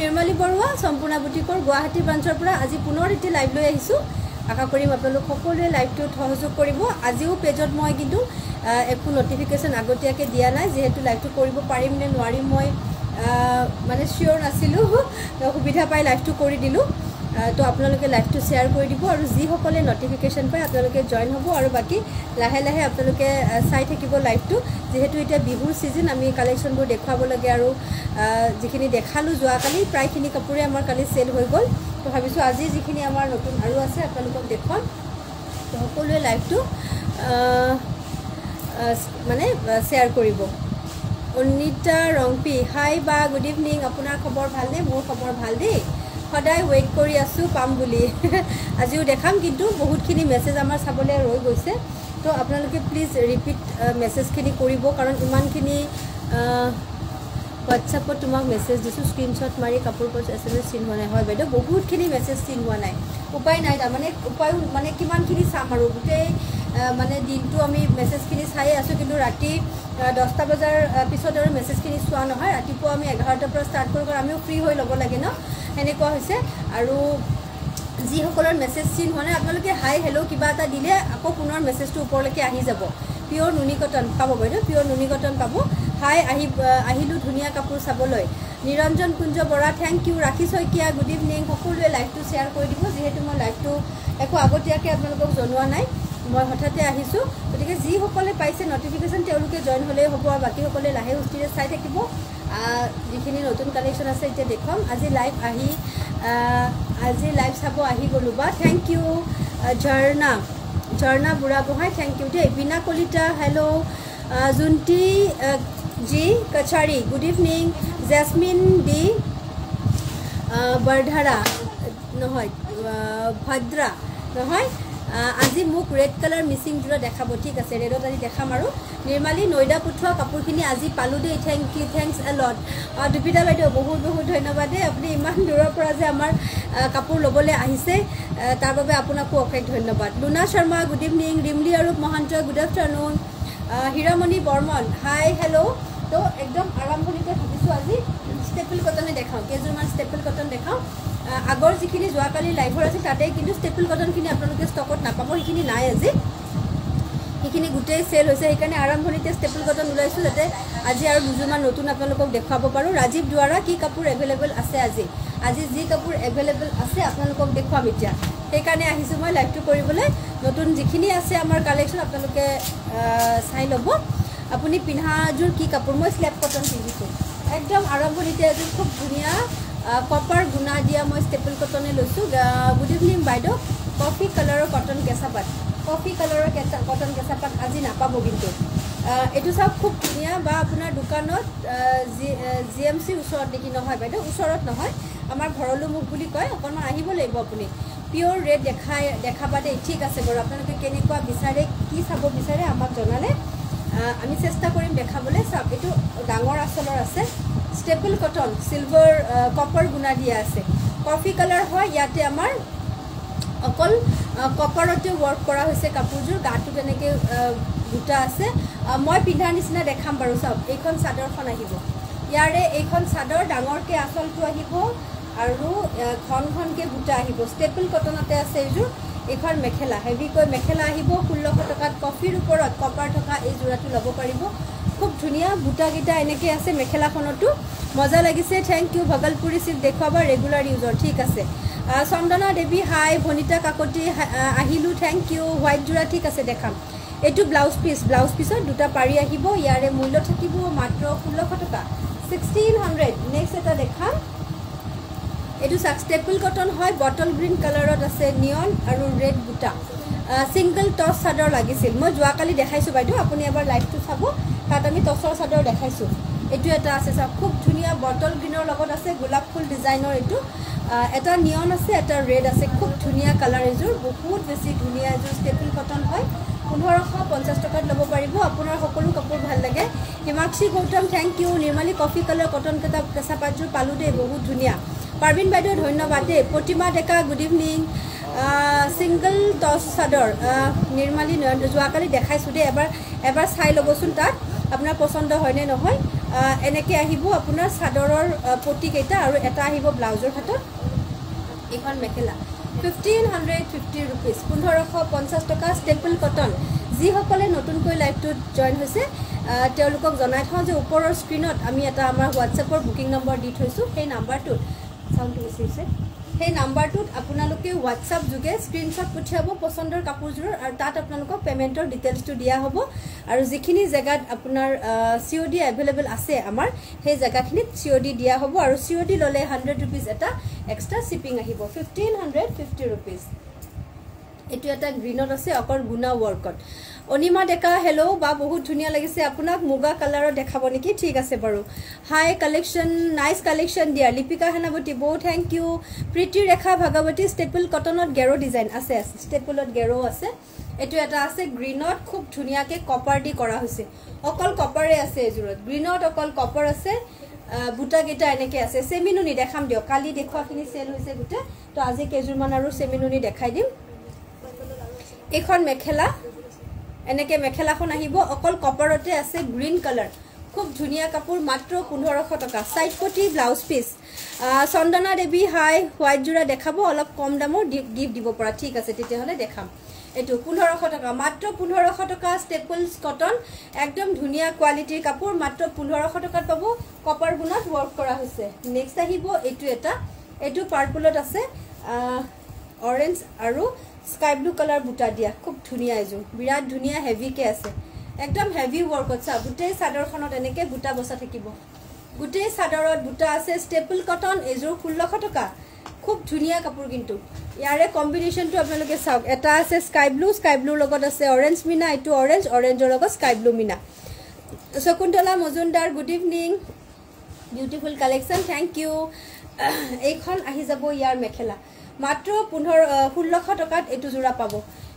নিৰ্মলী বৰুৱা সম্পূৰ্ণ বুটিকৰ গুৱাহাটী ব্ৰাঞ্চৰ পৰা আজি পুনৰ এটি লাইভ লৈ আহিছোঁ। আশা কৰিম আপোনালোক সকলোৱে লাইভটোত সহযোগ কৰিব। আজিও পেজত মই কিন্তু একো নটিফিকেশ্যন আগতীয়াকৈ দিয়া নাই। যিহেতু লাইভটো কৰিব পাৰিম নে নোৱাৰিম মই মানে চিয়'ৰ নাছিলোঁ। সুবিধা পাই লাইভটো কৰি দিলোঁ। তো আপোনালোকে লাইভটো শ্বেয়াৰ কৰি দিব আৰু যিসকলে নটিফিকেশ্যন পায় আপোনালোকে জইন হ'ব আৰু বাকী লাহে লাহে আপোনালোকে চাই থাকিব লাইভটো যিহেতু এতিয়া বিহুৰ ছিজন আমি কালেকশ্যনবোৰ দেখুৱাব লাগে আৰু যিখিনি দেখালোঁ যোৱাকালি প্ৰায়খিনি কাপোৰে আমাৰ কালি চেল হৈ গ'ল। তো ভাবিছোঁ আজি যিখিনি আমাৰ নতুন আৰু আছে আপোনালোকক দেখুৱাম। তো সকলোৱে লাইভটো মানে শ্বেয়াৰ কৰিব। অনিতা ৰংপি হাই বা গুড ইভিনিং আপোনাৰ খবৰ ভালনে? মোৰ খবৰ ভাল দেই। সদায় ৱেইট কৰি আছোঁ পাম বুলি। আজিও দেখাম কিন্তু বহুতখিনি মেছেজ আমাৰ চাবলৈ ৰৈ গৈছে। তো আপোনালোকে প্লিজ ৰিপিট মেছেজখিনি কৰিব কাৰণ ইমানখিনি হোৱাটছআপত তোমাক মেছেজ দিছোঁ স্ক্ৰীণশ্বট মাৰি কাপোৰ এছ এম এছ চিন হোৱা নাই। হয় বাইদেউ বহুতখিনি মেছেজ চিন হোৱা নাই। উপায় নাই তাৰমানে উপায়ো মানে কিমানখিনি চাম আৰু গোটেই মানে দিনটো আমি মেছেজখিনি চায়ে আছোঁ কিন্তু ৰাতি দহটা বজাৰ পিছত আৰু মেছেজখিনি চোৱা নহয় ৰাতিপুৱা আমি এঘাৰটাৰ পৰা ষ্টাৰ্ট কৰোঁ কাৰণ আমিও ফ্ৰী হৈ ল'ব লাগে ন? সেনেকুৱা হৈছে। আৰু যিসকলৰ মেছেজ চিন হোৱা নাই আপোনালোকে হাই হেল্ল' কিবা এটা দিলে আকৌ পুনৰ মেছেজটো ওপৰলৈকে আহি যাব। পিয়'ৰ নুনি কটন পাব বাইদেউ পিয়'ৰ নুনি কটন পাব। হাই আহ, আহিলোঁ ধুনীয়া কাপোৰ চাবলৈ। Niranjan Kunja Bora thank you Rakhi Saikia good evening সকলোৱে লাইভটো শ্বেয়াৰ কৰি দিব যিহেতু মই লাইভটো একো আগতীয়াকৈ আপোনালোকক জনোৱা নাই। মই হঠাতে আহিছোঁ। গতিকে যিসকলে পাইছে নটিফিকেশ্যন তেওঁলোকে জইন হ'লেই হ'ব আৰু বাকীসকলে লাহে সুস্থিৰে চাই থাকিব। যিখিনি নতুন কালেকশ্যন আছে এতিয়া দেখুৱাম। আজি লাইভ আহি আজি লাইভ চাব আহি গ'লোঁ বা thank you Jharna. Jharna Buragohain thank you দেই। বীণা কলিতা হেল্ল' আহ, G Kachari good evening Jesmin D Bordhara নহয় ভদ্ৰা নহয়। আজি মোক ৰেড কালাৰ মিচিং যোৰা দেখাব ঠিক আছে? ৰেডত আজি দেখাম আৰু। নিৰ্মালী নৈদা পঠোৱা কাপোৰখিনি আজি পালোঁ দেই। Thank you thanks a lot Dipita বাইদেউ বহুত বহুত ধন্যবাদ দেই। আপুনি ইমান দূৰৰ পৰা যে আমাৰ কাপোৰ ল'বলৈ আহিছে আহ, তাৰ বাবে আপোনাকো অশেষ ধন্যবাদ। Luna Sharma good evening Rimli Arup Mahanta good afternoon Hiramoni Barman hi hello' তো একদম আৰম্ভণিতে ভাবিছোঁ আজি। ষ্টেপল কটনে দেখাওঁ। কেইযোৰমান ষ্টেপল কটন দেখাওঁ। আগৰ যিখিনি যোৱাকালি লাইভৰ আছে তাতে কিন্তু ষ্টেপল কটনখিনি আপোনালোকে ষ্টকত নাপাব সেইখিনি নাই আজি। সেইখিনি গোটেই চেল হৈছে সেইকাৰণে আৰম্ভণিতে ষ্টেপল কটন ওলাইছোঁ যাতে আজি আৰু দুযোৰমান নতুন আপোনালোকক দেখুৱাব পাৰোঁ। ৰাজীৱ দুৱাৰা কি কাপোৰ এভেইলেবল আছে আজি? আজি যি কাপোৰ এভেইলেবল আছে আপোনালোকক দেখুৱাম এতিয়া। সেইকাৰণে আহিছোঁ মই লাইভটো কৰিবলৈ। নতুন যিখিনি আছে আমাৰ কালেকশ্যন আপোনালোকে চাই ল'ব। আপুনি পিন্ধাযোৰ কি কাপোৰ? মই স্লেপ কটন পিন্ধিছোঁ। একদম আৰম্ভণিতে এযোৰ খুব ধুনীয়া কপাৰ গুণা দিয়া মই ষ্টেপল কটনে লৈছোঁ। গুড ইভিনিং বাইদেউ। কফি কালাৰৰ কটন কেঁচাপাত। কফি কালাৰৰ কেঁচা কটন কেঁচাপাত আজি নাপাব কিন্তু। এইটো চাওক খুব ধুনীয়া বা আপোনাৰ দোকানত জি জি এম চিৰ ওচৰত নেকি? নহয় বাইদেউ ওচৰত নহয়। আমাৰ ঘৰলৈ মুখ বুলি কয় অকণমান আহিব লাগিব আপুনি। পিয়'ৰ ৰেট দেখাই দেখাবা দেই ঠিক আছে বাৰু। আপোনালোকে কেনেকুৱা বিচাৰে কি চাব বিচাৰে আমাক জনালে। আমি চেষ্টা কৰিম দেখাবলৈ। চাওক এইটো ডাঙৰ আচলৰ আছে। ষ্টেপল কটন চিলভাৰ কপাৰ গুণা দিয়া আছে। কফি কালাৰ হয় ইয়াতে আমাৰ অকল কপাৰতে ৱৰ্ক কৰা হৈছে কাপোৰযোৰ। গাটো তেনেকৈ গোটা আছে। মই পিন্ধাৰ নিচিনা দেখাম বাৰু চাওক এইখন চাদৰখন আহিব। ইয়াৰে এইখন চাদৰ ডাঙৰকৈ আঁচলটো আহিব আৰু ঘন ঘনকৈ বুটা আহিব। ষ্টেপল কটনতে আছে এইযোৰ। এইখন মেখেলা হেভিকৈ মেখেলা আহিব ষোল্লশ টকাত কফিৰ ওপৰত কপাৰ থকা এই যোৰাটো ল'ব পাৰিব। খুব ধুনীয়া বুটাকেইটা এনেকৈ আছে মেখেলাখনতো। মজা লাগিছে থেংক ইউ ভগলপুৰী চিল্ক দেখুৱাবা ৰেগুলাৰ ইউজৰ ঠিক আছে। চন্দনা দেৱী হাই ভনিতা কাকতি আহিলোঁ থেংক ইউ হোৱাইট যোৰা ঠিক আছে দেখাম। এইটো ব্লাউজ পিচ ব্লাউজ পিচত দুটা পাৰি আহিব ইয়াৰে মূল্য থাকিব মাত্ৰ ষোল্লশ টকা। ছিক্সটিন হাণ্ড্ৰেড নেক্সট এটা দেখাম। এইটো ষ্টেপল কটন হয় বটল গ্ৰীণ কালাৰত আছে নিয়ন আৰু ৰেড বুটা ছিংগল টচ চাদৰ লাগিছিল। মই যোৱাকালি দেখাইছোঁ বাইদেউ আপুনি এবাৰ লাইভটো চাব। তাত আমি টচৰ চাদৰ দেখাইছোঁ। এইটো এটা আছে চাওক খুব ধুনীয়া বটল গ্ৰীণৰ লগত আছে গোলাপ ফুল ডিজাইনৰ এইটো। এটা নিয়ন আছে এটা ৰেড আছে। খুব ধুনীয়া কালাৰ এযোৰ বহুত বেছি ধুনীয়া এযোৰ ষ্টেপল কটন হয়। পোন্ধৰশ পঞ্চাছ টকাত ল'ব পাৰিব। আপোনাৰ সকলো কাপোৰ ভাল লাগে। Himakshi Gautam thank you Nirmali coffee colour cotton কেইটা কেঁচা পাতযোৰ পালোঁ দেই বহুত ধুনীয়া। পাৰ্বিন বাইদেউ ধন্যবাদ দেই। Pratima Deka good evening single touch চাদৰ নিৰ্মালী যোৱাকালি দেখাইছোঁ দেই। এবাৰ এবাৰ চাই ল'বচোন তাত। আপোনাৰ পচন্দ হয়নে নহয়? এনেকৈ আহিব আপোনাৰ চাদৰৰ পতিকেইটা আৰু এটা আহিব ব্লাউজৰ হাতত। এইখন মেখেলা। ফিফটিন হাণ্ড্ৰেড ফিফটি ৰুপিজ পোন্ধৰশ পঞ্চাছ টকা ষ্টেপল কটন যিসকলে নতুনকৈ লাইভটোত জইন হৈছে তেওঁলোকক জনাই থওঁ যে ওপৰৰ স্ক্ৰীণত আমি এটা আমাৰ হোৱাটছএপৰ বুকিং নম্বৰ দি থৈছোঁ। সেই নাম্বাৰটোত বেছি হৈছে সেই নাম্বাৰটোত আপোনালোকে হোৱাটছআপ যোগে স্ক্ৰীণশ্বট পঠিয়াব পচন্দৰ কাপোৰযোৰৰ আৰু তাত আপোনালোকক পে'মেণ্টৰ ডিটেইলছটো দিয়া হ'ব। আৰু যিখিনি জেগাত আপোনাৰ চি অ' ডি এভেইলেবল আছে আমাৰ সেই জেগাখিনিত চি অ' ডি দিয়া হ'ব আৰু চি অ' ডি ল'লে হাণ্ড্ৰেড ৰুপিজ এটা এক্সট্ৰা শ্বিপিং আহিব। ফিফটিন হাণ্ড্ৰেড ফিফটি ৰুপিজ এইটো এটা গ্ৰীণত আছে অকল গুণা ৱৰ্কত অনিমা ডেকা হেল্ল' বা বহুত ধুনীয়া লাগিছে আপোনাক মুগা কালাৰত দেখাব নেকি? ঠিক আছে বাৰু। হাই কালেকশ্যন নাইচ কালেকশ্যন দিয়া। লিপিকা সেনাপতি বহু thank you Priti Rekha Bhagawati staple কটনত গেৰ' ডিজাইন আছে আছে। ষ্টেপলত গেৰ' আছে। এইটো এটা আছে গ্ৰীণত খুব ধুনীয়াকৈ কপাৰ দি কৰা হৈছে। অকল কপাৰে আছে এযোৰত। গ্ৰীণত অকল কপাৰ আছে বুটাকেইটা এনেকৈ আছে। চেমিনুনি দেখাম দিয়ক। কালি দেখুৱাখিনি চেল হৈছে গোটেই। তো আজি কেইযোৰমান আৰু চেমিনুনি দেখাই দিম। এইখন মেখেলা। এনেকৈ মেখেলাখন আহিব অকল কপাৰতে আছে গ্ৰীণ কালাৰ খুব ধুনীয়া কাপোৰ মাত্ৰ পোন্ধৰশ টকা। চাইড পটি blouse piece Chandana Devi hi white যোৰা দেখাব অলপ কম দামৰ গিফ্ট দিব পৰা। ঠিক আছে তেতিয়াহ'লে দেখাম। এইটো পোন্ধৰশ টকা। মাত্ৰ পোন্ধৰশ টকা ষ্টেপলছ কটন একদম ধুনীয়া কোৱালিটিৰ কাপোৰ মাত্ৰ পোন্ধৰশ টকাত পাব। কপাৰ গুণত ৱৰ্ক কৰা হৈছে। নেক্সট আহিব এইটো এটা। এইটো পাৰ্পলত আছে। অৰেঞ্জ আৰু স্কাই ব্লু কালাৰ বুটা দিয়া খুব ধুনীয়া এযোৰ বিৰাট ধুনীয়া হেভিকৈ আছে। একদম হেভি ৱৰ্কত চা গোটেই চাদৰখনত এনেকৈ বুটা বচা থাকিব। গোটেই চাদৰত বুটা আছে ষ্টেপল কটন এযোৰ ষোল্লশ টকা। খুব ধুনীয়া কাপোৰ কিন্তু। ইয়াৰে কম্বিনেশ্যনটো আপোনালোকে চাওক এটা আছে স্কাই ব্লু স্কাই ব্লুৰ লগত আছে অৰেঞ্জ মিনা এইটো অৰেঞ্জ অৰেঞ্জৰ লগত sky blue Mina. Shakuntala Majumdar good evening beautiful collection thank you এইখন আহি যাব ইয়াৰ মেখেলা। মাত্ৰ পোন্ধৰ ষোল্লশ টকাত এইটো যোৰা পাব।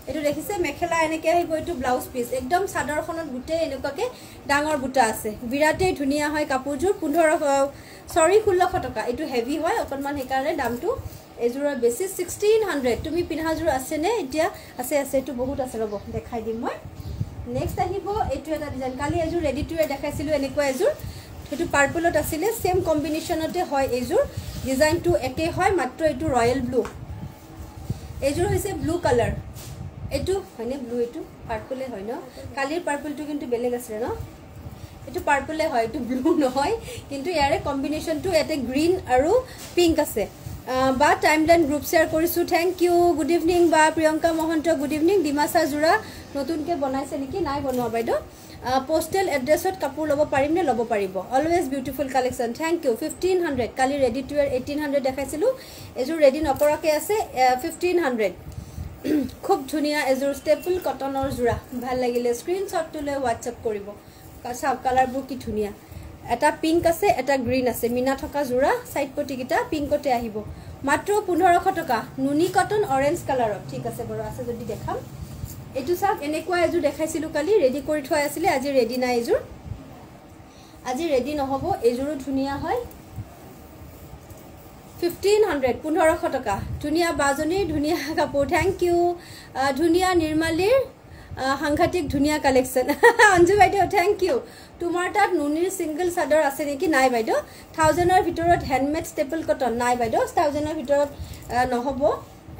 এইটো দেখিছে মেখেলা এনেকৈ আহিব এইটো ব্লাউজ পিচ একদম চাদৰখনত গোটেই এনেকুৱাকৈ ডাঙৰ বুটা আছে। বিৰাটেই ধুনীয়া হয় কাপোৰযোৰ পোন্ধৰশ চৰি ষোল্লশ টকা। এইটো হেভি হয় অকণমান সেইকাৰণে দামটো এইযোৰৰ বেছি। ছিক্সটিন হাণ্ড্ৰেড তুমি পিন্ধাযোৰ আছেনে? এতিয়া আছে আছে। এইটো বহুত আছে ৰ'ব দেখাই দিম মই। নেক্সট আহিব এইটো এটা ডিজাইন কালি এযোৰ ৰেডি টুৱে দেখাইছিলোঁ এনেকুৱা এযোৰ। সেইটো পাৰ্পলত আছিলে ছেইম কম্বিনেশ্যনতে হয় এইযোৰ। ডিজাইনটো একেই হয় মাত্ৰ এইটো ৰয়েল ব্লু এইযোৰ হৈছে ব্লু কালাৰ এইটো হয়নে? ব্লু এইটো পাৰ্পলে হয় ন? কালিৰ পাৰ্পলটো কিন্তু বেলেগ আছিলে ন? এইটো পাৰ্পলে হয় এইটো ব্লু নহয়। কিন্তু ইয়াৰে কম্বিনেশ্যনটো ইয়াতে গ্ৰীণ আৰু পিংক আছে। বা টাইম লাইন গ্ৰুপ শ্বেয়াৰ কৰিছোঁ। থেংক ইউ গুড ইভিনিং বা প্ৰিয়ংকা মহন্ত গুড ইভিনিং ডিমাচা যোৰা নতুনকৈ বনাইছে নেকি? নাই বনোৱা বাইদেউ। পষ্টেল এড্ৰেছত কাপোৰ ল'ব পাৰিমনে ল'ব পাৰিব? Always beautiful collection thank you fifteen hundred Kali ready to wear eighteen hundred দেখাইছিলোঁ। এযোৰ ৰেডি নকৰাকৈ আছে ফিফটিন হাণ্ড্ৰেড খুব ধুনীয়া এযোৰ ষ্টেপল কটনৰ যোৰা। ভাল লাগিলে স্ক্ৰীণশ্বটটো লৈ হোৱাটছএপ কৰিব। চাওক কালাৰবোৰ কি ধুনীয়া। এটা পিংক আছে এটা গ্ৰীণ আছে। মিনা থকা যোৰা চাইড পটিকেইটা পিংকতে আহিব। মাত্ৰ পোন্ধৰশ টকা। নুনি কটন অৰেঞ্জ কালাৰত ঠিক আছে বাৰু আছে যদি দেখাম। এইটো চাওক এনেকুৱা এযোৰ দেখাইছিলোঁ কালি ৰেডি কৰি থোৱা আছিলে আজি ৰেডি নাই এযোৰ। আজি ৰেডি নহ'ব এইযোৰো ধুনীয়া হয়। ফিফটিন হাণ্ড্ৰেড পোন্ধৰশ টকা। ধুনীয়া বাজনীৰ ধুনীয়া কাপোৰ থেংক ইউ ধুনীয়া নিৰ্মালীৰ সাংঘাতিক ধুনীয়া কালেকশ্যন অঞ্জু বাইদেউ থেংক ইউ তোমাৰ তাত নুনিৰ ছিংগল চাদৰ আছে নেকি? নাই বাইদেউ। থাউজেণ্ডৰ ভিতৰত হেণ্ডমেড ষ্টেপল কটন নাই বাইদেউ। থাউজেণ্ডৰ ভিতৰত নহ'ব।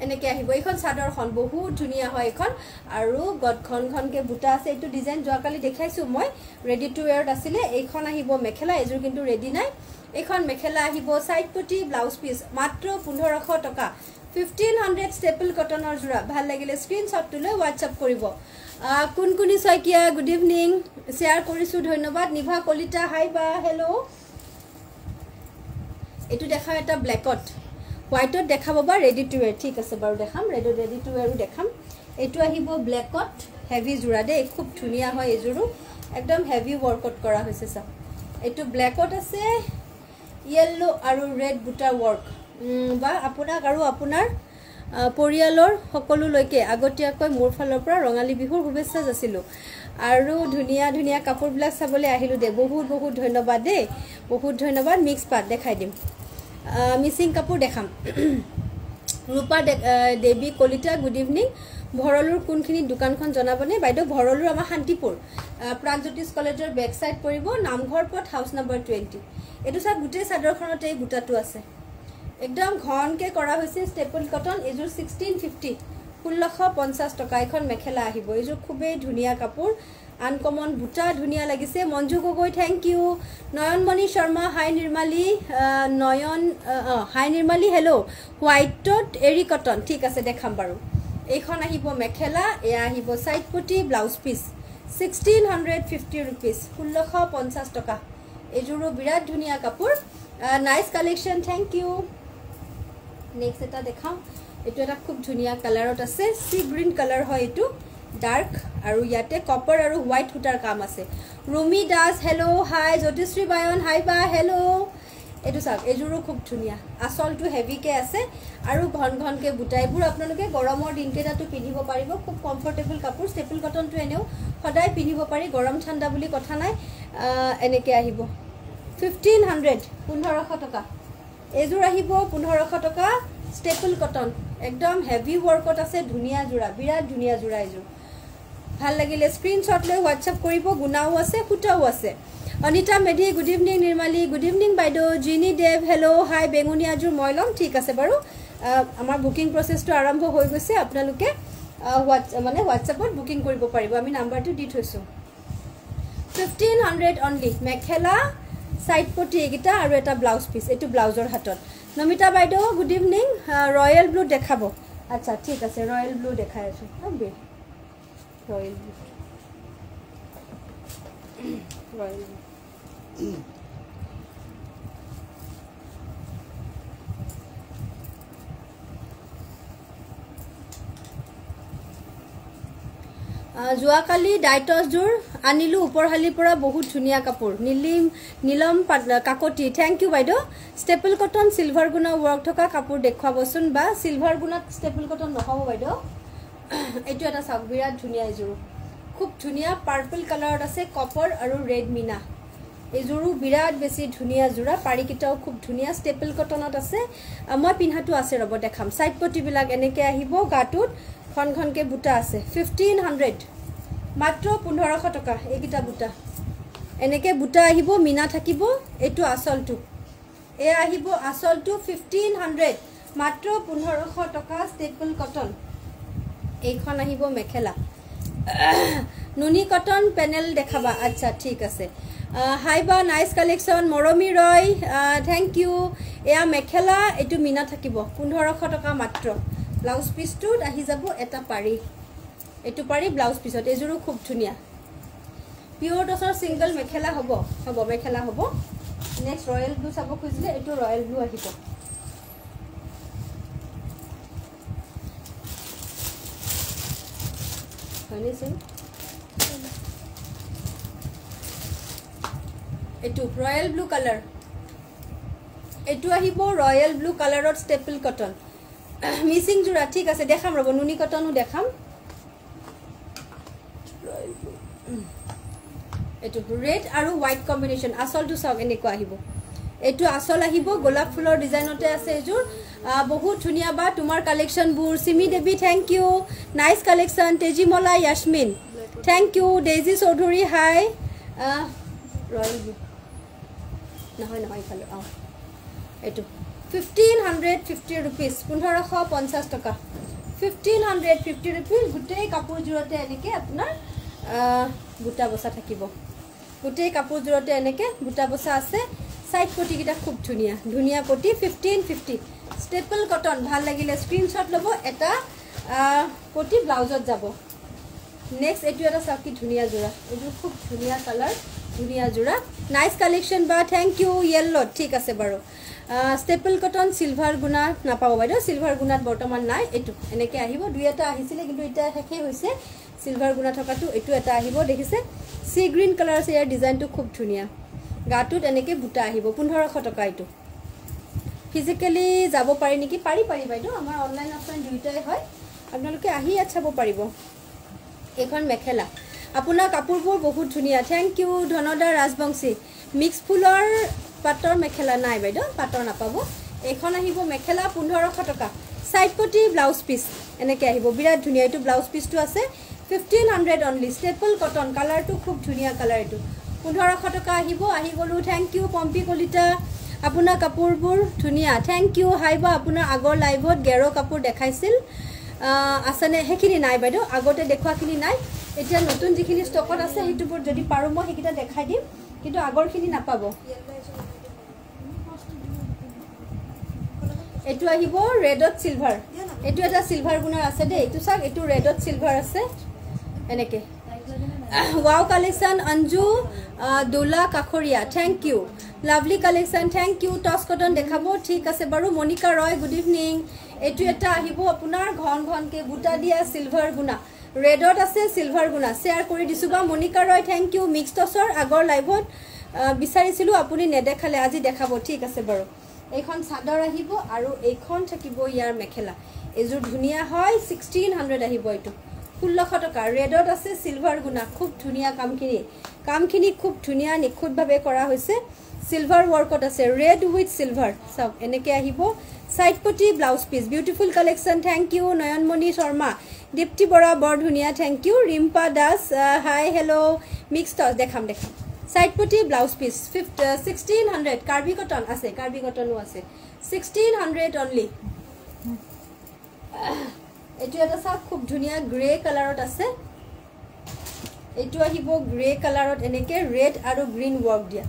এনেকৈ আহিব। এইখন চাদৰখন বহুত ধুনীয়া হয় এইখন। আৰু গত ঘন ঘনকৈ বুটা আছে। এইটো ডিজাইন যোৱাকালি দেখাইছোঁ মই। ৰেডি টু ৱেৰত আছিলে। এইখন আহিব মেখেলা এইযোৰ কিন্তু ৰেডি নাই। এইখন মেখেলা আহিব চাইড পটি ব্লাউজ পিচ মাত্ৰ পোন্ধৰশ টকা। ফিফটিন হাণ্ড্ৰেড ষ্টেপল কটনৰ যোৰা। ভাল লাগিলে স্ক্ৰীণশ্বটটো লৈ হোৱাটছআপ কৰিব। Konkuni Saikia good evening share কৰিছোঁ ধন্যবাদ। নিভা কলিতা হাই বা হেল্ল' এইটো দেখা এটা ব্লেকত হোৱাইটত দেখাব বা ৰেডি টু ৱেৰ ঠিক আছে বাৰু দেখাম ৰেডি ৰেডি টু ৱেৰো দেখাম। এইটো আহিব ব্লেকত হেভি যোৰা দেই খুব ধুনীয়া হয় এইযোৰো একদম হেভি ৱৰ্কত কৰা হৈছে চাওক। এইটো ব্লেকত আছে য়েল্ল' আৰু ৰেড বুটাৰ ৱৰ্ক। বা আপোনাক আৰু আপোনাৰ পৰিয়ালৰ সকলোলৈকে আগতীয়াকৈ মোৰ ফালৰ পৰা ৰঙালী বিহুৰ শুভেচ্ছা যাচিলোঁ। আৰু ধুনীয়া ধুনীয়া কাপোৰবিলাক চাবলৈ আহিলোঁ দেই বহুত বহুত ধন্যবাদ দেই। বহুত ধন্যবাদ মিক্স পাত দেখাই দিম। মিচিং কাপোৰ দেখাম। ৰূপা দেৱী কলিতা গুড ইভিনিং ভৰলুৰ কোনখিনি দোকানখন জনাবনে? বাইদেউ ভৰলুৰ আমাৰ শান্তিপুৰ প্ৰাগজ্যোতিষ কলেজৰ বেক চাইড পৰিব নামঘৰ পথ হাউচ নম্বৰ টুৱেণ্টি এইটো চাওক গোটেই চাদৰখনতে এই বুটাটো আছে। একদম ঘনকৈ কৰা হৈছে ষ্টেপল কটন এইযোৰ ছিক্সটিন ফিফটি ষোল্লশ পঞ্চাছ টকা। এখন মেখেলা আহিব। এইযোৰ খুবেই ধুনীয়া কাপোৰ। আনকমন বুটা ধুনীয়া লাগিছে। Manju Gogoi thank you Nayanmoni Sharma hi Nirmali. Nayan hi Nirmali hello' হোৱাইটত eri cotton ঠিক আছে দেখাম বাৰু। এইখন আহিব মেখেলা এয়া আহিব চাইড পটি blouse piece sixteen hundred fifty rupees ষোল্লশ পঞ্চাছ টকা। এইযোৰো বিৰাট ধুনীয়া কাপোৰ। Nice collection thank you next এটা দেখাওঁ এইটো এটা খুব ধুনীয়া কালাৰত আছে। চি গ্ৰীণ কালাৰ হয় এইটো। ডাৰ্ক আৰু ইয়াতে কপাৰ আৰু হোৱাইট সূতাৰ কাম আছে। Rumi Das hello' hi Jyotishree Bayan hi বা হেল্ল' এইটো চাওক এইযোৰো খুব ধুনীয়া। আচলটো হেভিকৈ আছে আৰু ঘন ঘনকৈ বুটা। এইবোৰ আপোনালোকে গৰমৰ দিনকেইটাতো পিন্ধিব পাৰিব। খুব কমফৰ্টেবল কাপোৰ ষ্টেপল কটনটো এনেও সদায় পিন্ধিব পাৰি। গৰম ঠাণ্ডা বুলি কথা নাই। এনেকৈ আহিব। ফিফটিন হাণ্ড্ৰেড পোন্ধৰশ টকা। এইযোৰ আহিব পোন্ধৰশ টকা ষ্টেপল কটন একদম হেভি ৱৰ্কত আছে ধুনীয়া যোৰা বিৰাট ধুনীয়া যোৰা এইযোৰ। ভাল লাগিলে স্ক্ৰীনশ্বট লৈ হোৱাটছএপ কৰিব গুণাও আছে সূতাও আছে। Anita Medhi good evening Nirmali good evening বাইদেউ জিনি দেৱ হেল্ল' হাই বেঙুনীয়াযোৰ মই ল'ম ঠিক আছে বাৰু। আমাৰ বুকিং প্ৰচেছটো আৰম্ভ হৈ গৈছে আপোনালোকে হোৱাটছ মানে হোৱাটছএপত বুকিং কৰিব পাৰিব। আমি নাম্বাৰটো দি থৈছোঁ। ফিফটিন হাণ্ড্ৰেড অনলি মেখেলা চাইড পটি এইকেইটা আৰু এটা ব্লাউজ পিচ এইটো ব্লাউজৰ হাতত। নমিতা বাইদেউ গুড ইভিনিং ৰয়েল ব্লু দেখাব। আচ্ছা ঠিক আছে ৰয়েল ব্লু দেখাই আছোঁ। ব্লু ৰয়েল ব্লু যোৱাকালি ডাইটছযোৰ আনিলোঁ ওপৰশালীৰ পৰা বহুত ধুনীয়া কাপোৰ। নীলিম নীলম কাকতি। থেংক ইউ বাইদেউ। ষ্টেপল কটন চিলভাৰ গুণৰ ৱৰ্ক থকা কাপোৰ দেখুৱাবচোন বা চিলভাৰ গুণত ষ্টেপল কটন নহ'ব বাইদেউ। এইটো এটা চাওক বিৰাট ধুনীয়া এইযোৰো খুব ধুনীয়া পাৰ্পল কালাৰত আছে কপাৰ আৰু ৰেড মিনা। এইযোৰো বিৰাট বেছি ধুনীয়া যোৰা পাৰিকেইটাও খুব ধুনীয়া। ষ্টেপল কটনত আছে। মই পিন্ধাটো আছে ৰ'ব দেখাম। চাইড পটিবিলাক এনেকৈ আহিব গাটোত। ঘন ঘনকৈ বুটা আছে। ফিফটিন হাণ্ড্ৰেড মাত্ৰ পোন্ধৰশ টকা এইকেইটা বুটা। এনেকৈ বুটা আহিব মিনা থাকিব। এইটো আচলটো। এয়া আহিব আচলটো ফিফটিন হাণ্ড্ৰেড মাত্ৰ পোন্ধৰশ টকা ষ্টেপল কটন এইখন আহিব মেখেলা। নুনি কটন পেনেল দেখাবা। আচ্ছা ঠিক আছে। হাই বা nice collection Moromi Roy. Thank you এয়া মেখেলা এইটো মিনা থাকিব। পোন্ধৰশ টকা মাত্ৰ। ব্লাউজ পিচটোত আহি যাব এটা পাৰি। এইটো পাৰি ব্লাউজ পিচত এইযোৰো খুব ধুনীয়া। পিয়ৰ টচৰ ছিংগল মেখেলা হ'ব। হ'ব মেখেলা হ'ব। নেক্সট ৰয়েল ব্লু চাব খুজিলে এইটো ৰয়েল ব্লু আহিব। চিং এইটো ৰয়েল ব্লু কালাৰ এইটো আহিব ৰয়েল ব্লু কালাৰত ষ্টেপল কটন মিচিং যোৰা ঠিক আছে দেখাম ৰ'ব নুনি কটনো দেখাম। এইটো ৰেড আৰু হোৱাইট কম্বিনেশ্যন আচলটো চাওক এনেকুৱা আহিব। এইটো আচল আহিব গোলাপ ফুলৰ ডিজাইনতে আছে এইযোৰ বহুত ধুনীয়া বা তোমাৰ কালেকশ্যনবোৰ Chimi Devi thank you nice collection Tejimola Yasmin thank you Daisy Choudhury hi royal নহয় নহয় ইফালে অঁ এইটো ফিফটিন হাণ্ড্ৰেড ফিফটি ৰুপিজ পোন্ধৰশ পঞ্চাছ টকা। ফিফটিন হাণ্ড্ৰেড ফিফটি ৰুপিজ গোটেই কাপোৰযোৰতে এনেকৈ আপোনাৰ বুটা বচা থাকিব। গোটেই কাপোৰযোৰতে এনেকৈ বুটা বচা আছে। চাইড পটিকেইটা খুব ধুনীয়া। ধুনীয়া পটি ফিফটিন ফিফটি ষ্টেপল কটন ভাল লাগিলে স্ক্ৰীনশ্বট ল'ব এটা পটি ব্লাউজত যাব। নেক্সট এইটো এটা চাওক কি ধুনীয়া যোৰা। এইযোৰ খুব ধুনীয়া কালাৰ ধুনীয়া যোৰা। নাইচ কালেকশ্যন বা থেংক ইউ য়েল্লত ঠিক আছে বাৰু। ষ্টেপল কটন চিলভাৰ গুণা নাপাব বাইদেউ চিলভাৰ গুণাত বৰ্তমান নাই এইটো। এনেকৈ আহিব দুই এটা আহিছিলে কিন্তু এতিয়া শেষেই হৈছে। চিলভাৰ গুণা থকাটো এইটো এটা আহিব দেখিছে? চি গ্ৰীণ কালাৰ আছে ইয়াৰ ডিজাইনটো খুব ধুনীয়া। গাটোত এনেকৈ বুটা আহিব পোন্ধৰশ টকা এইটো। ফিজিকেলি যাব পাৰি নেকি? পাৰি পাৰি বাইদেউ আমাৰ অনলাইন অফলাইন দুয়োটাই হয়। আপোনালোকে আহি ইয়াত চাব পাৰিব। এইখন মেখেলা। আপোনাৰ কাপোৰবোৰ বহুত ধুনীয়া। Thank you Dhanada Rajbongshi. Mix ফুলৰ পাটৰ মেখেলা নাই বাইদেউ পাটৰ নাপাব। এইখন আহিব মেখেলা পোন্ধৰশ টকা। চাইড পটি ব্লাউজ পিচ এনেকৈ আহিব। বিৰাট ধুনীয়া। এইটো ব্লাউজ পিচটো আছে fifteen hundred only staple cotton কালাৰটো খুব ধুনীয়া কালাৰ এইটো। পোন্ধৰশ টকা আহিব। আহি গ'লোঁ থেংক ইউ পম্পী কলিতা। আপোনাৰ কাপোৰবোৰ ধুনীয়া। থেংক ইউ হাই বা আপোনাৰ আগৰ লাইভত গেৰ কাপোৰ দেখাইছিল। আছেনে? সেইখিনি নাই বাইদেউ আগতে দেখুৱাখিনি নাই। এতিয়া নতুন যিখিনি ষ্টকত আছে সেইটোবোৰ যদি পাৰোঁ মই সেইকেইটা দেখাই দিম। কিন্তু আগৰখিনি নাপাব। এইটো আহিব ৰেডত চিলভাৰ এইটো এটা চিলভাৰ গুণৰ আছে দেই। এইটো চাওক এইটো ৰেডত চিলভাৰ আছে। এনেকৈ। ৱাও কালেকশ্যন অঞ্জু দোলা কাষৰীয়া thank you lovely collection thank you touch cotton দেখাব ঠিক আছে বাৰু। মণিকা ৰয় গুড ইভিনিং এইটো এটা আহিব আপোনাৰ ঘন ঘনকৈ বুটা দিয়া চিলভাৰ গুণা। ৰেডত আছে চিলভাৰ গুণা। শ্বেয়াৰ কৰি দিছোঁ বা Monika Roy thank you mix টচৰ আগৰ লাইভত বিচাৰিছিলোঁ আপুনি নেদেখালে আজি দেখাব ঠিক আছে বাৰু। এইখন চাদৰ আহিব আৰু এইখন থাকিব ইয়াৰ মেখেলা। এইযোৰ ধুনীয়া হয় ছিক্সটিন হাণ্ড্ৰেড আহিব এইটো। ষোল্লশ টকা। ৰেডত আছে চিলভাৰ গুণা। খুব ধুনীয়া কামখিনি। কামখিনি খুব ধুনীয়া নিখুঁতভাৱে কৰা হৈছে। চিলভাৰ ৱৰ্কত আছে। ৰেড উইথ চিলভাৰ চাওক এনেকৈ আহিব। চাইড পটি blouse piece beautiful collection thank you Nayanmoni Sharma. Dipti Bora বৰ ধুনীয়া। Thank you Rimpa Das. Hi hello' mix touch দেখাম দেখাম। চাইড পটি blouse piece fif sixteen hundred Karbi cotton আছে। কাৰ্বি কটনো আছে। ছিক্সটিন হাণ্ড্ৰেড অনলি এইটো এটা চাওক খুব ধুনীয়া গ্ৰে কালাৰত আছে। এইটো আহিব গ্ৰে কালাৰত এনেকৈ ৰেড আৰু গ্ৰীণ ৱৰ্ক দিয়া।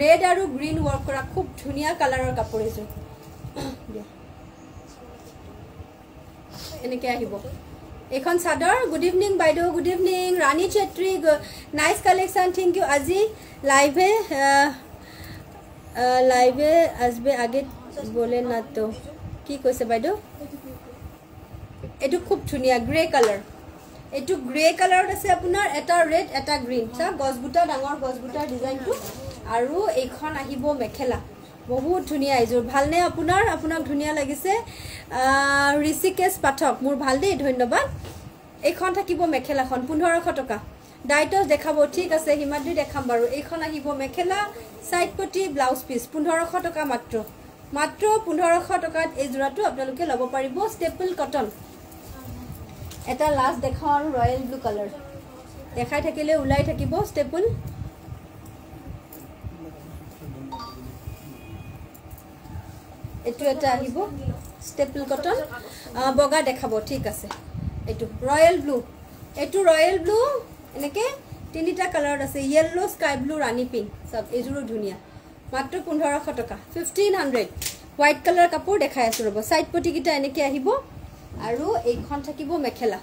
ৰেড আৰু গ্ৰীণ ৱৰ্ক কৰা খুব ধুনীয়া কালাৰৰ কাপোৰ এইযোৰ। দিয়া। এনেকৈ আহিব। এইখন চাদৰ গুড ইভিনিং বাইদেউ good evening Rani Chetri nice collection thank you আজি লাইভে লাইভে আজবে আগে বলে না তো। কি কৈছে বাইদেউ? এইটো খুব ধুনীয়া গ্ৰে কালাৰ এইটো গ্ৰে কালাৰত আছে আপোনাৰ এটা ৰেড এটা গ্ৰীণ চা গছবুটা ডাঙৰ গছবুটাৰ ডিজাইনটো আৰু এইখন আহিব মেখেলা। বহুত ধুনীয়া এইযোৰ। ভালনে আপোনাৰ? আপোনাক ধুনীয়া লাগিছে। ঋষিকেশ পাঠক। মোৰ ভাল দেই ধন্যবাদ। এইখন থাকিব মেখেলাখন পোন্ধৰশ টকা। ডাইটছ দেখাব ঠিক আছে হিমাদ্ৰী দেখাম বাৰু। এইখন আহিব মেখেলা চাইড পটি ব্লাউজ পিচ পোন্ধৰশ টকা মাত্ৰ। মাত্ৰ পোন্ধৰশ টকাত এই যোৰাটো আপোনালোকে ল'ব পাৰিব। ষ্টেপল কটন এটা লাষ্ট দেখাওঁ আৰু ৰয়েল ব্লু কালাৰ দেখাই থাকিলে ওলাই থাকিব ষ্টেপল এইটো এটা আহিব ষ্টেপল কটন বগা দেখাব ঠিক আছে। এইটো ৰয়েল ব্লু এইটো ৰয়েল ব্লু এনেকৈ তিনিটা কালাৰত আছে। Yellow' sky blue rani pink চাওক এইযোৰো ধুনীয়া। মাত্ৰ পোন্ধৰশ টকা ফিফটিন হাণ্ড্ৰেড হোৱাইট কালাৰ কাপোৰ দেখাই আছোঁ ৰ'ব। ছাইড পটিকেইটা এনেকৈ আহিব। আৰু এইখন থাকিব মেখেলা।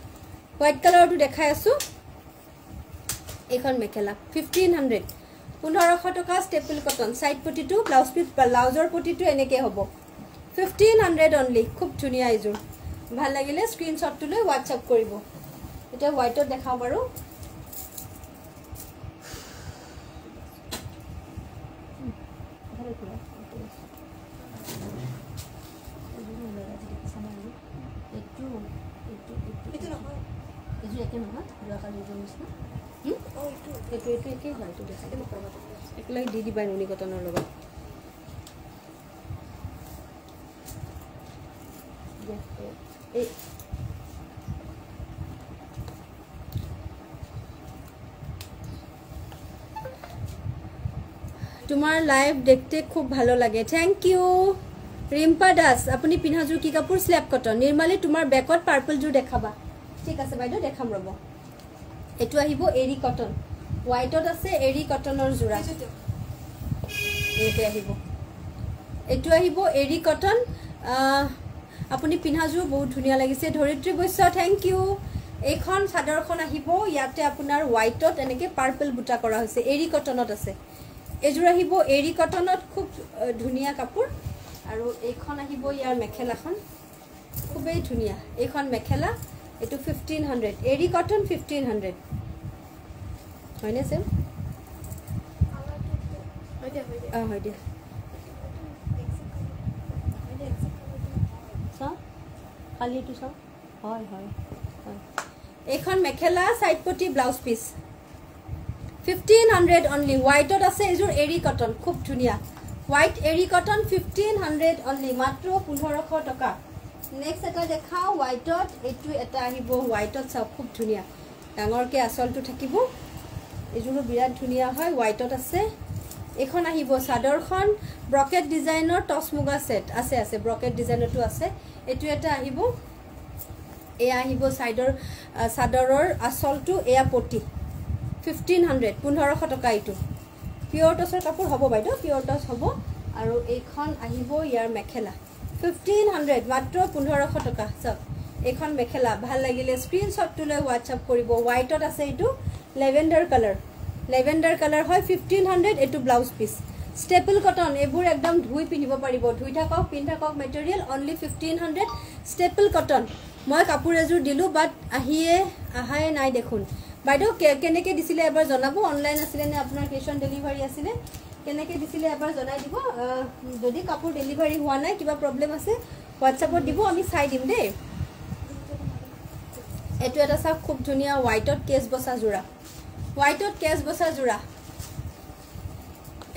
হোৱাইট কালাৰটো দেখাই আছোঁ। এইখন মেখেলা ফিফটিন হাণ্ড্ৰেড পোন্ধৰশ টকা ষ্টেপল কটন ছাইড পটিটো ব্লাউজ পিচ ব্লাউজৰ পটিটো এনেকৈ হ'ব। ফিফটিন হাণ্ড্ৰেড অনলি খুব ধুনীয়া এইযোৰ ভাল লাগিলে স্ক্ৰীণশ্বটটো লৈ হোৱাটছআপ কৰিব। এতিয়া হোৱাইটত দেখাওঁ বাৰু। একেলগে দি দিবা নুনি কটনৰ লগত এই তোমাৰ লাইভ দেখতে খুব ভালো লাগে। থেংক ইউ ৰিম্পা দাস আপুনি পিন্ধাযোৰ কি কাপোৰ স্লেপ কটন নিৰ্মালী তোমাৰ বেকত পাৰ্পলযোৰ দেখাবা। ঠিক আছে বাইদেউ দেখাম ৰ'ব। এইটো আহিব এৰী কটন। হোৱাইটত আছে এৰী কটনৰ যোৰা। আহিব। এইটো আহিব এৰী কটন। আপুনি পিন্ধাযোৰ বহুত ধুনীয়া লাগিছে। ধৰিত্ৰী বৈশ্য থেংক ইউ এইখন চাদৰখন আহিব। ইয়াতে আপোনাৰ হোৱাইটত এনেকৈ পাৰ্পল বুটা কৰা হৈছে। এৰী কটনত আছে। এইযোৰ আহিব এৰী কটনত খুব ধুনীয়া কাপোৰ। আৰু এইখন আহিব ইয়াৰ মেখেলাখন। খুবেই ধুনীয়া। এইখন মেখেলা। এইটো fifteen hundred eri cotton fifteen hundred হয়নে চেম অঁ হয় দিয়া। চাওঁ কালি এইটো চাওঁ। হয় হয় হয়। এইখন মেখেলা চাইড পটি blouse piece. Fifteen hundred only হোৱাইটত আছে এইযোৰ এৰী কটন। খুব ধুনীয়া। হোৱাইট এৰী কটন ফিফটিন হাণ্ড্ৰেড অনলি মাত্ৰ পোন্ধৰশ টকা। নেক্সট এটা দেখাওঁ হোৱাইটত এইটো এটা আহিব হোৱাইটত চাওক খুব ধুনীয়া। ডাঙৰকৈ আচলটো থাকিব। এইযোৰো বিৰাট ধুনীয়া হয় হোৱাইটত আছে। এইখন আহিব চাদৰখন ব্ৰকেট ডিজাইনৰ টচ মুগা ছেট আছে আছে ব্ৰকেট ডিজাইনতো আছে। এইটো এটা আহিব। এয়া আহিব ছাইডৰ চাদৰৰ আচলটো এয়া পটি। ফিফটিন হাণ্ড্ৰেড পোন্ধৰশ টকা এইটো। পিয়ৰ টচৰ কাপোৰ হ'ব বাইদেউ পিয়ৰ টচ হ'ব। আৰু এইখন আহিব ইয়াৰ মেখেলা। ফিফটিন হাণ্ড্ৰেড মাত্ৰ পোন্ধৰশ টকা। চাওক এইখন মেখেলা ভাল লাগিলে। স্ক্ৰীনশ্বটটো লৈ হোৱাটছআপ কৰিব। হোৱাইটত আছে এইটো লেভেণ্ডাৰ কালাৰ লেভেণ্ডাৰ কালাৰ হয় ফিফটিন হাণ্ড্ৰেড এইটো ব্লাউজ পিচ ষ্টেপল কটন এইবোৰ একদম ধুই পিন্ধিব পাৰিব। ধুই থাকক পিন্ধি থাকক material only fifteen hundred staple cotton মই কাপোৰ এযোৰ দিলোঁ বাট আহিয়ে আহাই নাই দেখোন। বাইদেউ কেনেকৈ দিছিলে এবাৰ জনাব? অনলাইন আছিলে নে আপোনাৰ কেছ অন ডেলিভাৰী আছিলে? কেনেকৈ দিছিলে এবাৰ জনাই দিব। যদি কাপোৰ ডেলিভাৰী হোৱা নাই কিবা প্ৰব্লেম আছে হোৱাটছআপত দিব আমি চাই দিম দেই। এইটো এটা চাওক খুব ধুনীয়া হোৱাইটত কেচ বচা যোৰা। হোৱাইটত কেচ বচা যোৰা।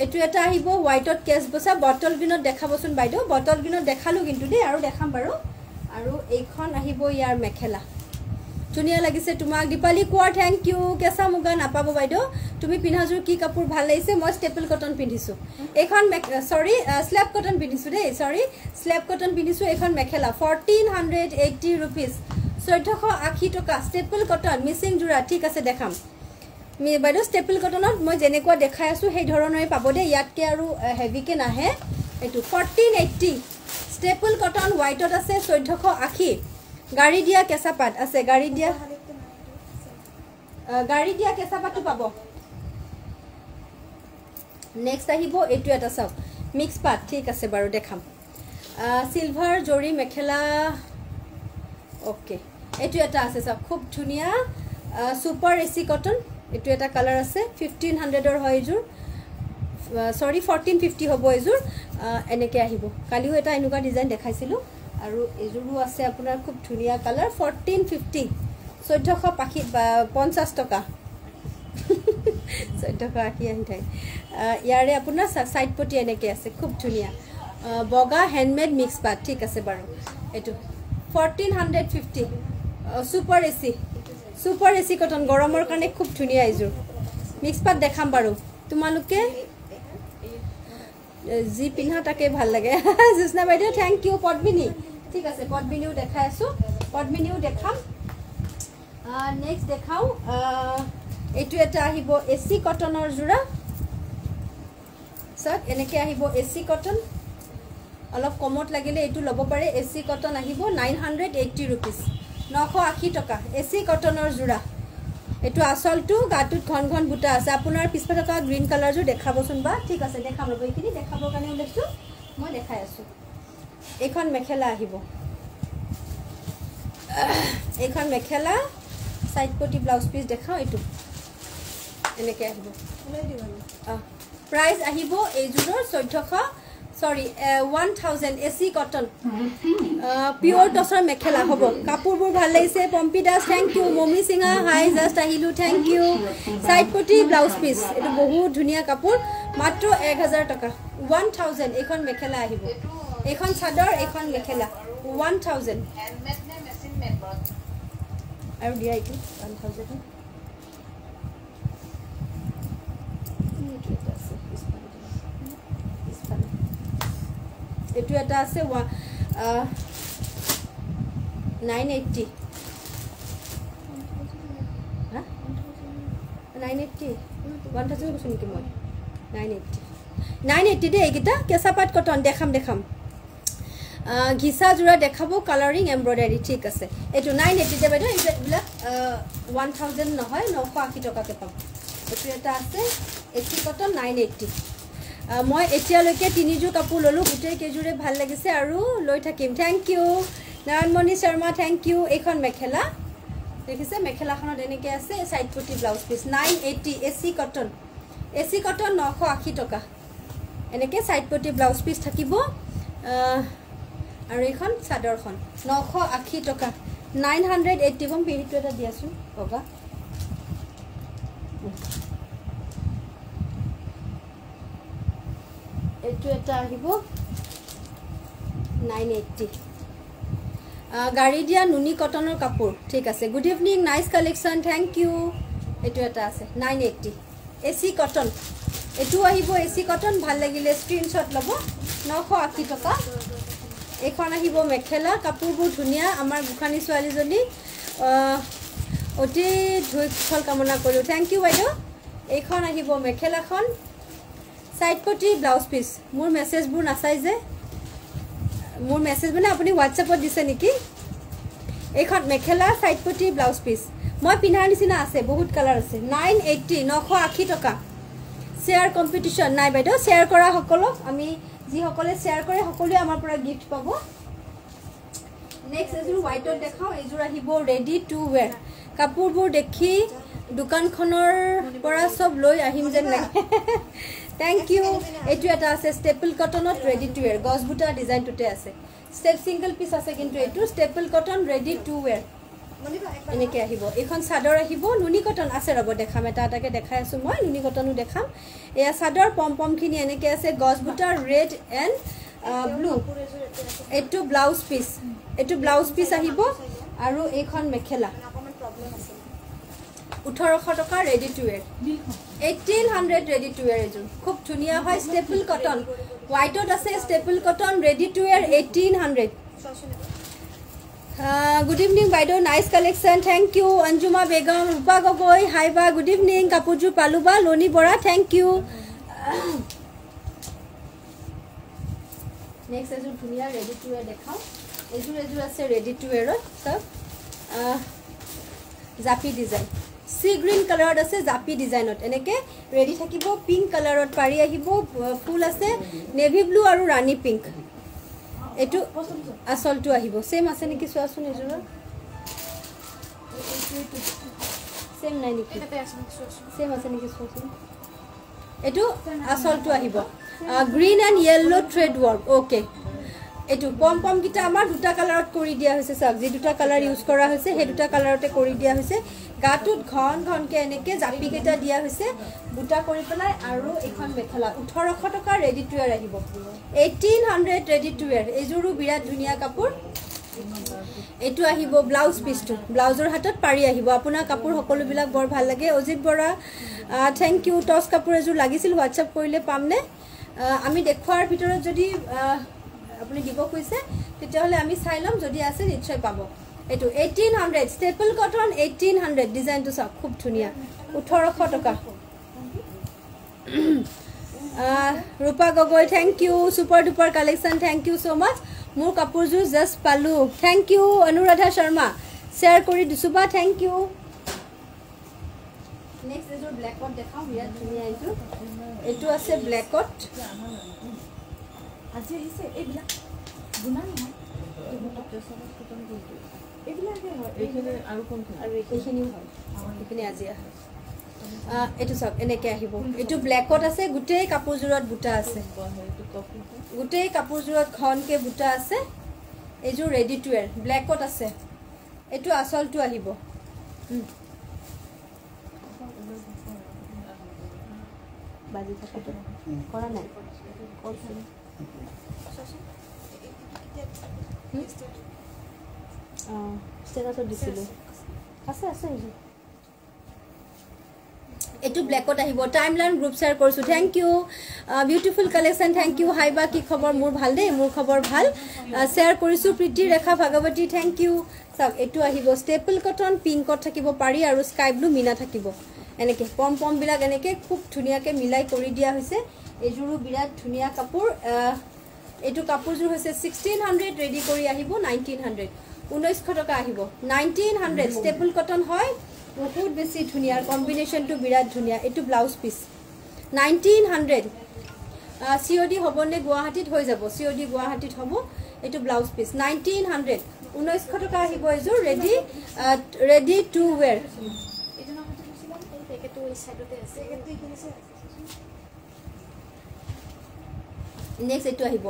এইটো এটা আহিব হোৱাইটত কেচ বচা বটল গ্ৰীণত দেখাবচোন বাইদেউ। বটল গ্ৰীণত দেখালোঁ কিন্তু দেই আৰু দেখাম বাৰু। আৰু এইখন আহিব ইয়াৰ মেখেলা। ধুনীয়া লাগিছে তোমাক। দীপালী কোৱাৰ থেংক ইউ কেঁচা মুগা নাপাব বাইদেউ। তুমি পিন্ধাযোৰ কি কাপোৰ ভাল লাগিছে? মই ষ্টেপল কটন পিন্ধিছোঁ। এইখন চৰি শ্লেপ কটন পিন্ধিছোঁ দেই চৰি শ্লেপ কটন পিন্ধিছোঁ এইখন mekhela. Fourteen hundred eighty rupees চৈধ্যশ আশী টকা। ষ্টেপল কটন মিচিং যোৰা ঠিক আছে দেখাম। বাইদেউ ষ্টেপল কটনত মই যেনেকুৱা দেখাই আছোঁ সেই ধৰণৰে পাব দেই। ইয়াতকৈ আৰু হেভিকৈ নাহে। এইটো ফৰ্টিন এইট্টি ষ্টেপল কটন হোৱাইটত আছে চৈধ্যশ আশী। গাড়ী দিয়া কেঁচা পাত আছে গাড়ী দিয়া গাড়ী দিয়া কেঁচা পাতো পাব। নেক্সট আহিব এইটো এটা চাওক। মিক্স পাত ঠিক আছে বাৰু দেখাম। চিলভাৰ জৰি মেখেলা অ'কে এইটো এটা আছে চাওক খুব ধুনীয়া। ছুপাৰ এ চি কটন এইটো এটা কালাৰ আছে ফিফটিন হাণ্ড্ৰেডৰ হয় এইযোৰ। চৰি ফৰ্টিন ফিফটি হ'ব এইযোৰ। এনেকৈ আহিব। কালিও এটা এনেকুৱা ডিজাইন দেখাইছিলোঁ। আৰু এইযোৰো আছে আপোনাৰ খুব ধুনীয়া কালাৰ ফৰ্টিন ফিফটি চৈধ্যশ পাখি পঞ্চাছ টকা। চৈধ্যশ আশী আহি থাকে। ইয়াৰে আপোনাৰ চাইড পটি এনেকৈ আছে খুব ধুনীয়া। বগা হেণ্ডমেড মিক্স পাত ঠিক আছে বাৰু। এইটো fourteen hundred fifty super A C super A C cotton গৰমৰ কাৰণে খুব ধুনীয়া এইযোৰ মিক্স পাত দেখাম বাৰু। তোমালোকে? যি পিন্ধা তাকে ভাল লাগে। জ্যোৎস্না বাইদেউ থেংক ইউ পদ্মিনী। ঠিক আছে পদ্মিনীও দেখাই আছোঁ। পদ্মিনীও দেখাম। নেক্সট দেখাওঁ। এইটো এটা আহিব এ চি কটনৰ যোৰা। চাওক এনেকৈ আহিব এ চি কটন। অলপ কমত লাগিলে এইটো ল'ব পাৰে। এ চি কটন আহিব নাইন হাণ্ড্ৰেড এইট্টি ৰুপিজ নশ আশী টকা। এ চি কটনৰ যোৰা। এইটো আচলটো গাটোত ঘন ঘন বুটা আছে। আপোনাৰ পিছফালে থকা গ্ৰীণ কালাৰযোৰ দেখাবচোন বা। ঠিক আছে দেখাম ৰ'ব। এইখিনি দেখাবৰ কাৰণে ওলাইছোঁ মই দেখাই আছোঁ। এইখন মেখেলা আহিব। এইখন মেখেলা চাইড পটি ব্লাউজ পিচ দেখাওঁ এইটো। এনেকৈ আহিব। অঁ প্ৰাইচ আহিব এইযোৰৰ চৈধ্যশ চৰি one thousand A C cotton পিয়'ৰ টচৰ মেখেলা হ'ব। কাপোৰবোৰ ভাল লাগিছে Pampi Das thank you Momi Singha hi just আহিলোঁ থেংক ইউ চাইড পটি ব্লাউজ পিচ এইটো বহুত ধুনীয়া কাপোৰ মাত্ৰ এক হাজাৰ টকা। ওৱান থাউজেণ্ড এইখন মেখেলা আহিব। এইখন চাদৰ এইখন মেখেলা। ওৱান থাউজেণ্ড আৰু দিয়া এইটো ওৱান থাউজেণ্ড এইটো এটা আছে nine eighty nine eighty one thousand কৈছোঁ নেকি মই? নাইন এইট্টি নাইন এইট্টি দেই এইকেইটা। কেঁচা পাত কটন দেখাম দেখাম। ঘিচা যোৰা দেখাব কালাৰিং এম্ব্ৰইডাৰী ঠিক আছে। এইটো নাইন এইট্টিতে বাইদেউ এইবিলাক ওৱান থাউজেণ্ড নহয় নশ আশী টকাকৈ পাম এইটো এটা আছে এইট্টি কটন নাইন এইট্টি আহ, মই এতিয়ালৈকে তিনিযোৰ কাপোৰ ল'লোঁ গোটেই কেইযোৰে ভাল লাগিছে আৰু লৈ থাকিম। Thank you Narayanmani Sharma thank you এইখন মেখেলা দেখিছে? মেখেলাখনত এনেকৈ আছে চাইড পটি blouse piece nine eighty A C cotton A C cotton নশ আশী টকা। এনেকৈ চাইড পটি ব্লাউজ পিচ থাকিব। আৰু এইখন চাদৰখন নশ আশী টকা। নাইন হাণ্ড্ৰেড এইটি কম পিৰিটো এটা দিয়াচোন বগা। এইটো এটা আহিব। নাইন এইটি গাড়ী দিয়া নুনি কটনৰ কাপোৰ ঠিক আছে। Good evening nice collection thank you এইটো এটা আছে nine eighty A C cotton এইটো আহিব এ চি কটন ভাল লাগিলে স্ক্ৰীনশ্বট ল'ব। নশ আশী টকা। এইখন আহিব মেখেলা কাপোৰবোৰ ধুনীয়া আমাৰ গোসানী ছোৱালীজনী অতি ধৈৰ্য্যফল কামনা কৰিলোঁ। থেংক ইউ বাইদেউ। এইখন আহিব মেখেলাখন। চাইড পটি ব্লাউজ পিচ মোৰ মেছেজবোৰ নাচাই যে। মোৰ মেছেজ মানে আপুনি হোৱাটছএপত দিছে নেকি? এইখন মেখেলা চাইড পটি ব্লাউজ পিচ মই পিন্ধাৰ নিচিনা আছে বহুত কালাৰ আছে। নাইন এইটি নশ আশী টকা। শ্বেয়াৰ কম্পিটিশ্যন নাই বাইদেউ শ্বেয়াৰ কৰা সকলক। আমি যিসকলে শ্বেয়াৰ কৰে সকলোৱে আমাৰ পৰা গিফ্ট পাব। নেক্সট এযোৰ হোৱাইটত দেখাওঁ এইযোৰ আহিব ৰেডি টু ৱেৰ কাপোৰবোৰ দেখি দোকানখনৰ পৰা চব লৈ আহিম যেন লাগে। থেংক ইউ এইটো এটা আছে ষ্টেপল কটনত ৰেডি টু ৱেৰ গছ বুটা ডিজাইনটোতে আছে। ষ্টেপ ছিংগল পিচ আছে কিন্তু এইটো staple cotton ready to wear এনেকৈ আহিব। এইখন চাদৰ আহিব নুনি কটন আছে ৰ'ব দেখাম এটা এটাকৈ দেখাই আছোঁ মই নুনি কটনো দেখাম। এয়া চাদৰ পম পমখিনি এনেকৈ আছে গছ বুটাৰ ৰেড এণ্ড ব্লু এইটো ব্লাউজ পিচ এইটো ব্লাউজ পিচ আহিব আৰু এইখন মেখেলা। ওঠৰশ টকা ready to wear eighteen hundred ready to wear এযোৰ। খুব ধুনীয়া হয় ষ্টেপল কটন হোৱাইটত আছে staple cotton ready to wear eighteen hundred good evening বাইদেউ nice collection thank you Anjuma Begum Rupa Gogoi hi বা গুড ইভিনিং কাপোৰযোৰ পালোঁ বা Loni Bora thank you next এযোৰ ধুনীয়া ৰেডি টু ৱেৰ দেখাওঁ এযোৰ এযোৰ আছে ৰেডি টু ৱেৰত জাপি ডিজাইন চি গ্ৰীণ কালাৰত আছে জাপি ডিজাইনত এনেকৈ ৰেডি থাকিব পিংক কালাৰত পাৰি আহিব আহ, ফুল আছে নেভি ব্লু আৰু ৰাণী পিংক এইটো আচলটো আহিব। ছেম আছে নেকি? চোৱাচোন এযোৰৰ। ছেম নাই নেকি? ছেম আছে নেকি? চোৱাচোন। এইটো আচলটো আহিব। Green and yellow' thread work okay এইটো পম পমকেইটা আমাৰ দুটা কালাৰত কৰি দিয়া হৈছে চাওক। যি দুটা কালাৰ ইউজ কৰা হৈছে সেই দুটা কালাৰতে কৰি দিয়া হৈছে। গাটোত ঘন ঘনকৈ এনেকৈ জাপিকেইটা দিয়া হৈছে দুটা কৰি পেলাই আৰু এইখন মেখেলা। ওঠৰশ টকা ৰেডি টু ৱেৰ আহিব। Eighteen hundred ready to wear এইযোৰো বিৰাট ধুনীয়া কাপোৰ। এইটো আহিব ব্লাউজ পিচটো। ব্লাউজৰ হাতত পাৰি আহিব। আপোনাৰ কাপোৰ সকলোবিলাক বৰ ভাল লাগে। Ajit Bora thank you touch কাপোৰ এযোৰ লাগিছিল। হোৱাটছএপ কৰিলে পামনে? আমি দেখুৱাৰ ভিতৰত যদি আপুনি দিব খুজিছে তেতিয়াহ'লে আমি চাই ল'ম। যদি আছে নিশ্চয় পাব। এইটো eighteen hundred staple cotton eighteen hundred ডিজাইনটো চাওক খুব ধুনীয়া। ওঠৰশ টকা। Rupa Gogoi thank you super duper collection thank you so' much মোৰ কাপোৰযোৰ জাষ্ট পালোঁ। Thank you Anuradha Sharma. Share কৰি দিছোঁ বা থেংক ইউ এইটো আছে ব্লেকত আজি আহিছে এইবিলাক গুণা নহয় এইবিলাকে হয় এইখিনি আজি আহে। এইটো চাওক এনেকৈ আহিব। এইটো ব্লেকত আছে গোটেই কাপোৰযোৰত বুটা আছে। গোটেই কাপোৰযোৰত ঘনকৈ বুটা আছে। এইযোৰ ৰেডি টু ৱেৰ ব্লেকত আছে। এইটো আচলটো আহিব। বাজি কৰা নাই? এইটো ব্লেকত আহিব। টাইম লাইন গ্ৰুপ শ্বেয়াৰ কৰিছোঁ thank you beautiful collection thank you hi বা কি খবৰ? মোৰ ভাল দেই মোৰ খবৰ ভাল। শ্বেয়াৰ কৰিছোঁ প্ৰীতি ৰেখা ভাগৱতী থেংক ইউ চাওক এইটো আহিব। ষ্টেপল কটন পিংকত থাকিব পাৰি আৰু স্কাই ব্লু মীনা থাকিব। এনেকৈ পম পমবিলাক এনেকৈ খুব ধুনীয়াকৈ মিলাই কৰি দিয়া হৈছে। এইযোৰো বিৰাট ধুনীয়া কাপোৰ। আহ, এইটো কাপোৰযোৰ হৈছে ছিক্সটিন হাণ্ড্ৰেড ৰেডি কৰি আহিব নাইনটিন হাণ্ড্ৰেড ঊনৈছশ টকা আহিব। নাইনটিন হাণ্ড্ৰেড ষ্টেপল কটন হয় বহুত বেছি ধুনীয়া কম্বিনেশ্যনটো বিৰাট ধুনীয়া এইটো blouse piece nineteen hundred C O' D হ'বনে গুৱাহাটীত হৈ যাব। চি অ' ডি গুৱাহাটীত হ'ব এইটো ব্লাউজ পিচ নাইনটিন হাণ্ড্ৰেড ঊনৈছশ টকা আহিব এইযোৰ ready ready to wear next এইটো আহিব।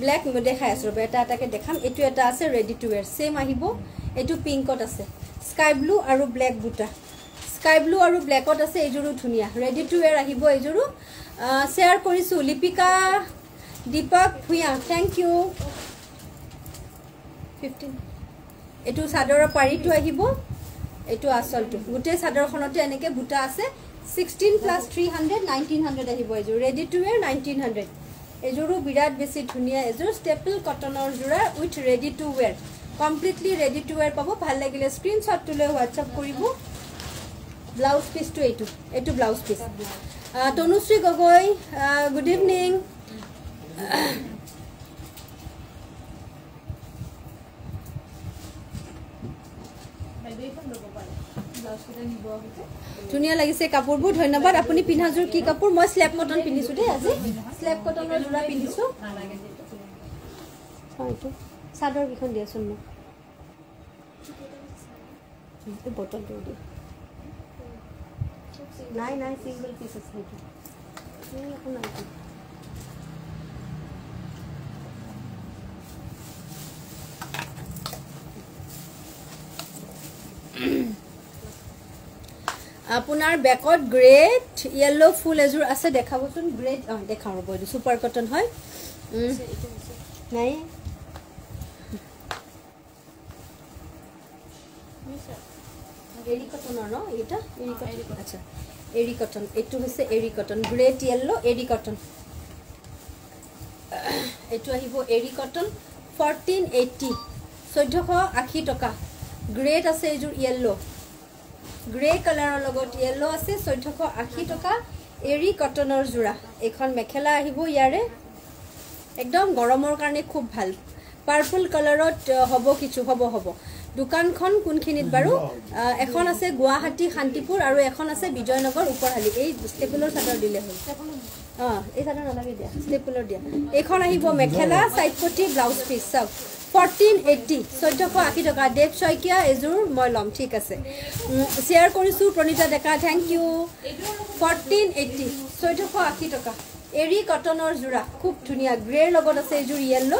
ব্লেক দেখাই আছোঁ ৰ'ব এটা এটাকৈ দেখাম। এইটো এটা আছে ৰেডি টু ৱেৰ ছেইম আহিব। এইটো পিংকত আছে। স্কাই ব্লু আৰু ব্লেক দুটা। স্কাই ব্লু আৰু ব্লেকত আছে এইযোৰো ধুনীয়া। ৰেডি টু ৱেৰ আহিব এইযোৰো। শ্বেয়াৰ কৰিছোঁ Lipika Dipak Bhuyan thank you fifteen এইটো চাদৰৰ পাৰিটো আহিব। এইটো আচলটো। গোটেই চাদৰখনতে এনেকৈ বুটা আছে। Sixteen plus three hundred nineteen hundred আহিব এইযোৰ। Ready to wear nineteen hundred এইযোৰো বিৰাট বেছি ধুনীয়া এযোৰ ষ্টেপল কটনৰ যোৰা with ready to wear completely ready to wear পাব ভাল লাগিলে স্ক্ৰীনশ্বটটো লৈ হোৱাটছআপ কৰিব। ব্লাউজ পিচটো এইটো এইটো blouse piece Tanushree Gogoi good evening ব্লাউজকেইটা নিব আহোঁতে ধুনীয়া লাগিছে কাপোৰবোৰ ধন্যবাদ। আপুনি পিন্ধাযোৰ কি কাপোৰ? মই স্লেব কটন পিন্ধিছোঁ দেই আজি। স্লেব কটনৰ যোৰা পিন্ধিছোঁ। এইটো চাদৰ কেইখন দিয়াচোন মোক। বটলটো দিয়া নাই নাই চিংগল পিচ আছে সেইটো। একো নাই। আপোনাৰ বেকত গ্ৰেট য়েল্ল' ফুল এযোৰ আছে দেখাবচোন। গ্ৰেট অঁ দেখাওঁ ৰ'ব এইটো ছুপাৰ কটন হয়। এইটো নাই। এৰি কটনৰ ন এইকেইটা এৰি কটন। আচ্ছা। এৰি কটন এইটো হৈছে eri cotton great yellow' eri cotton এইটো আহিব এৰি কটন ফৰ্টিন এইটি চৈধ্যশ আশী টকা। গ্ৰেট আছে এইযোৰ য়েল্ল' গ্ৰে কালাৰৰ লগত য়েল্ল' আছে চৈধ্যশ আশী টকা। এৰি কটনৰ যোৰা এইখন মেখেলা আহিব ইয়াৰে। একদম গৰমৰ কাৰণে খুব ভাল। পাৰ্পল কালাৰত হ'ব কিছু হ'ব হ'ব। দোকানখন কোনখিনিত বাৰু? এখন আছে গুৱাহাটী শান্তিপুৰ আৰু এখন আছে বিজয়নগৰ ওপৰহালি। এই ষ্টেপুলৰ চাদৰ দিলে হ'ল। অঁ এই চাদৰ নালাগে দিয়া ষ্টেপুলৰ দিয়া। এইখন আহিব মেখেলা চাইডপতি ব্লাউজ পিচ চাওক। ফৰ্টিন এইটি চৈধ্যশ আশী টকা দেৱ শইকীয়া এযোৰ মই ল'ম ঠিক আছে। শ্বেয়াৰ কৰিছোঁ Pranita Deka thank you fourteen eighty চৈধ্যশ আশী টকা এৰি কটনৰ যোৰা খুব ধুনীয়া গ্ৰেৰ লগত আছে এইযোৰ য়েল্ল'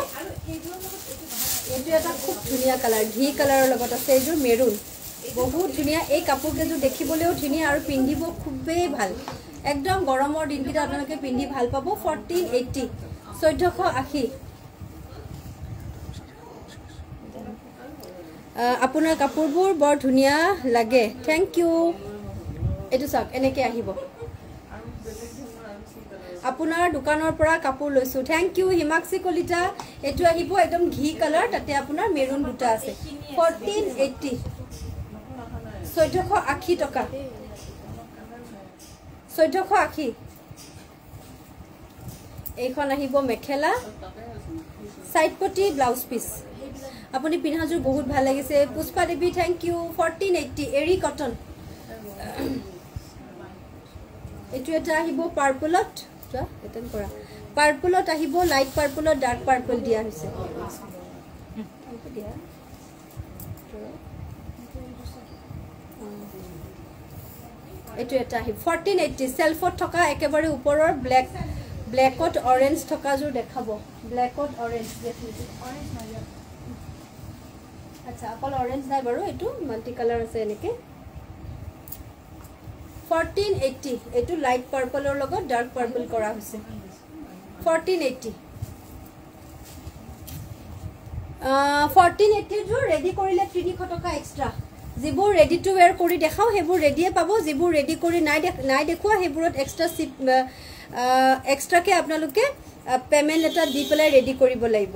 এইটো এটা খুব ধুনীয়া কালাৰ ঘি কালাৰৰ লগত আছে এইযোৰ মেৰুন বহুত ধুনীয়া এই কাপোৰকেইযোৰ দেখিবলৈও ধুনীয়া আৰু পিন্ধিব খুবেই ভাল। একদম গৰমৰ দিনকেইটা আপোনালোকে পিন্ধি ভাল পাব ফৰ্টিন এইটি চৈধ্যশ আশী। আপোনাৰ কাপোৰবোৰ বৰ ধুনীয়া লাগে। থেংক ইউ এইটো চাওক এনেকৈ আহিব। আপোনাৰ দোকানৰ পৰা কাপোৰ লৈছোঁ। Thank you Himakshi Kalita. এইটো আহিব একদম ঘি কালাৰ তাতে আপোনাৰ মেৰুন দুটা আছে। ফৰ্টিন এইটি চৈধ্যশ আশী টকা। চৈধ্যশ আশী। এইখন আহিব মেখেলা। চাইডপতি ব্লাউজ পিচ আপুনি পিন্ধাযোৰ বহুত ভাল লাগিছে। Pushpa Devi thank you fourteen eighty eri cotton. এইটো এটা আহিব পাৰ্পলত এটেণ্ড কৰা। পাৰ্পলত আহিব লাইট পাৰ্পলত ডাৰ্ক পাৰ্পল দিয়া হৈছে। এইটো এটা আহিব। ফৰ্টিন এইটি চেল্ফত থকা একেবাৰে ওপৰৰ ব্লেক ব্লেকত অৰেঞ্জ থকাযোৰ দেখাব। ব্লেকত অৰেঞ্জ আচ্ছা অকল অৰেঞ্জ নাই বাৰু এইটো মাল্টি কালাৰ আছে এনেকৈ। ফৰ্টিন এইটি এইটো লাইট পাৰ্পলৰ লগত ডাৰ্ক পাৰ্পল কৰা হৈছে। ফৰ্টিন এইটি ফৰ্টিন এইটিৰযোৰ ৰেডি কৰিলে তিনিশ টকা এক্সট্ৰা যিবোৰ ৰেডি টু ৱেৰ কৰি দেখাওঁ সেইবোৰ ৰেডিয়ে পাব। যিবোৰ ৰেডি কৰি নাই নাই দেখুওৱা সেইবোৰত এক্সট্ৰা চিপ এক্সট্ৰাকৈ আপোনালোকে পে'মেণ্ট এটা দি পেলাই ৰেডি কৰিব লাগিব।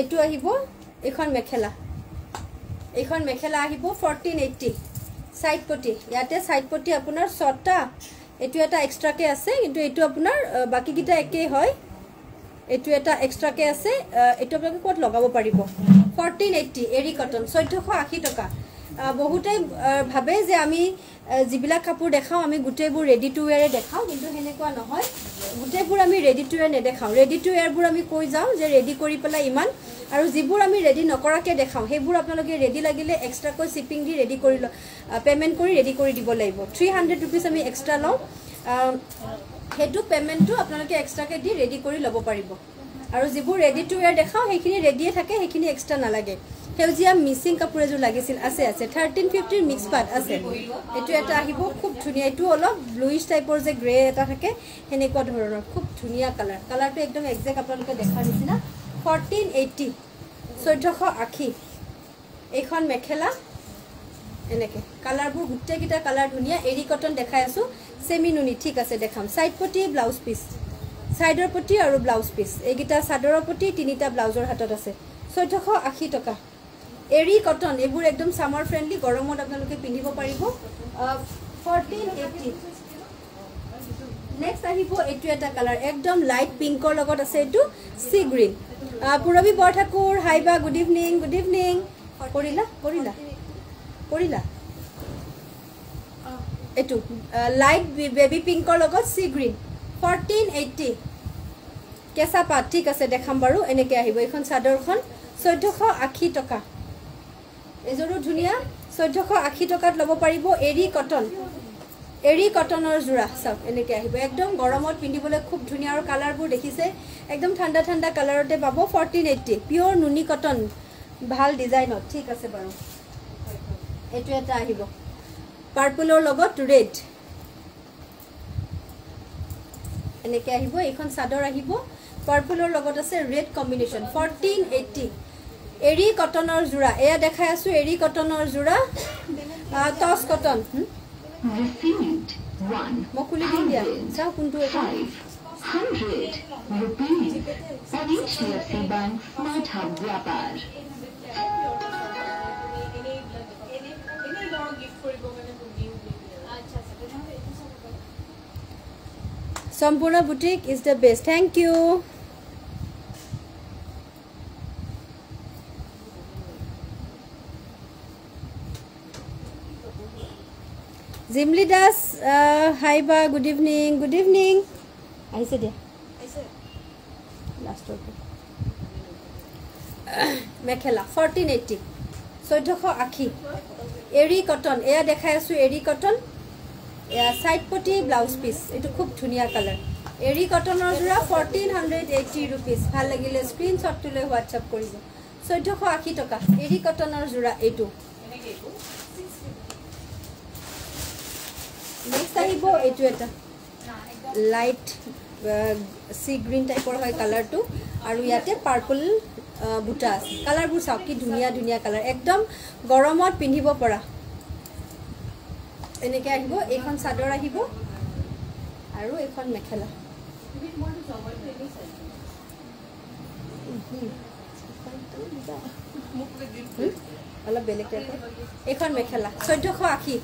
এইটো আহিব এইখন মেখেলা। এইখন মেখেলা আহিব ফৰ্টিন এইটি ছাইড পটি। ইয়াতে ছাইড পটি আপোনাৰ ছটা এইটো এটা এক্সট্ৰাকৈ আছে কিন্তু এইটো আপোনাৰ বাকীকেইটা একেই হয়। এইটো এটা এক্সট্ৰাকৈ আছে এইটো আপোনালোকে ক'ত লগাব পাৰিব? ফৰ্টিন এইটি এৰি কটন চৈধ্যশ আশী টকা। আহ, ভাবে যে আমি যিবিলাক কাপোৰ দেখাওঁ আমি গোটেইবোৰ ৰেডি টু ৱেৰে দেখাওঁ কিন্তু সেনেকুৱা নহয়। গোটেইবোৰ আমি ৰেডি টু ৱেৰ নেদেখাওঁ। ৰেডি টু ৱেৰবোৰ আমি কৈ যাওঁ যে ৰেডি কৰি পেলাই ইমান। আৰু যিবোৰ আমি ৰেডি নকৰাকৈ দেখাওঁ সেইবোৰ আপোনালোকে ৰেডি লাগিলে এক্সট্ৰাকৈ শ্বিপিং দি ৰেডি কৰি পে'মেণ্ট কৰি ৰেডি কৰি দিব লাগিব। থ্ৰী হাণ্ড্ৰেড ৰুপিজ আমি এক্সট্ৰা লওঁ। সেইটো পে'মেণ্টটো আপোনালোকে এক্সট্ৰাকৈ দি ৰেডি কৰি ল'ব পাৰিব। আৰু যিবোৰ ৰেডি টু ৱেৰ দেখাওঁ সেইখিনি ৰেডিয়ে থাকে সেইখিনি এক্সট্ৰা নালাগে। সেউজীয়া মিচিং কাপোৰ এযোৰ লাগিছিল আছে আছে। থাৰ্টিন ফিফটিৰ মিক্স পাত আছে। এইটো এটা আহিব খুব ধুনীয়া। এইটো অলপ ব্লুইছ টাইপৰ যে গ্ৰে এটা থাকে সেনেকুৱা ধৰণৰ খুব ধুনীয়া কালাৰ কালাৰটো একদম একজেক্ট আপোনালোকে দেখাৰ নিচিনা। ফৰ্টিন এইটি চৈধ্যশ আশী। এইখন মেখেলা এনেকৈ। কালাৰবোৰ গোটেইকেইটা কালাৰ ধুনীয়া। এৰী কটন দেখাই আছোঁ। চেমি নুনি ঠিক আছে দেখাম। ছাইড পটি ব্লাউজ পিচ ছাইডৰ পটি আৰু ব্লাউজ পিচ এইকেইটা চাদৰৰ পটি তিনিটা ব্লাউজৰ হাতত আছে। চৈধ্যশ আশী টকা। এৰী কটন এইবোৰ একদম ছামাৰ ফ্ৰেণ্ডলি গৰমত আপোনালোকে পিন্ধিব পাৰিব। ফৰ্টিন এইটি নেক্সট আহিব এইটো এটা কালাৰ একদম লাইট পিংকৰ লগত আছে এইটো sea green Purabi Borthakur hi বা গুড ইভিনিং গুড ইভিনিং কৰিলা কৰিলা কৰিলা। এইটো লাইট বেবী পিংকৰ লগত চি গ্ৰীণ ফৰ্টিন এইটি কেঁচা পাত ঠিক আছে দেখাম বাৰু এনেকৈ আহিব। এইখন চাদৰখন চৈধ্যশ আশী টকা। এযোৰো ধুনীয়া চৈধ্যশ আশী টকাত ল'ব পাৰিব এৰী কটন। এৰী কটনৰ যোৰা চাওক এনেকৈ আহিব। একদম গৰমত পিন্ধিবলৈ খুব ধুনীয়া আৰু কালাৰবোৰ দেখিছে। একদম ঠাণ্ডা ঠাণ্ডা কালাৰতে পাব ফৰ্টিন এইটি পিয়'ৰ নুনি কটন ভাল ডিজাইনত ঠিক আছে বাৰু। এইটো এটা আহিব। পাৰ্পলৰ লগত ৰেড এনেকৈ আহিব এইখন চাদৰ আহিব। পাৰ্পলৰ লগত আছে ৰেড কম্বিনেশ্যন ফৰ্টিন এইটি এৰী কটনৰ যোৰা এয়া দেখাই আছোঁ এৰী কটনৰ যোৰা টচ কটন। মই খুলি দিম দিয়া। চাওঁ কোনটো. Sampurna boutique is the best thank you Jimli Das hi বা গুড ইভিনিং গুড ইভিনিং আহিছে দিয়া লাষ্টৰটো মেখেলা ফৰ্টিন এইটি চৈধ্যশ আশী। এৰী কটন এয়া দেখাই আছোঁ এৰী কটন। এয়া চাইড পটি ব্লাউজ পিচ এইটো খুব ধুনীয়া কালাৰ এৰী কটনৰ যোৰা ফৰ্টিন হাণ্ড্ৰেড এইটি ৰুপিজ ভাল লাগিলে স্ক্ৰীনশ্বটটো লৈ হোৱাটছআপ কৰিব। চৈধ্যশ আশী টকা এৰী কটনৰ যোৰা এইটো। নেক্সট আহিব এইটো এটা। লাইট চি গ্ৰীণ টাইপৰ হয় কালাৰটো আৰু ইয়াতে পাৰ্পল বুটা আছে। কালাৰবোৰ চাওক কি ধুনীয়া ধুনীয়া কালাৰ একদম গৰমত পিন্ধিব পৰা। এনেকৈ আহিব এইখন চাদৰ আহিব। আৰু এইখন মেখেলা? অলপ বেলেগ এইখন মেখেলা। চৈধ্যশ আশী।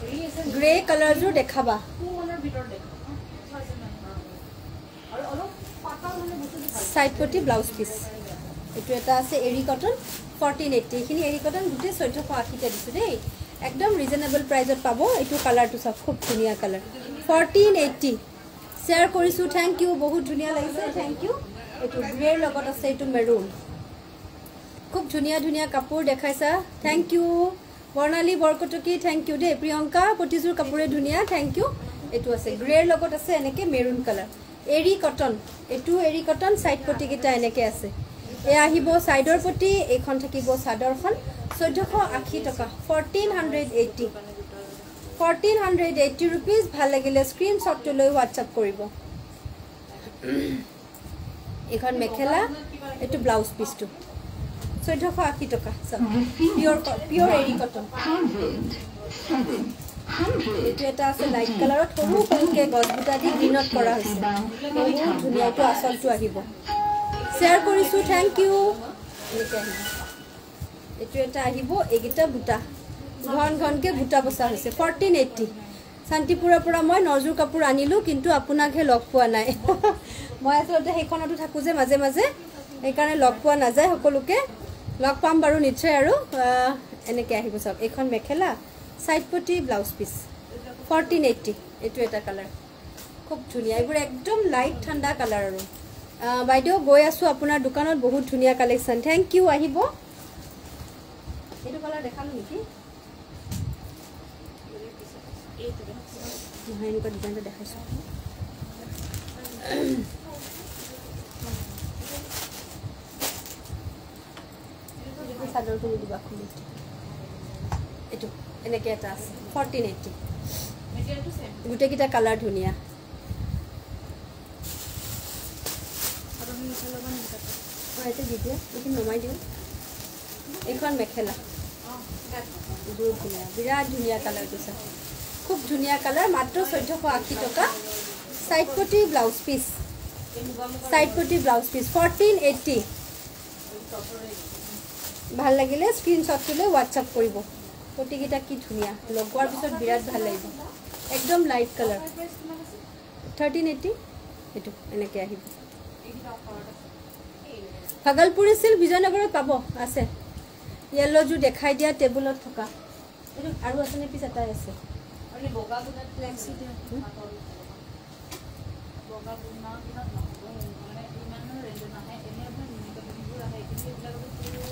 গ্ৰে কালাৰযোৰ দেখাবা। চাইড পটি ব্লাউজ পিচ এইটো এটা আছে এৰী কটন ফৰ্টিন এইটি এইখিনি এৰী কটন গোটেই চৈধ্যশ আশীতে দিছোঁ দেই। একদম ৰিজনেবল প্ৰাইজত পাব। এইটো কালাৰটো চাওক খুব ধুনীয়া কালাৰ ফৰ্টিন এইটি শ্বেয়াৰ কৰিছোঁ থেংক ইউ বহুত ধুনীয়া লাগিছে থেংক ইউ এইটো গ্ৰেৰ লগত আছে এইটো মেৰুন খুব ধুনীয়া ধুনীয়া কাপোৰ দেখাইছা। Thank you Barnali Borkotoky thank you দেই। প্ৰিয়ংকা প্ৰতিযোৰ কাপোৰে ধুনীয়া থেংক ইউ এইটো আছে গ্ৰেৰ লগত আছে এনেকৈ মেৰুন কালাৰ। এৰী কটন এইটো এৰী কটন ছাইড পটিকেইটা এনেকৈ আছে। এয়া আহিব ছাইডৰ পটি এইখন থাকিব চাদৰখন। চৈধ্যশ আশী টকা fourteen hundred eighty fourteen hundred eighty rupees ভাল লাগিলে স্ক্ৰীনশ্বটটো লৈ হোৱাটছআপ কৰিব। এইখন মেখেলা এইটো ব্লাউজ পিচটো চৈধ্যশ আশী টকা পিয়'ৰ পিয়'ৰ এৰী কটন. এইটো এটা আছে লাইট কালাৰত সৰু সৰুকৈ গছবুটা দি গ্ৰীণত কৰা হৈছে। বহুত ধুনীয়া এইটো আচলটো আহিব। শ্বেয়াৰ কৰিছোঁ থেংক ইউ এনেকৈ আহিব। এইটো এটা আহিব এইকেইটা বুটা। ঘন ঘনকৈ বুটা বচা হৈছে ফৰ্টিন এইটি শান্তিপুৰৰ পৰা মই নজোৰ কাপোৰ আনিলোঁ কিন্তু আপোনাকহে লগ পোৱা নাই। মই আচলতে সেইখনতো থাকোঁ যে মাজে মাজে সেইকাৰণে লগ পোৱা নাযায় সকলোকে। লগ পাম বাৰু নিশ্চয় আৰু এনেকৈ আহিব চাওক। এইখন মেখেলা চাইড পটি ব্লাউজ পিচ ফৰ্টিন এইট্টি এইটো এটা কালাৰ খুব ধুনীয়া এইবোৰ একদম লাইট ঠাণ্ডা কালাৰ আৰু। বাইদেউ গৈ আছোঁ আপোনাৰ দোকানত বহুত ধুনীয়া কালেকশ্যন থেংক ইউ আহিব। এইটো কালাৰ দেখালোঁ নেকি? নহয় এনেকুৱা ডিজাইন এটা দেখাইছোঁ। দি দিবা খুলি এইটো এনেকৈ এটা আছে ফৰ্টিন এইট্টি গোটেইকেইটা কালাৰ ধুনীয়া। এইটো এইখিনি নমাই দিওঁ। এইখন মেখেলা। বহুত ধুনীয়া বিৰাট ধুনীয়া কালাৰটো চাওক খুব ধুনীয়া কালাৰ মাত্ৰ চৈধ্যশ আশী টকা। চাইড পটি ব্লাউজ পিচ। চাইড পটি ব্লাউজ পিচ ফৰ্টিন এইট্টি ভাল লাগিলে স্ক্ৰীনশ্বটটো লৈ হোৱাটছআপ কৰিব। প্ৰতিকেইটা কি ধুনীয়া। লগোৱাৰ পিছত বিৰাট ভাল লাগিব। একদম লাইট কালাৰ থাৰ্টিন এইট্টি সেইটো এনেকৈ আহিব। ভাগলপুৰী চিল্ক বিজয়নগৰত পাব আছে। য়েল্ল'যোৰ দেখাই দিয়া টেবুলত থকা। এইটো আৰু আছেনে পিছ এটাই আছে? বগা বুনা কিনাত নহ'ব মানে ইমানো ৰেঞ্জত নাহে এনেই আপোনাৰ নিমিকা বুনিবোৰ আহে কিন্তু এইবিলাক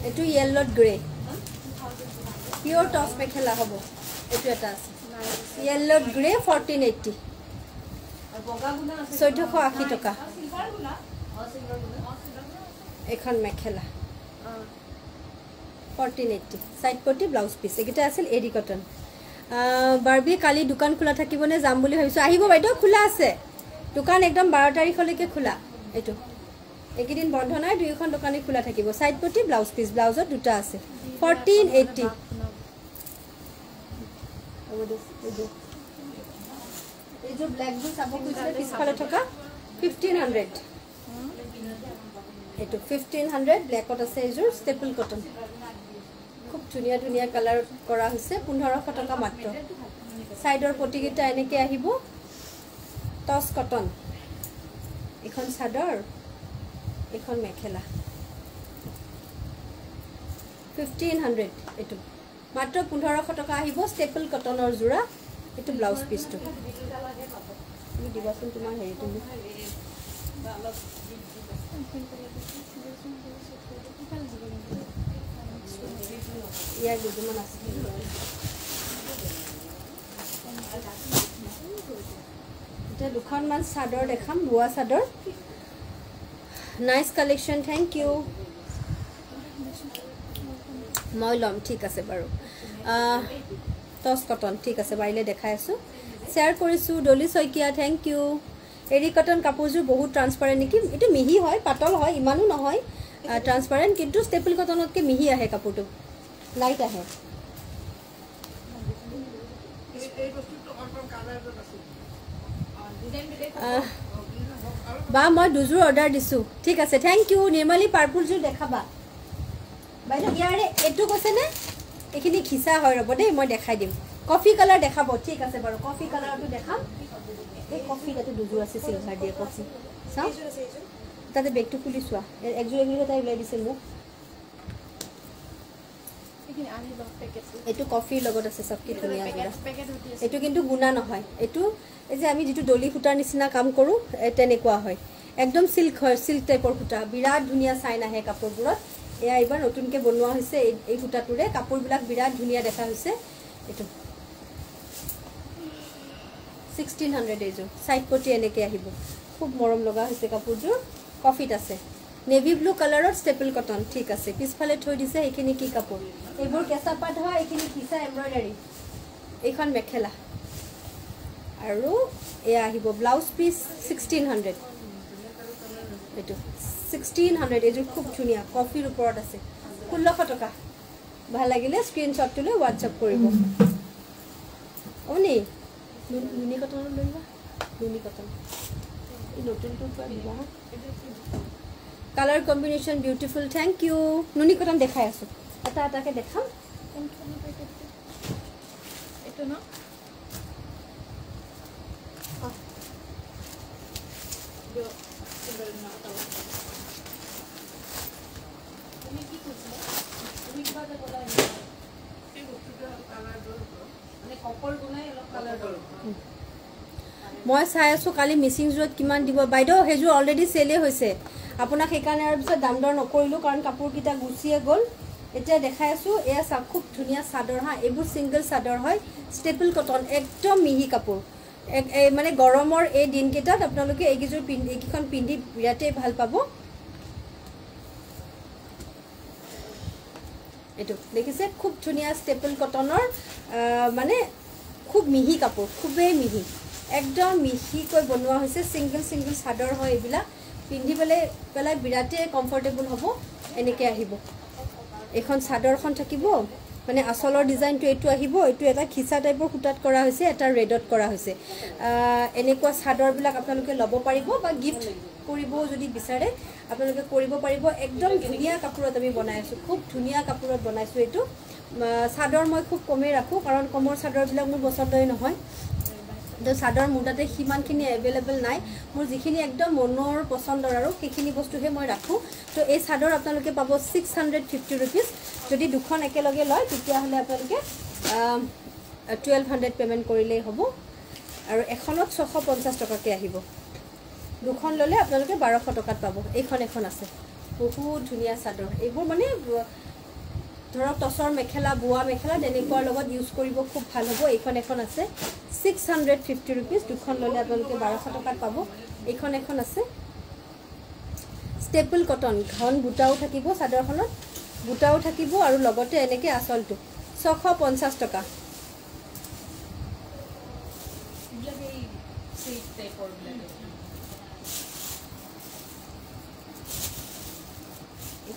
এইটো য়েল্ল'ত গ্ৰে পিয়'ৰ টচ মেখেলা হ'ব। এইটো এটা আছে। য়েল্ল'ত গ্ৰে ফৰ্টিন আছে চৈধ্যশ আশী টকা। এইখন মেখেলা। ফৰ্টিন এইট্টি চাইড পটি ব্লাউজ পিচ এইকেইটা আছিল এডি কটন বাৰ্বি কালি দোকান খোলা থাকিবনে যাম বুলি ভাবিছোঁ? আহিব বাইদেউ খোলা আছে। দোকান একদম বাৰ তাৰিখলৈকে খোলা। এইটো। এইকেইদিন বন্ধ নাই দুয়োখন দোকানেই খোলা থাকিব। চাইড পটি ব্লাউজ পিচ ব্লাউজত দুটা আছে। ফৰ্টিন এইট্টি এইযোৰ ব্লেকযোৰ চাব খুজিছিলে পিছফালে থকা ফিফটিন হাণ্ড্ৰেড এইটো ফিফটিন হাণ্ড্ৰেড ব্লেকত আছে এইযোৰ ষ্টেপল কটন খুব ধুনীয়া ধুনীয়া কালাৰ কৰা হৈছে পোন্ধৰশ টকা মাত্ৰ। ছাইডৰ পটিকেইটা এনেকৈ আহিব। টচ কটন এইখন চাদৰ। এইখন মেখেলা। ফিফটিন হাণ্ড্ৰেড এইটো। মাত্ৰ পোন্ধৰশ টকা আহিব ষ্টেপল কটনৰ যোৰা এইটো ব্লাউজ পিচটো তুমি দিবাচোন তোমাৰ হেৰিটো ইয়াৰ দুযোৰমান আছে। এতিয়া দুখনমান চাদৰ দেখাম বোৱা চাদৰ। নাইচ কালেকশ্যন থেংক ইউ মই ল'ম ঠিক আছে বাৰু। টচ কটন ঠিক আছে পাৰিলে দেখাই আছোঁ। শ্বেয়াৰ কৰিছোঁ Dolly Saikia thank you eri cotton কাপোৰযোৰ বহুত ট্ৰান্সপাৰেণ্ট নেকি? এইটো মিহি হয় পাতল হয় ইমানো নহয়। ট্ৰান্সপাৰেণ্ট কিন্তু ষ্টেপল কটনতকৈ মিহি আহে কাপোৰটো। লাইট আহে। আহ, বা মই দুযোৰ অৰ্ডাৰ দিছোঁ। ঠিক আছে থেংক ইউ নিৰ্মালী পাৰ্পুলযোৰ দেখাবা। বাইদেউ ইয়াৰে এইটো কৈছেনে এইখিনি খিচা হয় ৰ'ব দেই মই দেখাই দিম। কফি কালাৰ দেখাব ঠিক আছে বাৰু কফি কালাৰটো দেখাম। এই কফি তাতে দুযোৰ আছে চিলভাৰ দিয়ে কফি চাওঁ। তাতে বেগটো খুলি চোৱা। একযোৰ এযোৰ এটা ওলাই দিছে মোক এইখিনি আনি লওক পেকেট এইটো কফিৰ লগত আছে চব কি ধুনীয়া এইটো কিন্তু গুণা নহয়। এইটো এই যে আমি যিটো দলি সূতাৰ নিচিনা কাম কৰোঁ তেনেকুৱা হয়। একদম চিল্ক হয় চিল্ক টাইপৰ সূতা। বিৰাট ধুনীয়া চাইন আহে কাপোৰবোৰত। এয়া এইবাৰ নতুনকৈ বনোৱা হৈছে এই এই সূতাটোৰে। কাপোৰবিলাক বিৰাট ধুনীয়া দেখা হৈছে। এইটো। ছিক্সটিন হাণ্ড্ৰেড এইযোৰ। ছাইড পটি এনেকৈ আহিব। খুব মৰম লগা হৈছে কাপোৰযোৰ। কফিত আছে। নেভি ব্লু কালাৰত ষ্টেপল কটন ঠিক আছে। পিছফালে থৈ দিছে সেইখিনি কি কাপোৰ? এইবোৰ কেঁচা পাত হয় এইখিনি খিচা এম্ব্ৰইডাৰী এইখন মেখেলা। আৰু এয়া আহিব ব্লাউজ পিচ ছিক্সটিন হাণ্ড্ৰেড এইটো ছিক্সটিন হাণ্ড্ৰেড এইযোৰ খুব ধুনীয়া কফিৰ ওপৰত আছে। ষোল্লশ টকা। ভাল লাগিলে স্ক্ৰীনশ্বটটো লৈ হোৱাটছআপ কৰিব। অনি নুনি কটনত লৈ লোৱা। নুনি কটন। এই নতুনটো colour combination beautiful thank you নুনি কটন দেখাই আছোঁ। এটা এটাকৈ দেখাম। এইটো ন? কপল বনাই অলপ কালাৰ কৰোঁ মই চাই আছোঁ কালি মিচিংযোৰত কিমান দিব। বাইদেউ সেইযোৰ অলৰেডি চেলেই হৈছে। আপোনাক সেইকাৰণে আৰু পিছত দাম দৰ নকৰিলোঁ কাৰণ কাপোৰকেইটা গুচিয়ে গ'ল। এতিয়া দেখাই আছোঁ এয়া চাওক খুব ধুনীয়া চাদৰ হা এইবোৰ ছিংগল চাদৰ হয় ষ্টেপল কটন একদম মিহি কাপোৰ। এক- এই মানে গৰমৰ এই দিনকেইটাত আপোনালোকে এইকেইযোৰ পিন্ধি এইকেইখন পিন্ধি বিৰাটেই ভাল পাব। এইটো দেখিছে? খুব ধুনীয়া ষ্টেপল কটনৰ মানে খুব মিহি কাপোৰ খুবেই মিহি। একদম মিহিকৈ বনোৱা হৈছে ছিংগল ছিংগল চাদৰ হয় এইবিলাক। পিন্ধিবলৈ পেলাই বিৰাটেই কমফৰ্টেবল হ'ব এনেকৈ আহিব। এইখন চাদৰখন থাকিব মানে আচলৰ ডিজাইনটো এইটো আহিব এইটো এটা খিচা টাইপৰ সূতাত কৰা হৈছে এটা ৰেডত কৰা হৈছে। এনেকুৱা চাদৰবিলাক আপোনালোকে ল'ব পাৰিব বা গিফ্ট কৰিবও যদি বিচাৰে আপোনালোকে কৰিব পাৰিব। একদম ধুনীয়া কাপোৰত আমি বনাই আছোঁ খুব ধুনীয়া কাপোৰত বনাইছোঁ এইটো। চাদৰ মই খুব কমেই ৰাখোঁ কাৰণ কমৰ চাদৰবিলাক মোৰ পচন্দই নহয়। চাদৰ মোৰ তাতে সিমানখিনি এভেইলেবল নাই। মোৰ যিখিনি একদম মনৰ পচন্দৰ আৰু সেইখিনি বস্তুহে মই ৰাখোঁ। তো এই চাদৰ আপোনালোকে পাব ছিক্স হাণ্ড্ৰেড ফিফটি ৰুপিজ যদি দুখন একেলগে লয় তেতিয়াহ'লে আপোনালোকে টুৱেলভ হাণ্ড্ৰেড পে'মেণ্ট কৰিলেই হ'ব। আৰু এখনত ছশ পঞ্চাছ টকাকৈ আহিব। দুখন ল'লে আপোনালোকে বাৰশ টকাত পাব। এইখন এখন আছে। বহুত ধুনীয়া চাদৰ। এইবোৰ মানে ধৰক টচৰ মেখেলা বোৱা মেখেলা তেনেকুৱাৰ লগত ইউজ কৰিব খুব ভাল হ'ব। এইখন এখন আছে। ছিক্স হাণ্ড্ৰেড ফিফটি ৰুপিজ দুখন ল'লে আপোনালোকে বাৰশ টকাত পাব। এইখন এখন আছে। ষ্টেপল কটন ঘন বুটাও থাকিব চাদৰখনত। বুটাও থাকিব আৰু লগতে এনেকৈ আঁচলটো। ছশ পঞ্চাছ টকা এইবিলাক এই চিল্ক টাইপৰ বিলাক এইবিলাক কি হয় চাদৰ নেকি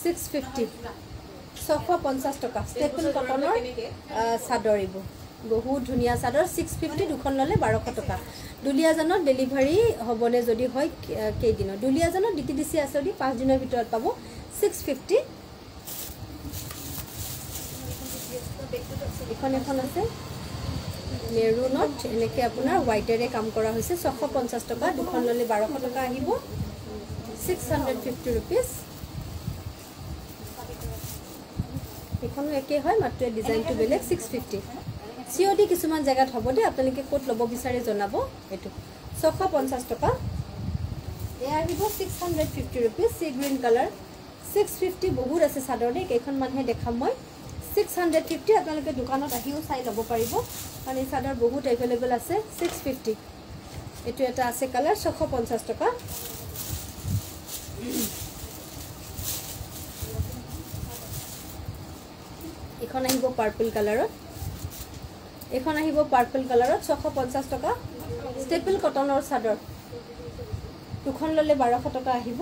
ছিক্স ফিফটি। ছশ পঞ্চাছ টকা। ষ্টেপল কটনৰ চাদৰ এইবোৰ। বহুত ধুনীয়া চাদৰ। ছিক্স ফিফটি দুখন ল'লে বাৰশ টকা। দুলীয়াজানত ডেলিভাৰী হ'বনে যদি হয় কেইদিনত দুলীয়াজানত ডি টি ডি চি আছে যদি পাঁচদিনৰ ভিতৰত পাব ছিক্স ফিফটি। এখন এখন আছে। মেৰুনত এনেকৈ আপোনাৰ হোৱাইটেৰে কাম কৰা হৈছে। ছশ পঞ্চাছ টকা। দুখন ল'লে বাৰশ টকা আহিব। ছিক্স হাণ্ড্ৰেড ফিফটি ৰুপিজ সেইখনো একেই হয় মাত্ৰ ডিজাইনটো বেলেগ six fifty C O' D কিছুমান জেগাত হ'ব দেই আপোনালোকে ক'ত ল'ব বিচাৰে জনাব এইটো। ছশ পঞ্চাছ টকা। এয়া আহিব six hundred fifty rupees sea green colour six fifty বহুত আছে চাদৰ দেই কেইখনমানহে দেখাম মই। ছিক্স হাণ্ড্ৰেড ফিফটি আপোনালোকে দোকানত আহিও চাই ল'ব পাৰিব কাৰণ এই চাদৰ বহুত এভেইলেবল আছে ছিক্স ফিফটি এইটো এটা আছে কালাৰ ছশ পঞ্চাছ টকা। এইখন আহিব পাৰ্পল কালাৰত এইখন আহিব পাৰ্পল কালাৰত ছশ পঞ্চাছ টকা। ষ্টেপল কটনৰ চাদৰ। দুখন ল'লে বাৰশ টকা আহিব।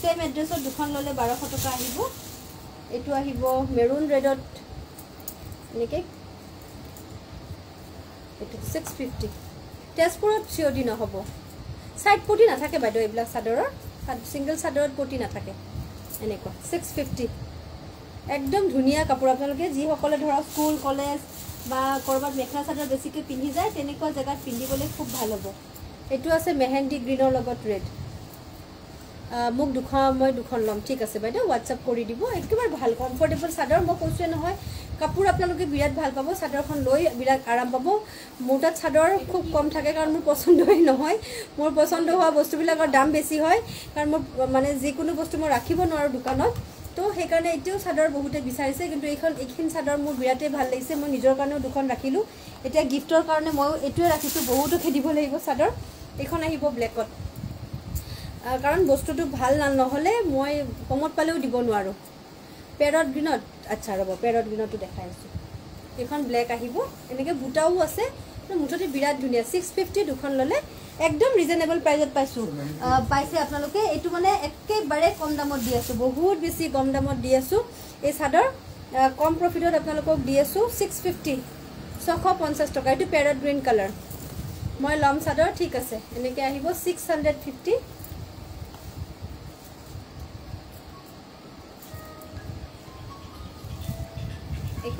ছেম এড্ৰেছত দুখন ল'লে বাৰশ টকা আহিব। এইটো আহিব মেৰুণ ৰেডত এনেকৈ। এইটো ছিক্স ফিফটি তেজপুৰত চিঞৰি নহ'ব। ছাইড পটি নাথাকে বাইদেউ এইবিলাক চাদৰৰ। ছিংগল চাদৰত পটি নাথাকে। এনেকুৱা। ছিক্স ফিফটি একদম ধুনীয়া কাপোৰ। আপোনালোকে যিসকলে ধৰক স্কুল কলেজ বা ক'ৰবাত মেখেলা চাদৰ বেছিকৈ পিন্ধি যায় তেনেকুৱা জেগাত পিন্ধিবলৈ খুব ভাল হ'ব। এইটো আছে মেহেন্দি গ্ৰীণৰ লগত ৰেড মোক দুখন মই দুখন ল'ম। ঠিক আছে বাইদেউ হোৱাটছআপ কৰি দিব। একেবাৰে ভাল কমফৰ্টেবল চাদৰ। মই কৈছোৱে নহয় কাপোৰ আপোনালোকে বিৰাট ভাল পাব। চাদৰখন লৈ বিৰাট আৰাম পাব। মোৰ তাত চাদৰ খুব কম থাকে কাৰণ মোৰ পচন্দই নহয়। মোৰ পচন্দ হোৱা বস্তুবিলাকৰ দাম বেছি হয়। কাৰণ মোৰ মানে যিকোনো বস্তু মই ৰাখিব নোৱাৰোঁ দোকানত। তো সেইকাৰণে এতিয়াও চাদৰ বহুতে বিচাৰিছে। কিন্তু এইখন এইখিনি চাদৰ মোৰ বিৰাটেই ভাল লাগিছে। মই নিজৰ কাৰণেও দুখন ৰাখিলোঁ। এতিয়া গিফ্টৰ কাৰণে ময়ো এইটোৱে ৰাখিছোঁ। বহুতো খেদিব লাগিব চাদৰ। এইখন আহিব ব্লেকত কাৰণ বস্তুটো ভাল নহ'লে মই কমত পালেও দিব নোৱাৰোঁ। পেৰট গ্ৰীণত আচ্ছা ৰ'ব পেৰট গ্ৰীণতো দেখাই আছোঁ। এইখন ব্লেক আহিব। এনেকৈ বুটাও আছে। মুঠতে বিৰাট ধুনীয়া। ছিক্স ফিফটি দুখন ল'লে একদম ৰিজনেবল প্ৰাইজত পাইছোঁ। পাইছে আপোনালোকে। এইটো মানে একেবাৰে কম দামত দি আছোঁ। বহুত বেছি কম দামত দি আছোঁ। এই চাদৰ কম প্ৰফিটত আপোনালোকক দি আছোঁ। ছিক্স ফিফটি ছশ পঞ্চাছ টকা। এইটো পেৰট গ্ৰীণ কালাৰ মই ল'ম চাদৰ ঠিক আছে। এনেকৈ আহিব। ছিক্স হাণ্ড্ৰেড ফিফটি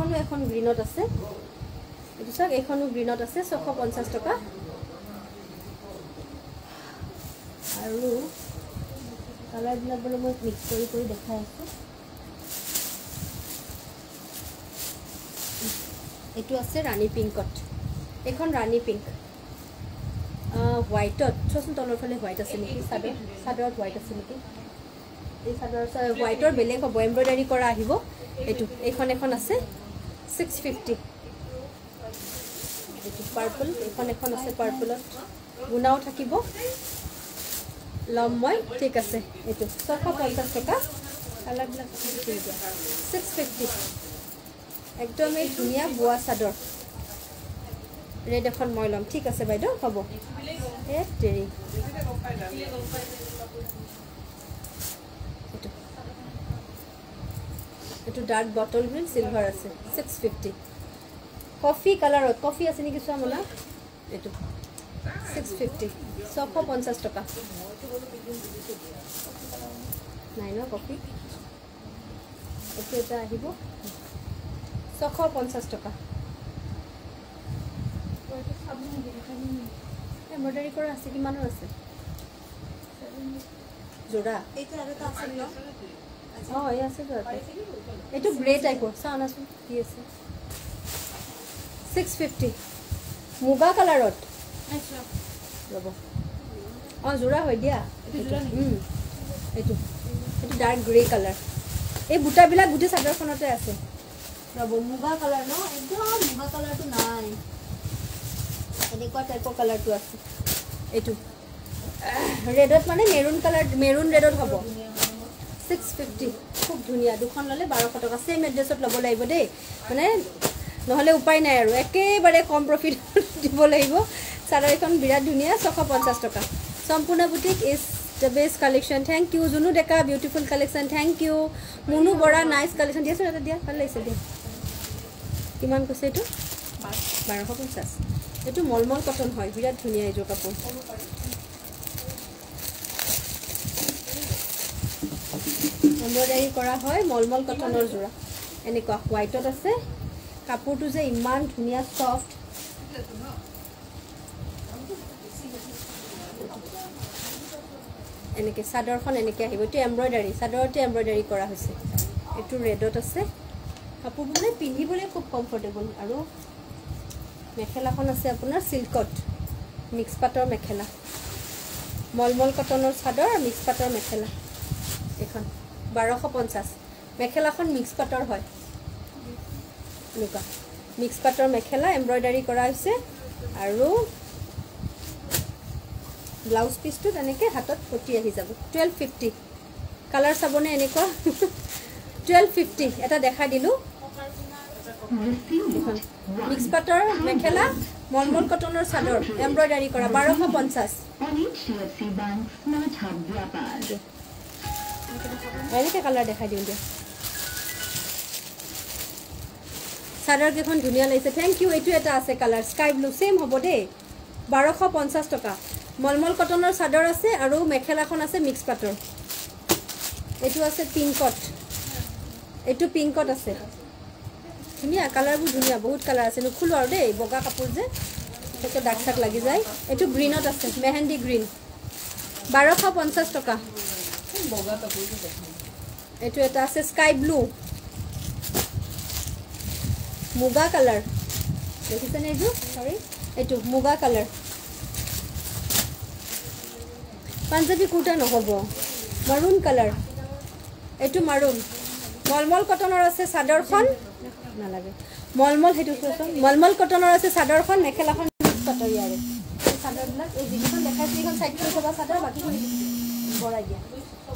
এইখনো এখন গ্ৰীণত আছে। এইটো চাওক এইখনো গ্ৰীণত আছে ছশ পঞ্চাছ টকা। আৰু কালাৰবিলাক বাৰু মই মিক্স কৰি কৰি দেখাই আছোঁ। এইটো আছে ৰাণী পিংকত। এইখন ৰাণী পিংক। হোৱাইটত চোৱাচোন তলৰ ফালে হোৱাইট আছে নেকি? চাদৰ চাদৰত হোৱাইট আছে নেকি? এই চাদৰ হোৱাইটৰ বেলেগ হ'ব এম্ব্ৰইডাৰী কৰা আহিব। এইটো এইখন এখন আছে। ছিক্স ফিফটি পাৰ্পল এইখন এখন আছে পাৰ্পলত গুণাও থাকিব। ল'ম মই ঠিক আছে। এইটো ছশ পঞ্চাছ টকা। কালাৰবিলাক ছিক্স ফিফটি একদম এই ধুনীয়া বোৱা চাদৰ। ৰেড এখন মই ল'ম। ঠিক আছে বাইদেউ হ'ব। এই দেৰি এইটো এইটো ডাৰ্ক বটল গ্ৰীণ চিলভাৰ আছে ছিক্স ফিফটি কফি কালাৰত কফি আছে নেকি চোৱা মোলা এইটো ছিক্স ফিফটি ছশ পঞ্চাছ টকা। নাই ন কফি এইটো এটা আহিব। ছশ পঞ্চাছ টকা। এম্ব্ৰইডাৰী কৰা আছে কিমানৰ আছে? যোৰা অঁ এই আছে এইটো গ্ৰে টাইপৰ চাওঁ নাচোন কি আছে। ছিক্স ফিফটি মুগা কালাৰত। ৰ'ব। অঁ যোৰা হয় দিয়া। এইটো এইটো। ডাৰ্ক গ্ৰে কালাৰ এই বুটাবিলাক গোটেই চাদৰখনতে আছে। ৰ'ব মুগা কালাৰ ন? একদম মুগা কালাৰটো নাই। এনেকুৱা টাইপৰ কালাৰটো আছে। এইটো। ৰেডত মানে মেৰুণ কালাৰ মেৰুণ ৰেডত হ'ব। ছিক্স ফিফটি খুব ধুনীয়া। দুখন ল'লে বাৰশ টকা। ছেইম এড্ৰেছত ল'ব লাগিব দেই। মানে নহ'লে উপায় নাই আৰু। একেবাৰে কম প্ৰফিট দিব লাগিব। চাদৰখন বিৰাট ধুনীয়া ছশ পঞ্চাছ টকা। Sampurna boutique is the best collection thank you Junu Deka beautiful collection thank you Munu Bora nice collection দিয়াচোন এটা দিয়া। ভাল লাগিছে দিয়া। কিমান কৈছে এইটো? বাৰশ পঞ্চাছ এইটো মলমল কটন হয়। বিৰাট ধুনীয়া এইযোৰ কাপোৰ। এম্ব্ৰইডাৰী কৰা হয় মলমল কটনৰ যোৰা। এনেকুৱা হোৱাইটত আছে। কাপোৰটো যে ইমান ধুনীয়া চফ্ট। এনেকৈ চাদৰখন এনেকৈ আহিব। এইটো এম্ব্ৰইডাৰী চাদৰতে এম্ব্ৰইডাৰী কৰা হৈছে। এইটো ৰেডত আছে। কাপোৰবোৰ মানে পিন্ধিবলৈ খুব কমফৰ্টেবল আৰু মেখেলাখন আছে আপোনাৰ চিল্কত মিক্স পাটৰ মেখেলা। মলমল কটনৰ চাদৰ মিক্স পাটৰ মেখেলা। এইখন। বাৰশ পঞ্চাছ। মেখেলাখন মিক্স পাটৰ হয়। এনেকুৱা। মিক্স পাটৰ মেখেলা এম্ব্ৰইডাৰী কৰা হৈছে আৰু ব্লাউজ পিচটো তেনেকৈ হাতত পতি আহি যাব। টুৱেল্ভ ফিফটি কালাৰ চাবনে এনেকুৱা? টুৱেল্ভ ফিফটি এটা দেখাই দিলোঁ। মিক্স পাটৰ মেখেলা মলমল কটনৰ চাদৰ এম্ব্ৰইডাৰী কৰা বাৰশ পঞ্চাছ। এনেকৈ কালাৰ দেখাই দিওঁ দিয়া। চাদৰকেইখন ধুনীয়া লাগিছে। থেংক ইউ এইটো এটা আছে কালাৰ স্কাই ব্লু ছেইম হ'ব দেই। বাৰশ পঞ্চাছ টকা। মলমল কটনৰ চাদৰ আছে আৰু মেখেলাখন আছে মিক্স পাটৰ এইটো আছে পিংকত এইটো পিংকত আছে। ধুনীয়া কালাৰবোৰ ধুনীয়া বহুত কালাৰ আছে। নুখোলো আৰু দেই বগা কাপোৰ যে। তাকে দাগ চাগ লাগি যায়। এইটো গ্ৰীণত আছে মেহেন্দি গ্ৰীণ বাৰশ পঞ্চাছ টকা। এইটো এটা আছে স্কাই ব্লু মুগা কালাৰ দেখিছেনে এইযোৰ চৰি এইটো মুগা কালাৰ পাঞ্জাবী কুৰ্তা নহ'ব। মাৰুণ কালাৰ এইটো মাৰুণ মলমল কটনৰ আছে চাদৰখন। নালাগে। মলমল সেইটো মলমল কটনৰ আছে চাদৰখন মেখেলাখন পাটৰ ইয়াৰে চাদৰবিলাক এই যিকেইখন দেখাইছোঁ এইখন চাইড কৰি থবা চাদৰ বাকীখিনি ভৰাই দিয়া।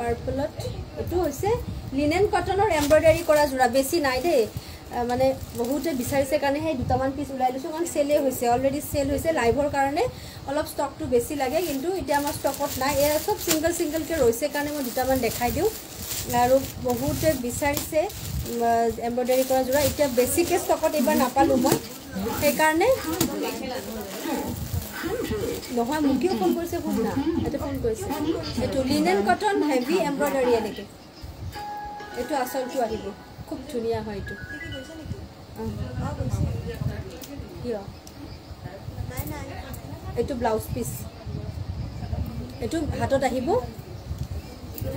পাৰ্পলত এইটো হৈছে লিনেন কটনৰ এম্ব্ৰইডাৰী কৰা যোৰা। বেছি নাই দেই। মানে বহুতে বিচাৰিছে কাৰণে সেই দুটামান পিচ ওলাই লৈছোঁ। কাৰণ চেলেই হৈছে। অলৰেডি চেল হৈছে লাইভৰ কাৰণে। অলপ ষ্টকটো বেছি লাগে। কিন্তু এতিয়া আমাৰ ষ্টকত নাই। এয়া চব ছিংগল ছিংগলকৈ ৰৈছে কাৰণে মই দুটামান দেখাই দিওঁ। আৰু বহুতে বিচাৰিছে এম্ব্ৰইডাৰী কৰা যোৰা। এতিয়া বেছিকৈ ষ্টকত এইবাৰ নাপালোঁ মই। সেইকাৰণে নহয় মোকেও ফোন কৰিছে শুন এইটো ফোন কৰিছে। এইটো লিনেন কটন হেভি এম্ব্ৰইডাৰী এনেকৈ। এইটো আচলটো আহিব। খুব ধুনীয়া হয় এইটো। কিয়? এইটো ব্লাউজ পিচ এইটো হাতত আহিব।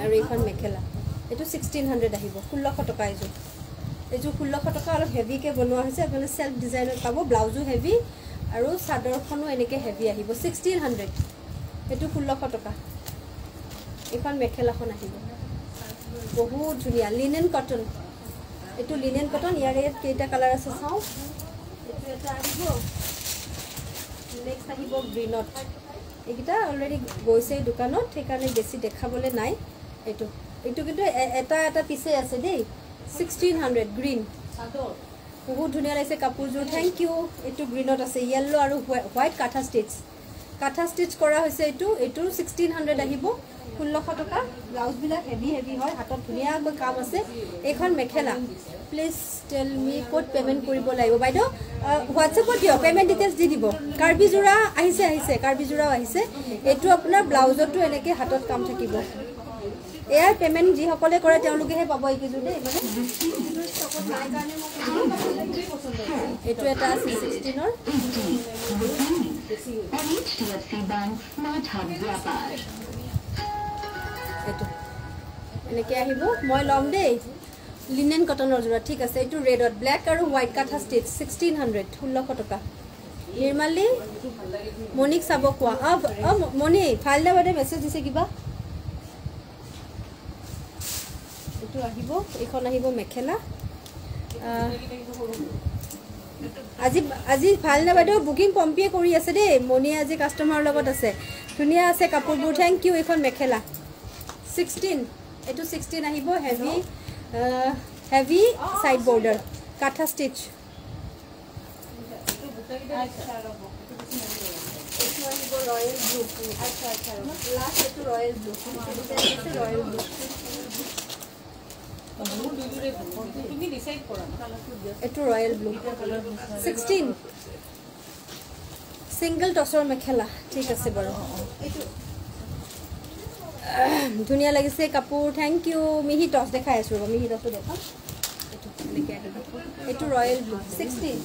আৰু এইখন মেখেলা। এইটো ছিক্সটিন হাণ্ড্ৰেড আহিব। ষোল্লশ টকা এইযোৰ। এইযোৰ ষোল্লশ টকা অলপ হেভিকৈ বনোৱা হৈছে। আপোনালোকে চেল্ফ ডিজাইনত পাব। ব্লাউজো হেভি আৰু চাদৰখনো এনেকৈ হেভি আহিব ছিক্সটিন হাণ্ড্ৰেড এইটো ষোল্লশ টকা। এইখন মেখেলাখন আহিব। বহুত ধুনীয়া লিনেন কটন এইটো লিনেন কটন ইয়াৰে কেইটা কালাৰ আছে চাওঁ। এইটো এটা আহিব। নেক্সট আহিব গ্ৰীণত এইকেইটা অলৰেডি গৈছে দোকানত সেইকাৰণে বেছি দেখাবলৈ নাই এইটো। এইটো কিন্তু এটা এটা পিচে আছে দেই। ছিক্সটিন হাণ্ড্ৰেড গ্ৰীণ বহুত ধুনীয়া লাগিছে কাপোৰযোৰ। থেংক ইউ এইটো গ্ৰীণত আছে। য়েল্ল' আৰু হোৱাইট কাঠা ষ্টিচ কাঠা ষ্টিচ কৰা হৈছে এইটো। এইটো ছিক্সটিন হাণ্ড্ৰেড আহিব। ষোল্লশ টকা। ব্লাউজবিলাক হেভি হেভি হয়। হাতত ধুনীয়াকৈ কাম আছে। এইখন মেখেলা। প্লিজ টেল মি ক'ত পে'মেণ্ট কৰিব লাগিব। বাইদেউ হোৱাটছএপত দিয়ক। পে'মেণ্ট ডিটেইলছ দি দিব। কাৰ্বি যোৰা আহিছে আহিছে। কাৰ্বি যোৰাও আহিছে। এইটো আপোনাৰ ব্লাউজতো এনেকৈ হাতত কাম থাকিব। এয়াৰ পে'মেণ্ট যিসকলে কৰে তেওঁলোকেহে পাব মানে ষ্টকত নাই কাৰণে মই কৈছোঁ, এইটো এটা আছে ছিক্সটিনৰ On HDFC Bank Smart Hub Vyapar. এইটো। এনেকৈ আহিব। মই ল'ম দেই। লিনেন কটনৰ যোৰা ঠিক আছে। এইটো ৰেডত ব্লেক আৰু হোৱাইট কাঠা ছিক্সটিন হাণ্ড্ৰেড ষোল্লশ টকা। নিৰ্মালী মণিক চাব কোৱা। অঁ মণি ফাইলদা বাইদেৱে মেছেজ দিছে কিবা? এইটো আহিব এইখন আহিব মেখেলা। আজি আজি ভাল নে বাইদেউ? বুকিং পম্পীয়ে কৰি আছে দেই মণিয়ে আজি কাষ্টমাৰৰ লগত আছে। ধুনীয়া আছে কাপোৰবোৰ থেংক ইউ এইখন মেখেলা। ছিক্সটিন এইটো ছিক্সটিন আহিব হেভি হেভি ছাইড বৰ্ডাৰ কাঠা ষ্টিচ ৰয়েল ব্লু আচ্ছা আচ্ছা লাষ্ট এইটো ৰয়েল ব্লু ৰয়েল ব্লু এইটো ৰয়েল ব্লু ছিক্সটিন ছিংগল টচৰ মেখেলা ঠিক আছে বাৰু ধুনীয়া লাগিছে কাপোৰ থেংক ইউ মিহি টচ দেখাই আছোঁ ৰ'ব মিহি টচটো দেখাম এইটো ৰয়েল ব্লু ছিক্সটিন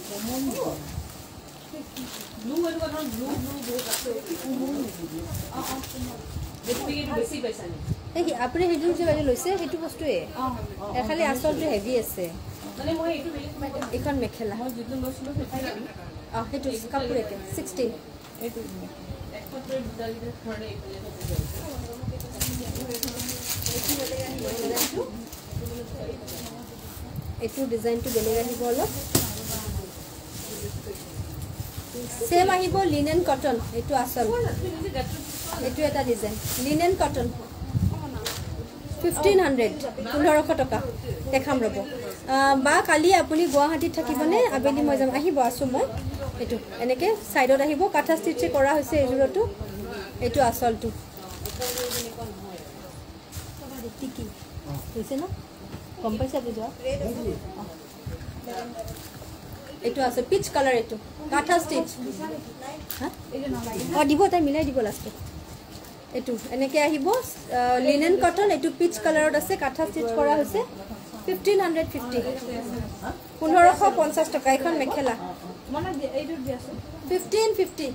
ব্লু কথা ব্লু ব্লু আপুনি সেইটো যে বাইদেউ লৈছে সেইটো বস্তুৱে? অঁ ইয়াৰ খালি আচলটো হেভি আছে। এইখন মেখেলা। অঁ সেইটো কাপোৰ একে ছিক্সটিন এইটো। ডিজাইনটো বেলেগ আহিব অলপ। ছেম আহিব লিনেন কটন এইটো আচল। এইটো এটা design linen cotton fifteen hundred পোন্ধৰশ টকা। দেখাম ৰ'ব। বা কালি আপুনি গুৱাহাটীত থাকিবনে? আবেলি মই যাম। আহিব আছোঁ মই। এইটো এনেকৈ ছাইডত আহিব। কাঠা ষ্টিচে কৰা হৈছে এইযোৰতো এইটো আচলটো। হৈছে ন? গম পাইছে আপুনি যোৱা? এইটো আছে পিচ কালাৰ এইটো। কাঠা ষ্টিচ অঁ দিব তাই মিলাই দিব লাষ্টত। এইটো এনেকৈ আহিব লিনেন কটন এইটো পিচ কালাৰত আছে কাঠা ষ্টিচ কৰা হৈছে ফিফটিন হাণ্ড্ৰেড ফিফটি পোন্ধৰশ পঞ্চাছ টকা এইখন মেখেলা। ফিফটিন ফিফটি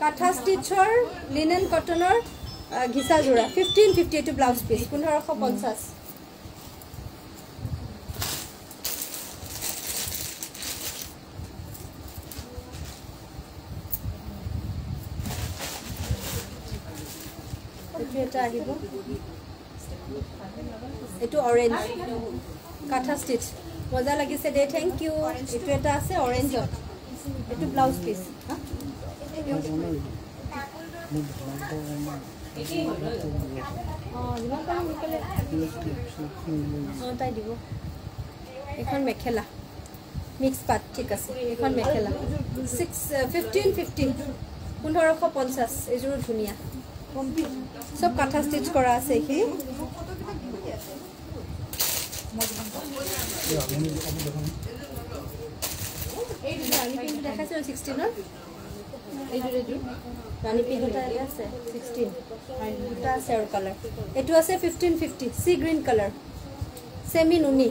কাঠা ষ্টিচৰ লিনেন কটনৰ আহ, ঘিচা যোৰা ফিফটিন ফিফটি এইটো ব্লাউজ পিচ পোন্ধৰশ পঞ্চাছ এটা আহিব। এইটো অৰেঞ্জ কাঠা ষ্টিচ মজা লাগিছে দে থেংক ইউ এইটো এটা আছে অৰেঞ্জত এইটো ব্লাউজ পিচ তাই দিব। এইখন মেখেলা। মিক্স পাত ঠিক আছে। এইখন মেখেলা। ছিক্স ফিফটিন ফিফটিন পোন্ধৰশ পঞ্চাছ। এইযোৰো ধুনীয়া। চব কাঠা ষ্টিচ কৰা আছে এইখিনি। এই দুটা আনি পিনে দেখাইছিলোঁ ছিক্সটিনৰ এইযোৰ এইযোৰ ৰাণী পিংক দুটা ইয়াতে আছে ছিক্সটিন দুটা আছে আৰু কালাৰ এইটো আছে fifteen fifty sea green colour semi নুনি।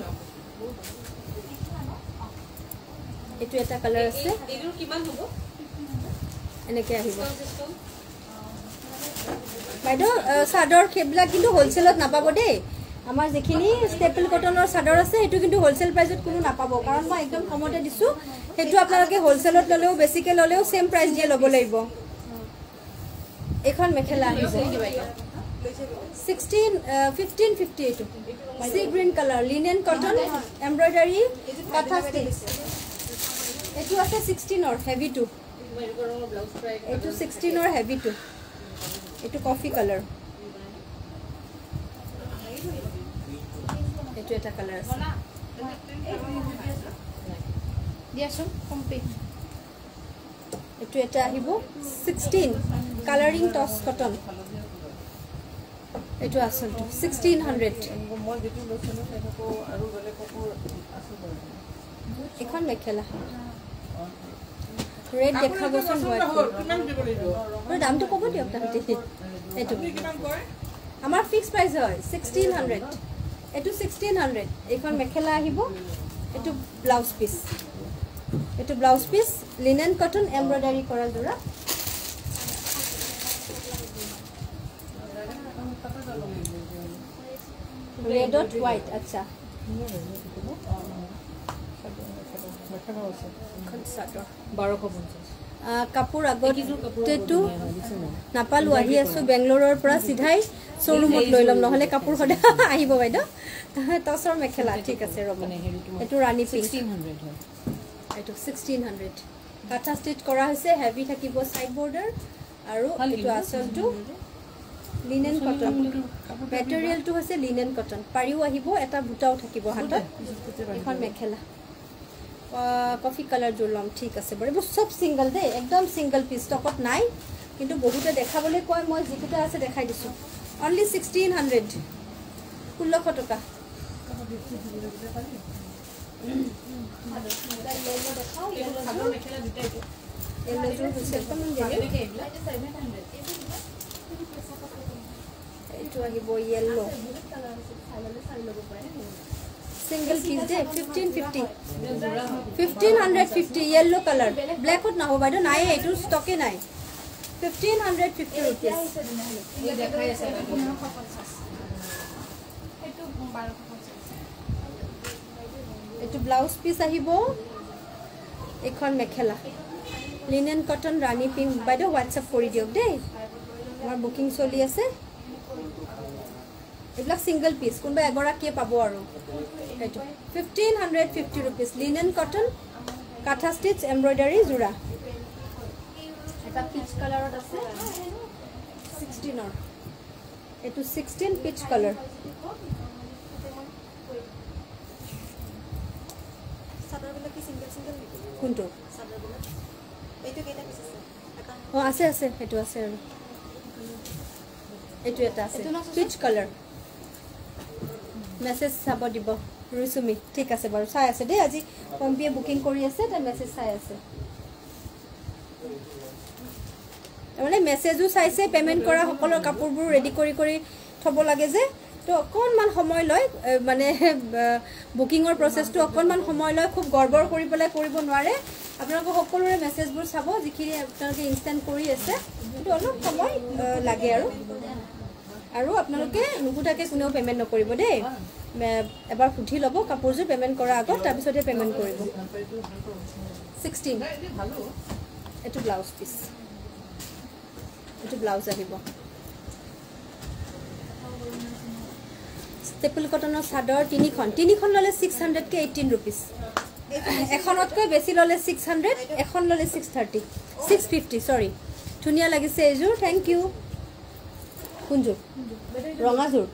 এইটো এটা কালাৰ আছে। এইযোৰ কিমান হ'ব? এনেকৈ আহিব। বাইদেউ চাদৰ সেইবিলাক কিন্তু হ'লচেলত নাপাব দেই। আমাৰ যিখিনি ষ্টেপল কটনৰ চাদৰ আছে সেইটো কিন্তু হ'লচেল প্ৰাইচত কোনো নাপাব। কাৰণ মই একদম কমতে দিছোঁ। সেইটো আপোনালোকে হ'লচেলত ল'লেও বেছিকৈ ল'লেও ছেম প্ৰাইচ দিয়ে ল'ব লাগিব। এইখন মেখেলা আহিব ছিক্সটিন ফিফটিন ফিফটি এইটো। Sea green colour linen cotton embroidery কাঠা এইটো আছে ছিক্সটিনৰ হেভিটো এইটো ছিক্সটিনৰ হেভিটো এইটো কফি কালাৰ এইটো এটা কালাৰ আছে। দিয়াচোন কমপ্লিট এইটো এটা আহিব। ছিক্সটিন কালাৰিং টচ কটন এইটো আচলটো ছিক্সটিন হাণ্ড্ৰেড এইখন মেখেলা। দিব লাগিব আৰু দামটো ক'ব দিয়ক তাহাঁতি এইটো। আমাৰ ফিক্স প্ৰাইচ হয় ছিক্সটিন হাণ্ড্ৰেড এইটো ছিক্সটিন হাণ্ড্ৰেড এইখন মেখেলা আহিব এইটো ব্লাউজ পিচ এইটো blouse piece linen cotton embroidery কৰা যোৰা। ৰেডত হোৱাইট আচ্ছা মেখেলাও আছে এখন চাদৰ বাৰশ পঞ্চাছ আহ, কাপোৰ আগতেতো নাপালোঁ আহি আছোঁ বেংগলোৰৰ পৰা চিধাই শ্ব'ৰুমত লৈ ল'ম নহ'লে কাপোৰ সদায় আহিব বাইদেউ। টচৰ মেখেলা ঠিক আছে ৰ'ব। এইটো ৰাণী পিংক ছিক্সটিন হাণ্ড্ৰেড হয় এইটো ছিক্সটিন হাণ্ড্ৰেড কাঠা ষ্টিচ কৰা হৈছে হেভি থাকিব ছাইড বৰ্ডাৰ আৰু এইটো আচলটো লিনেন কটন মেটেৰিয়েলটো হৈছে লিনেন কটন পাৰিও আহিব এটা বুটাও থাকিব হাতত। এখন মেখেলা। কফি কালাৰযোৰ ল'ম ঠিক আছে বাৰু। এইবোৰ চব ছিংগল দেই একদম ছিংগল পিচ ষ্টকত নাই। কিন্তু বহুতে দেখাবলৈ কয় মই যিকেইটা আছে দেখাই দিছোঁ। অনলি ছিক্সটিন হাণ্ড্ৰেড ষোল্লশ টকা। এইটো আহিব য়েল্ল' চিংগল পিচ দেই fifteen fifty fifteen hundred fifty yellow' colour ব্লেকত নহ'ব বাইদেউ নাই এইটো ষ্টকে নাই এইটো ব্লাউজ পিচ আহিব এইখন মেখেলা লিনেন কটন ৰাণী পিংক বাইদেউ হোৱাটছএপ কৰি দিয়ক দেই আমাৰ বুকিং চলি আছে এইবিলাক ছিংগল পিচ কোনোবা এগৰাকীয়ে পাব আৰু এইটো। Fifteen hundred fifty rupees linen cotton kantha stitch embroidery যোৰা। এটা পিচ কালাৰত আছে। ছিক্সটিনৰ এইটো ছিক্সটিন পিচ কালাৰ কোনটো? অঁ আছে আছে। সেইটো আছে আৰু। এইটো এটা আছে। পিচ কালাৰ মেছেজ চাব দিব। ৰুচুমি ঠিক আছে বাৰু চাই আছে দেই আজি। পম্পীয়ে বুকিং কৰি আছে তাই মেছেজ চাই আছে। তাৰমানে মেছেজো চাইছে পে'মেণ্ট কৰা সকলৰ কাপোৰবোৰ ৰেডি কৰি কৰি থ'ব লাগে যে। তো অকণমান সময় লয় মানে বুকিঙৰ প্ৰচেছটো অকণমান সময় লয় খুব গড়বড় কৰি পেলাই কৰিব নোৱাৰে। আপোনালোকে সকলোৰে মেছেজবোৰ চাব যিখিনি আপোনালোকে ইনষ্টেণ্ট কৰি আছে। কিন্তু অলপ সময় লাগে আৰু। আৰু আপোনালোকে নুসুধাকৈ কোনেও পে'মেণ্ট নকৰিব দেই। এবাৰ সুধি ল'ব কাপোৰযোৰ পে'মেণ্ট কৰাৰ আগত তাৰপিছতহে পে'মেণ্ট কৰিব। ছিক্সটিন এইটো ব্লাউজ পিচ এইটো ব্লাউজ আহিব। ষ্টেপল কটনৰ চাদৰ তিনিখন। তিনিখন ল'লে ছিক্স হাণ্ড্ৰেডকৈ এইটিন ৰুপিজ এখনতকৈ বেছি ল'লে ছিক্স হাণ্ড্ৰেড এখন ল'লে ছিক্স থাৰ্টি ছিক্স ফিফটি চৰি ধুনীয়া লাগিছে এইযোৰ থেংক ইউ কোনযোৰ? ৰঙাযোৰ।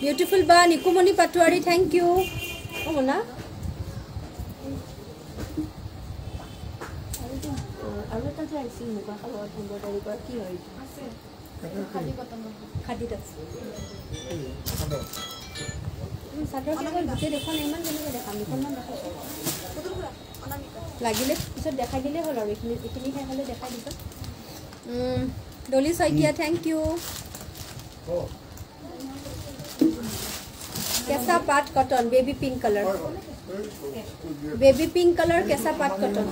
বিউটিফুল বা নিকুমণি পাটোৱাৰী থেংক ইউ অঁ শুনা আৰু এটা যে আহিছিল মুগা কালত এম্ব্ৰইডাৰী কৰা কি হয় এইটো খাদীত আছে চাদৰখন অকল গোটেই দেখুৱা নাই ইমান কেনেকৈ দেখাম দুখনমান দেখাইছোঁ লাগিলে পিছত দেখাই দিলেই হ'ল আৰু এইখিনি এইখিনি শেষ হ'লে দেখাই দিবা। ডলি শইকীয়া থেংক ইউ কেঁচা পাট cotton baby pink colour baby pink colour কেঁচা পাট কটন।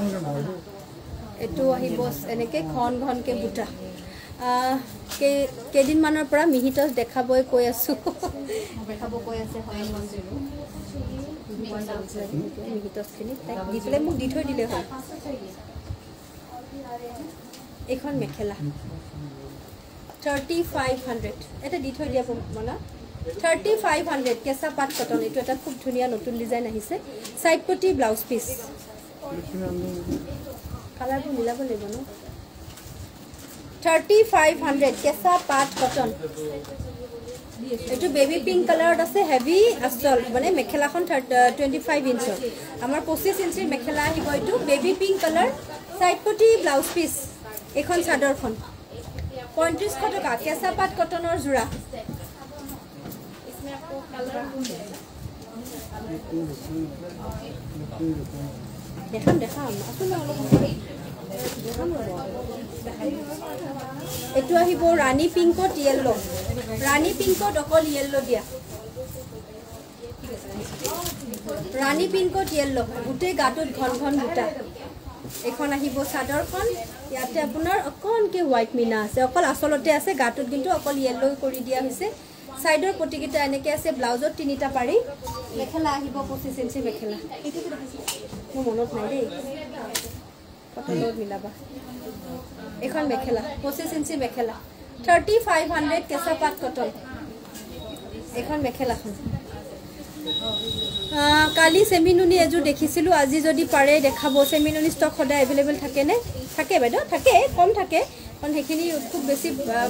এইটো আহিব এনেকৈ ঘন ঘনকৈ বুটা কেই কেইদিনমানৰ পৰা মিহিটছ দেখাবই কৈ আছোঁ। দেখাব কৈ আছে হয়। তাইক দি পেলাই মোক দি থৈ দিলে হয় এইখন মেখেলা। থাৰ্টি ফাইভ হাণ্ড্ৰেড এটা দি থৈ দিয়া মনা থাৰ্টি ফাইভ হাণ্ড্ৰেড কেঁচা পাট কটন। এইটো এটা খুব ধুনীয়া নতুন ডিজাইন আহিছে। চাইড পটি ব্লাউজ পিচ। কালাৰবোৰ মিলাব লাগিব ন? থাৰ্টি ফাইভ হাণ্ড্ৰেড কেঁচা পাট কটন। এইটো বেবী পিংক কালাৰত আছে হেভি আচল। মানে মেখেলাখন টুৱেণ্টি ফাইভ ইঞ্চৰ আমাৰ পঁচিছ ইঞ্চিৰ মেখেলা আহিব এইটো। বেবী পিংক কালাৰ চাইড পটি ব্লাউজ পিচ। এইখন চাদৰখন। পঁয়ত্ৰিছশ টকা কেঁচা পাট কটনৰ যোৰা। দেখাম দেখাম। এইটো আহিব ৰাণী পিংকত য়েল্ল' ৰাণী পিংকত অকল য়েল্ল' দিয়া। ৰাণী পিংকত য়েল্ল' গোটেই গাটোত ঘন ঘন বুটা এইখন আহিব চাদৰখন। ইয়াতে আপোনাৰ অকণকৈ হোৱাইট মিনা আছে। অকল আচলতে আছে গাটোত কিন্তু অকল য়েল্ল' কৰি দিয়া হৈছে। ছাইডৰ পতিকেইটা এনেকৈ আছে ব্লাউজত তিনিটা পাৰি। মেখেলা আহিব পঁচিছ ইঞ্চি মেখেলা। মোৰ মনত নাই দেই। কটনত মিলাবা। এইখন মেখেলা পঁচিছ ইঞ্চি মেখেলা। থাৰ্টি ফাইভ হাণ্ড্ৰেড কেঁচা পাট কটন। এইখন মেখেলাখন। কালি চেমিনুনি এযোৰ দেখিছিলোঁ। আজি যদি পাৰে দেখাব। চেমিনুনি ষ্টক সদায় এভেইলেবল থাকেনে থাকে বাইদেউ থাকে কম থাকে। কাৰণ সেইখিনি খুব বেছি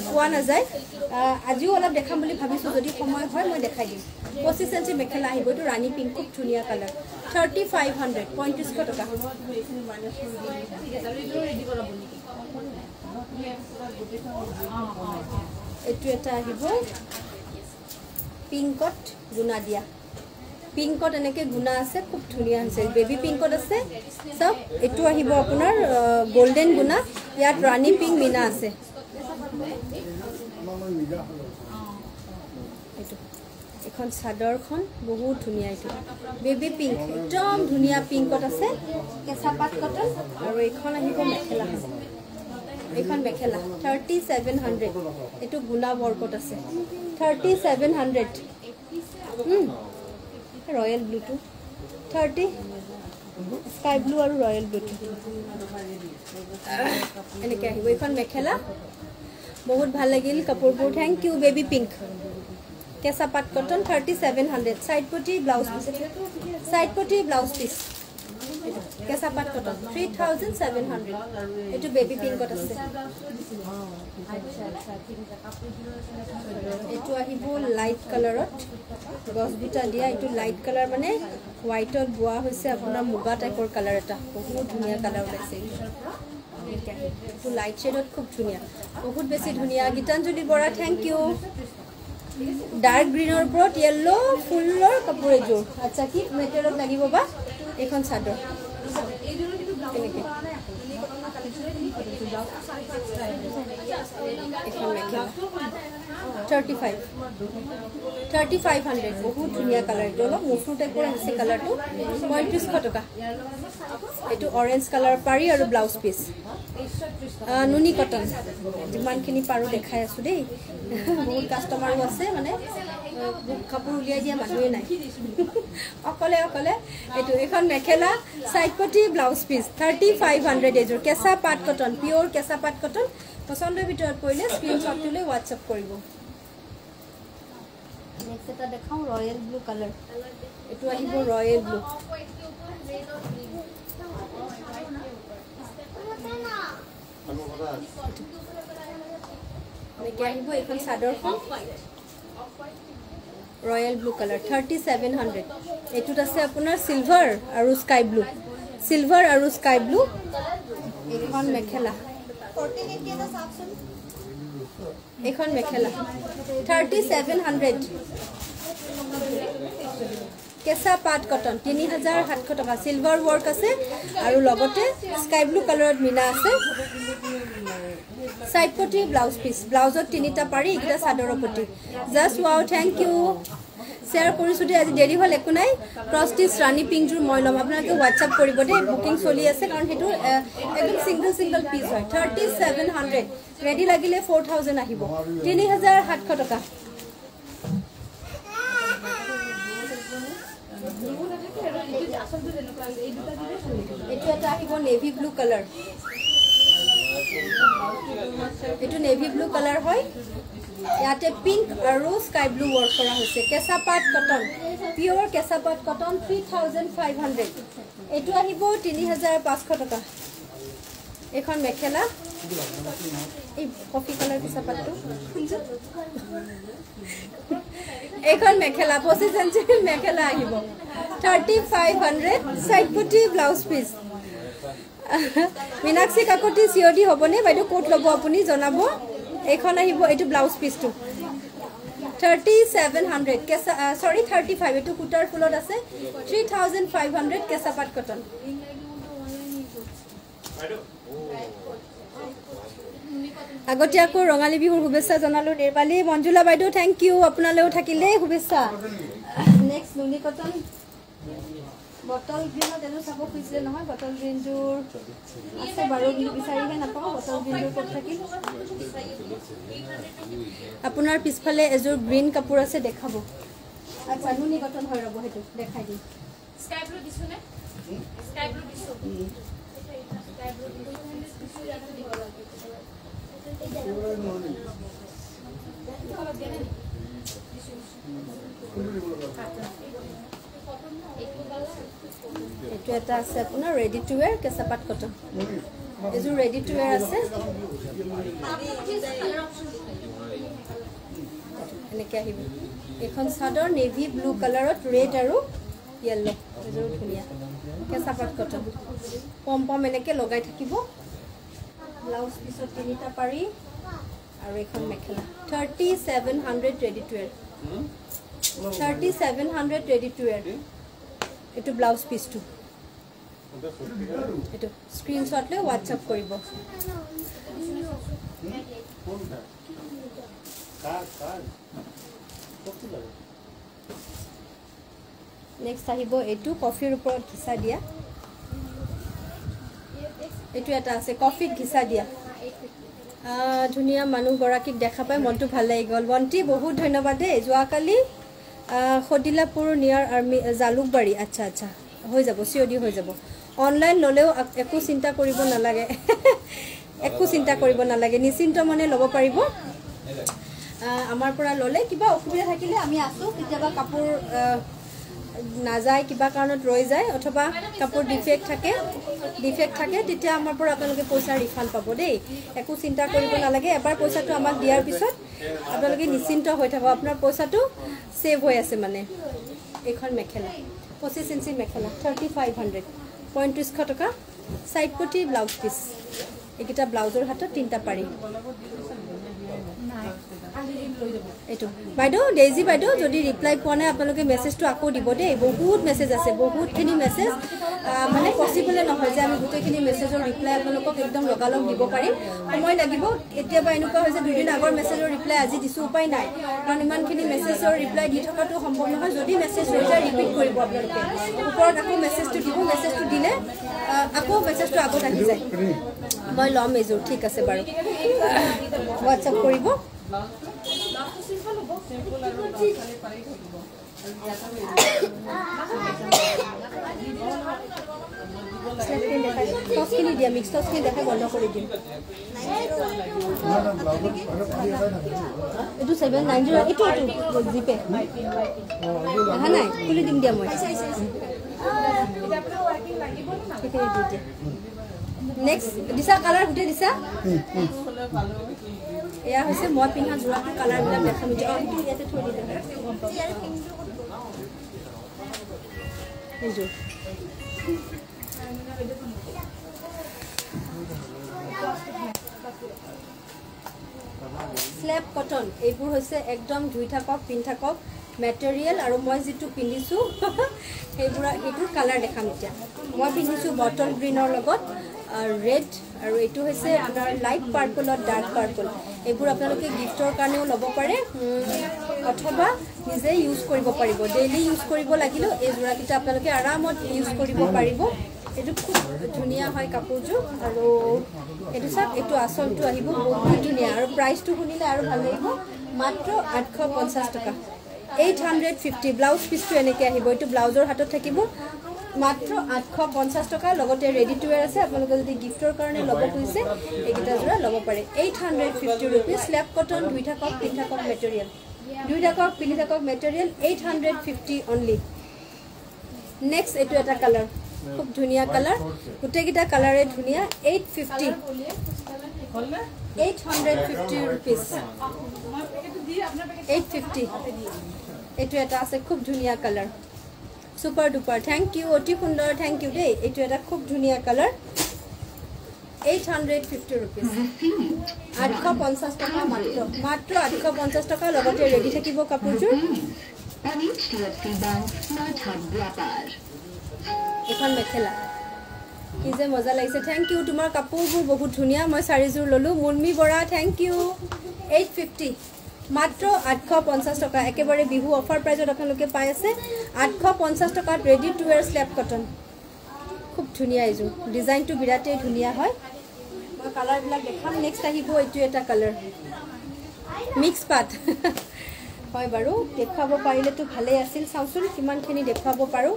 পোৱা নাযায়। আজিও অলপ দেখাম বুলি ভাবিছোঁ। যদি সময় হয় মই দেখাই দিম। পঁচিছ ইঞ্চি মেখেলা আহিব। এইটো ৰাণী পিংক খুব ধুনীয়া কালাৰ থাৰ্টি ফাইভ হাণ্ড্ৰেড পঁয়ত্ৰিছশ টকা। এইটো এটা আহিব। পিংকত গুণা দিয়া। পিংকত এনেকৈ গুণা আছে খুব ধুনীয়া হৈছে। বেবী পিংকত আছে। চাওক এইটো আহিব আপোনাৰ গল্ডেন গুণা। ইয়াত ৰাণী পিংক মিনা আছে। এইখন চাদৰখন বহুত ধুনীয়া এইটো। বেবী পিংক একদম ধুনীয়া পিংকত আছে। কেঁচা পাত কটন আৰু এইখন আহিব মেখেলা। এইখন মেখেলা থাৰ্টি ছেভেন হাণ্ড্ৰেড এইটো গুণা বৰকত আছে। থাৰ্টি ছেভেন হাণ্ড্ৰেড ৰয়েল ব্লুটো থাৰ্টি স্কাই ব্লু আৰু ৰয়েল ব্লুটো এনেকৈ আহিব। এইখন মেখেলা। বহুত ভাল লাগিল কাপোৰবোৰ। থেংক ইউ বেবী পিংক কেঁচা পাট cotton thirty seven hundred side পটি ব্লাউজ পিচ চাইড পটি ব্লাউজ পিচ কেঁচা পাট cotton. Three thousand seven hundred এইটো বেবী পিংকত আছে। এইটো আহিব লাইট কালাৰত গছ দুটা দিয়া। এইটো লাইট কালাৰ মানে হোৱাইটত বোৱা হৈছে আপোনাৰ মুগা টাইপৰ কালাৰ এটা। বহুত ধুনীয়া কালাৰ ওলাইছে এইটো। লাইট শ্বেডত খুব ধুনীয়া। বহুত বেছি ধুনীয়া। Gitanjali Bora thank you dark গ্ৰীণৰ ওপৰত য়েল্ল' ফুলৰ কাপোৰ এযোৰ। আচ্ছা কি মেটেৰিয়েলত লাগিব বা? এইখন চাদৰ। এইখন মেখেলা। Thirty five thirty five hundred বহুত ধুনীয়া কালাৰ এইটো অলপ মচুৰ টাইপৰ আহিছে কালাৰটো পঁয়ত্ৰিছশ টকা। এইটো অৰেঞ্জ কালাৰ পাৰি আৰু ব্লাউজ পিচ নুনি কটন যিমানখিনি পাৰোঁ দেখাই আছোঁ দেই। বহুত কাষ্টমাৰো আছে মানে কাপোৰ উলিয়াই দিয়া মানুহেই নাই। অকলে অকলে। এইটো এইখন মেখেলা চাইড পটি blouse piece thirty five hundred এযোৰ। কেঁচা পাট কটন পিয়'ৰ কেঁচা পাট কটন পচন্দৰ ভিতৰত পৰিলে স্ক্ৰীনশ্বটটোলৈ হোৱাটছএপ কৰিব। নেক্সট এটা দেখাওঁ ৰয়েল ব্লু কালাৰ এইটো আহিব ৰয়েল ব্লু এনেকৈ আহিব এইখন চাদৰখন royal blue colour thirty seven hundred এইটোত আছে আপোনাৰ চিলভাৰ আৰু স্কাই ব্লু চিলভাৰ আৰু স্কাই ব্লু এইখন মেখেলা। এইখন মেখেলা। থাৰ্টি ছেভেন হাণ্ড্ৰেড কেঁচা পাট কটন তিনি হাজাৰ সাতশ টকা। চিলভাৰ ৱৰ্ক আছে আৰু লগতে স্কাই ব্লু কালাৰত মীনা আছে। চাইড পটি ব্লাউজ পিচ ব্লাউজত তিনিটা পাৰি এইকেইটা চাদৰৰ পটি just wow thank you share কৰিছোঁ দেই আজি দেৰি হ'ল একো নাই। ক্ৰছ টিচ ৰাণী পিংকযোৰ মই ল'ম। আপোনালোকে হোৱাটছআপ কৰিব দেই বুকিং চলি আছে কাৰণ সেইটো একদম ছিংগল ছিংগল পিচ হয়। থাৰ্টি ছেভেন হাণ্ড্ৰেড ৰেডি লাগিলে ফ'ৰ থাউজেণ্ড আহিব। তিনি হাজাৰ সাতশ টকা। এইটো এটা আহিব নেভি ব্লু কালাৰ এইটো নেভি ব্লু কালাৰ হয়। ইয়াতে পিংক আৰু স্কাই ব্লু ৱৰ্ক কৰা হৈছে। কেঁচা পাট কটন পিয়'ৰ কেঁচা পাট cotton three thousand five hundred এইটো আহিব তিনি হাজাৰ পাঁচশ টকা। এইখন মেখেলা। এই কফি কালাৰ কেঁচা পাটটো এইখন মেখেলা পঁচিছ ইঞ্চিৰ মেখেলা আহিব। থাৰ্টি ফাইভ হাণ্ড্ৰেড চাইড পুটি blouse piece Minakshi Kakati C O' D হ'বনে? বাইদেউ ক'ত ল'ব আপুনি? জনাব। এইখন আহিব এইটো ব্লাউজ পিচটো থাৰ্টি ছেভেন হাণ্ড্ৰেড কেঁচা চৰি থাৰ্টি ফাইভ এইটো সূতাৰ ফুলত আছে। থ্ৰী থাউজেণ্ড ফাইভ হাণ্ড্ৰেড কেঁচা পাট কটন। আগতীয়াকৈ ৰঙালী বিহুৰ শুভেচ্ছা জনালোঁ নিৰ্মালী মঞ্জুলা বাইদেউ থেংক ইউ আপোনালৈও থাকিলেই শুভেচ্ছা। নেক্সট নুনি কটন। বটল গ্ৰীণত এনে চাব খুজিছিলে নহয় বটল গ্ৰীণযোৰ আছে বাৰু কিন্তু বিচাৰিহে নাপাওঁ বটল গ্ৰীণযোৰ ক'ত থাকিল আপোনাৰ পিছফালে এযোৰ গ্ৰীণ কাপোৰ আছে দেখাব। আচ্ছা নুনি কটন হৈ ৰ'ব সেইটো দেখাই দিম। স্কাই ব্লু দিছো নে স্কাই ব্লু দিছো স্কাই ব্লু দিছো ইয়াতে দিব লাগে এইটো এটা আছে আপোনাৰ ৰেডি টু ৱেৰ কেঁচা পাট কটন এইযোৰ ৰেডি টু ৱেৰ আছে। এনেকৈ আহিব। এইখন চাদৰ নেভি ব্লু কালাৰত ৰেড আৰু য়েল্ল' এইযোৰ ধুনীয়া। কেঁচা পাট কটন পম পম এনেকৈ লগাই থাকিব। ব্লাউজ পিছত তিনিটা পাৰি। আৰু এইখন মেখেলা। Thirty seven hundred ready to wear thirty seven hundred ready to wear এইটো ব্লাউজ পিচটো এইটো স্ক্ৰীনশ্বট লৈ হোৱাটছআপ কৰিব। নেক্সট আহিব এইটো কফিৰ ওপৰত ঘিচা দিয়া। এইটো এটা আছে কফিত ঘিচা দিয়া। ধুনীয়া মানুহগৰাকীক দেখা পাই মনটো ভাল লাগি গ'ল। বন্তি বহুত ধন্যবাদ দেই। যোৱাকালি সদিলাপুৰ নিয়াৰ আৰ্মি জালুকবাৰী। আচ্ছা আচ্ছা হৈ যাব চি অ' ডি হৈ যাব। অনলাইন ল'লেও একো চিন্তা কৰিব নালাগে। একো চিন্তা কৰিব নালাগে। নিশ্চিন্ত মনে ল'ব পাৰিব। আমাৰ পৰা ল'লে কিবা অসুবিধা থাকিলে আমি আছোঁ। কেতিয়াবা কাপোৰ নাযায় কিবা কাৰণত ৰৈ যায় অথবা কাপোৰ ডিফেক্ট থাকে ডিফেক্ট থাকে তেতিয়া আমাৰ পৰা আপোনালোকে পইচা ৰিফাণ্ড পাব দেই। একো চিন্তা কৰিব নালাগে। এবাৰ পইচাটো আমাক দিয়াৰ পিছত আপোনালোকে নিশ্চিন্ত হৈ থাকক। আপোনাৰ পইচাটো ছেভ হৈ আছে মানে। এইখন মেখেলা পঁচিছ ইঞ্চি মেখেলা থাৰ্টি ফাইভ হাণ্ড্ৰেড পঁয়ত্ৰিছশ টকা চাইড পটি ব্লাউজ পিচ এইকেইটা ব্লাউজৰ হাতত তিনিটা পাৰি। এইটো। বাইদেউ ডেইজি বাইদেউ যদি ৰিপ্লাই পোৱা নাই আপোনালোকে মেছেজটো আকৌ দিব দেই। বহুত মেছেজ আছে বহুতখিনি মেছেজ মানে পচিবলে নহয় যে আমি গোটেইখিনি মেছেজৰ ৰিপ্লাই আপোনালোকক একদম লগালগ দিব পাৰিম। সময় লাগিব। কেতিয়াবা এনেকুৱা হৈছে দুদিন আগৰ মেছেজৰ ৰিপ্লাই আজি দিছোঁ উপায় নাই। কাৰণ ইমানখিনি মেছেজৰ ৰিপ্লাই দি থকাটো সম্ভৱ নহয়। যদি মেছেজ হৈ যায় ৰিপিট কৰিব আপোনালোকে। ওপৰত আকৌ মেছেজটো দিব মেছেজটো দিলে আকৌ মেছেজটো আগত আহি যায়। মই ল'ম এইযোৰ ঠিক আছে বাৰু। হোৱাটছআপ কৰিব। টচখিনি দিয়া মিক্স টচখিনি দেখাই বন্ধ কৰি দিম এইটো ছেভেন নাইন জিৰ' এইটো এইটো জিপে অহা নাই খুলি দিম দিয়া মই নেক্সট দিছা কালাৰ গোটেই দিছা এয়া হৈছে মই পিন্ধা যোৰাটোৰ কালাৰবিলাক দেখাম। অঁ সেইটো ইয়াতে থৈ দিলে স্লেব কটন এইবোৰ হৈছে একদম ধুই থাকক পিন্ধি থাকক মেটেৰিয়েল আৰু মই যিটো পিন্ধিছোঁ সেইবোৰ সেইটোৰ কালাৰ দেখাম এতিয়া। মই পিন্ধিছোঁ বটল গ্ৰীণৰ লগত ৰেড আৰু এইটো হৈছে আপোনাৰ লাইট পাৰ্পলত ডাৰ্ক পাৰ্পল এইবোৰ আপোনালোকে গিফ্টৰ কাৰণেও ল'ব পাৰে অথবা নিজে ইউজ কৰিব পাৰিব। ডেইলি ইউজ কৰিব লাগিলেও এই যোৰাকেইটা আপোনালোকে আৰামত ইউজ কৰিব পাৰিব। এইটো খুব ধুনীয়া হয় কাপোৰযোৰ আৰু এইটো চাওক এইটো আচলটো আহিব বহুত ধুনীয়া। আৰু প্ৰাইচটো শুনিলে আৰু ভাল লাগিব মাত্ৰ আঠশ পঞ্চাছ টকা। এইট হাণ্ড্ৰেড ফিফটি ব্লাউজ পিচটো এনেকৈ আহিব। এইটো ব্লাউজৰ হাতত থাকিব। মাত্ৰ আঠশ পঞ্চাছ টকা লগতে ৰেডি টু ৱেৰ আছে। আপোনালোকে যদি গিফ্টৰ কাৰণে ল'ব খুজিছে এইকেইটা যোৰা ল'ব পাৰে। Eight hundred fifty rupees slub cotton দুই থাকক পিন্ধি থাকক মেটেৰিয়েল দুই থাকক পিন্ধি থাকক material eight hundred fifty only next এইটো এটা কালাৰ খুব ধুনীয়া কালাৰ গোটেইকেইটা কালাৰে ধুনীয়া। Eight fifty eight hundred fifty rupees eight fifty এইটো এটা আছে খুব ধুনীয়া colour super duper thank you অতি সুন্দৰ থেংক ইউ দেই এইটো এটা খুব ধুনীয়া colour eight hundred fifty rupees. আঠশ পঞ্চাছ টকা মাত্ৰ। মাত্ৰ আঠশ পঞ্চাছ টকা লগতে ৰেডি থাকিব কাপোৰযোৰ. এইখন মেখেলা। কি যে মজা লাগিছে। থেংক ইউ তোমাৰ কাপোৰবোৰ বহুত ধুনীয়া। মই চাৰিযোৰ ল'লোঁ। Munmi Bora thank you eight fifty মাত্ৰ আঠশ পঞ্চাছ টকা। একেবাৰে বিহু অফাৰ প্ৰাইজত আপোনালোকে পাই আছে। আঠশ পঞ্চাছ টকাত ready to wear slub cotton খুব ধুনীয়া এইযোৰ ডিজাইনটো বিৰাটেই ধুনীয়া হয়। মই কালাৰবিলাক দেখাম। নেক্সট আহিব এইটো এটা কালাৰ মিক্স পাত। হয় বাৰু। দেখুৱাব পাৰিলেতো ভালেই আছিল। চাওঁচোন কিমানখিনি দেখুৱাব পাৰোঁ।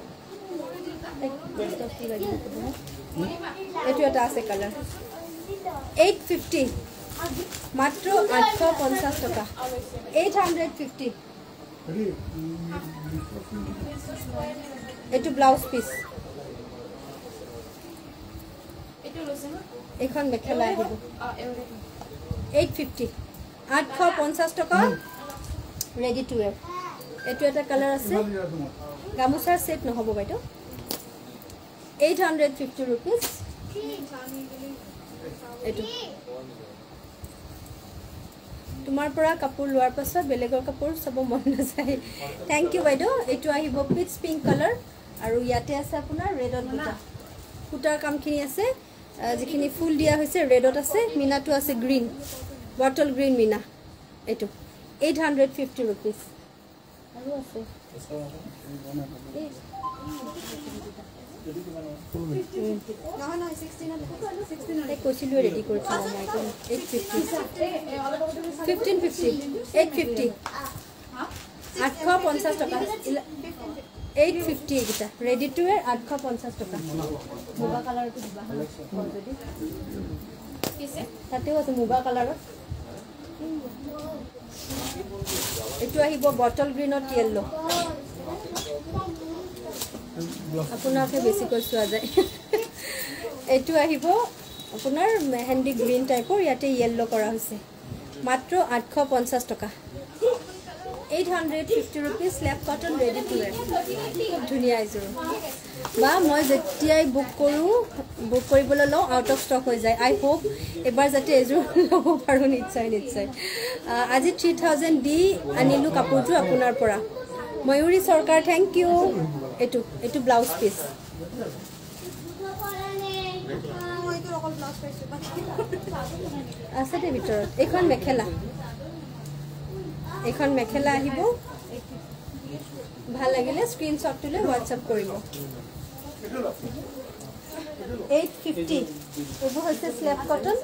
এইটো এটা আছে কালাৰ এইট ফিফটি মাত্ৰ আঠশ পঞ্চাছ টকা। এইট হাণ্ড্ৰেড ফিফটি এইটো ব্লাউজ পিচ এইখন মেখেলা আহিব। এইট ফিফটি আঠশ পঞ্চাছ টকা। ৰেডি টু ৱেৰ এইটো এটা কালাৰ আছে। গামোচাৰ ছেট নহ'ব বাইদেউ। এইট হাণ্ড্ৰেড ফিফটি ৰুপিজ এইটো। তোমাৰ পৰা কাপোৰ লোৱাৰ পাছত বেলেগৰ কাপোৰ চাব মন নাযায়। থেংক ইউ বাইদেউ এইটো আহিব পিটছ পিংক কালাৰ আৰু ইয়াতে আছে আপোনাৰ ৰেডত বুটা সূতাৰ কামখিনি আছে যিখিনি ফুল দিয়া হৈছে ৰেডত আছে মীনাটো আছে গ্ৰীণ বটল গ্ৰীণ মীনা এইটো। এইট হাণ্ড্ৰেড ফিফটি ৰুপিজ আৰু আছে। কৈছিলোঁ ৰেডি কৰি থ'ব মই এইটো ফিফটি আঠশ পঞ্চাছ টকা এইট ফিফটি এইকেইটা ৰেডি টু ৱেৰ আঠশ পঞ্চাছ টকা মুগা কালাৰটো দিবা তাতেও আছে মুগা কালাৰত এইটো আহিব বটল গ্ৰীণত য়েল্ল' আপোনাকে বেছিকৈ চোৱা যায়। এইটো আহিব। আপোনাৰ মেহেন্দি গ্ৰীণ টাইপৰ ইয়াতে য়েল্ল' কৰা হৈছে। মাত্ৰ আঠশ পঞ্চাছ টকা। Eight hundred fifty rupees slub cotton ready to wear খুব ধুনীয়া এযোৰ। বা মই যেতিয়াই বুক কৰোঁ বুক কৰিবলৈ লওঁ আউট অফ ষ্টক হৈ যায়। আই হোপ এবাৰ যাতে এযোৰ ল'ব পাৰোঁ নিশ্চয় নিশ্চয়। আজি থ্ৰী থাউজেণ্ড দি আনিলোঁ কাপোৰযোৰ আপোনাৰ পৰা। ময়ূৰী চৰকাৰ থেংক ইউ এটু এটু ব্লাউজ পিস আছে দে ভিতৰত। এইখন মেখেলা। এইখন মেখেলা আহিব। ভালো লাগিলে স্ক্ৰীণশ্বটটো লৈ হোৱাটছআপ কৰিব। এইট ফিফটি এইবোৰ হৈছে স্লেব কটন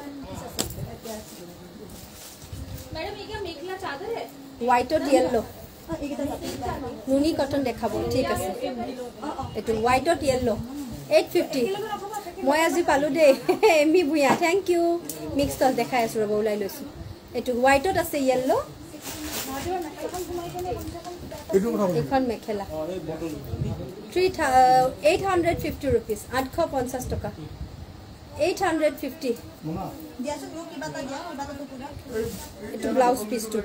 হোৱাইটত য়েল্ল' নুনি কটন দেখাব ঠিক আছে। এইটো হোৱাইটত য়েল্ল' এইট ফিফটি মই আজি পালোঁ দেই Emi Bhuyan thank you mix touch দেখাই আছোঁ ৰ'ব ওলাই লৈছোঁ। এইটো হোৱাইটত আছে য়েল্ল' এইখন mekhela. Three eight hundred fifty rupees আঠশ পঞ্চাছ টকা। এইট হাণ্ড্ৰেড ফিফটি এইটো ব্লাউজ পিচটো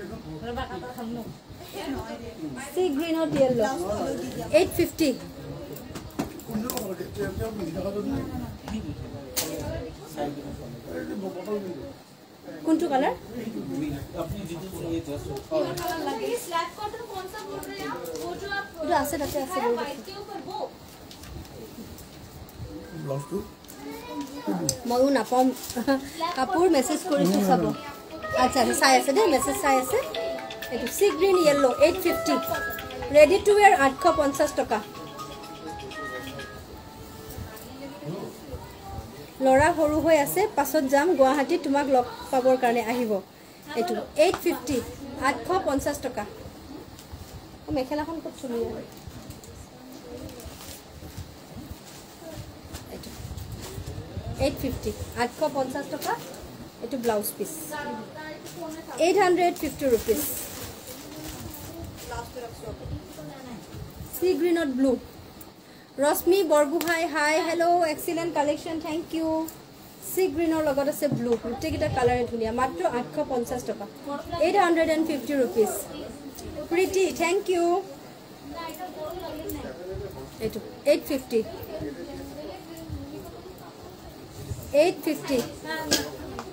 See green or yellow. Eight fifty. কোনটো কালাৰ ময়ো নাপাম কাপোৰ মেছেজ কৰিছো চাব। আচ্ছা চাই আছে দেই মেছেজ চাই আছে। এইটো sea green yellow' eight fifty ready to wear আঠশ পঞ্চাছ টকা। ল'ৰা সৰু হৈ আছে পাছত যাম গুৱাহাটীত তোমাক লগ পাবৰ কাৰণে আহিব। এইটো এইট ফিফটি আঠশ পঞ্চাছ টকা। মেখেলাখন ক'ত চলি এইট ফিফটি আঠশ পঞ্চাছ টকা। এইটো blouse piece eight hundred fifty rupees sea গ্ৰীণত blue Rashmi Borgohain hi hello' excellent collection thank you sea গ্ৰীণৰ লগত আছে ব্লু গোটেইকেইটা কালাৰে ধুনীয়া মাত্ৰ আঠশ পঞ্চাছ টকা eight hundred and fifty rupees Priti thank you এইটো এইট ফিফটি এইট ফিফটি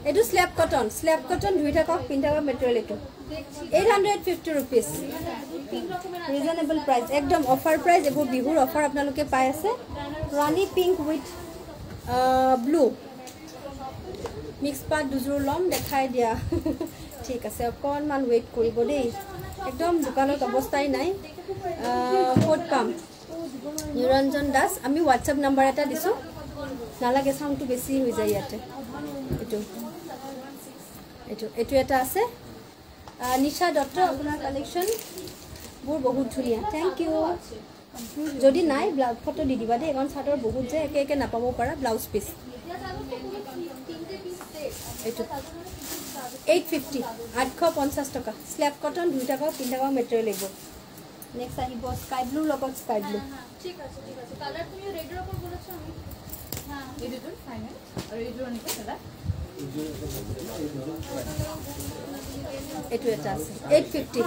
এইটো স্লেব কটন স্লেব কটন ধুই থাকক পিন্ধি থাকক মেটেৰিয়েল এইটো eight hundred fifty rupees reasonable price একদম অফাৰ প্ৰাইচ এইবোৰ বিহুৰ অফাৰ আপোনালোকে পাই আছে rani pink with blue mix পাত দুযোৰ ল'ম দেখাই দিয়া ঠিক আছে অকণমান ৱেইট কৰিব দেই একদম দোকানত অৱস্থাই নাই ক'ত পাম নিৰঞ্জন দাস আমি হোৱাটছএপ নাম্বাৰ এটা দিছোঁ নালাগে চাউণ্ডটো বেছি হৈ যায় ইয়াতে এইটো এইটো এইটো এটা আছে নিশা দত্ত আপোনাৰ কালেকশ্যনবোৰ বহুত ধুনীয়া। থেংক ইউ যদি নাই ব্লাউজ ফটো দি দিবা দেই। এখন চাদৰ বহুত যে একে একে নাপাব পাৰা ব্লাউজ পিচ এইটো। এইট ফিফটি আঠশ পঞ্চাছ টকা। স্লেব কটন দুই টকা তিনি টকা মেটেৰিয়েল লাগিব। নেক্সট আহিব স্কাই ব্লুৰ লগত স্কাই ব্লু ঠিক আছে এইটো এটা আছে এইট ফিফটি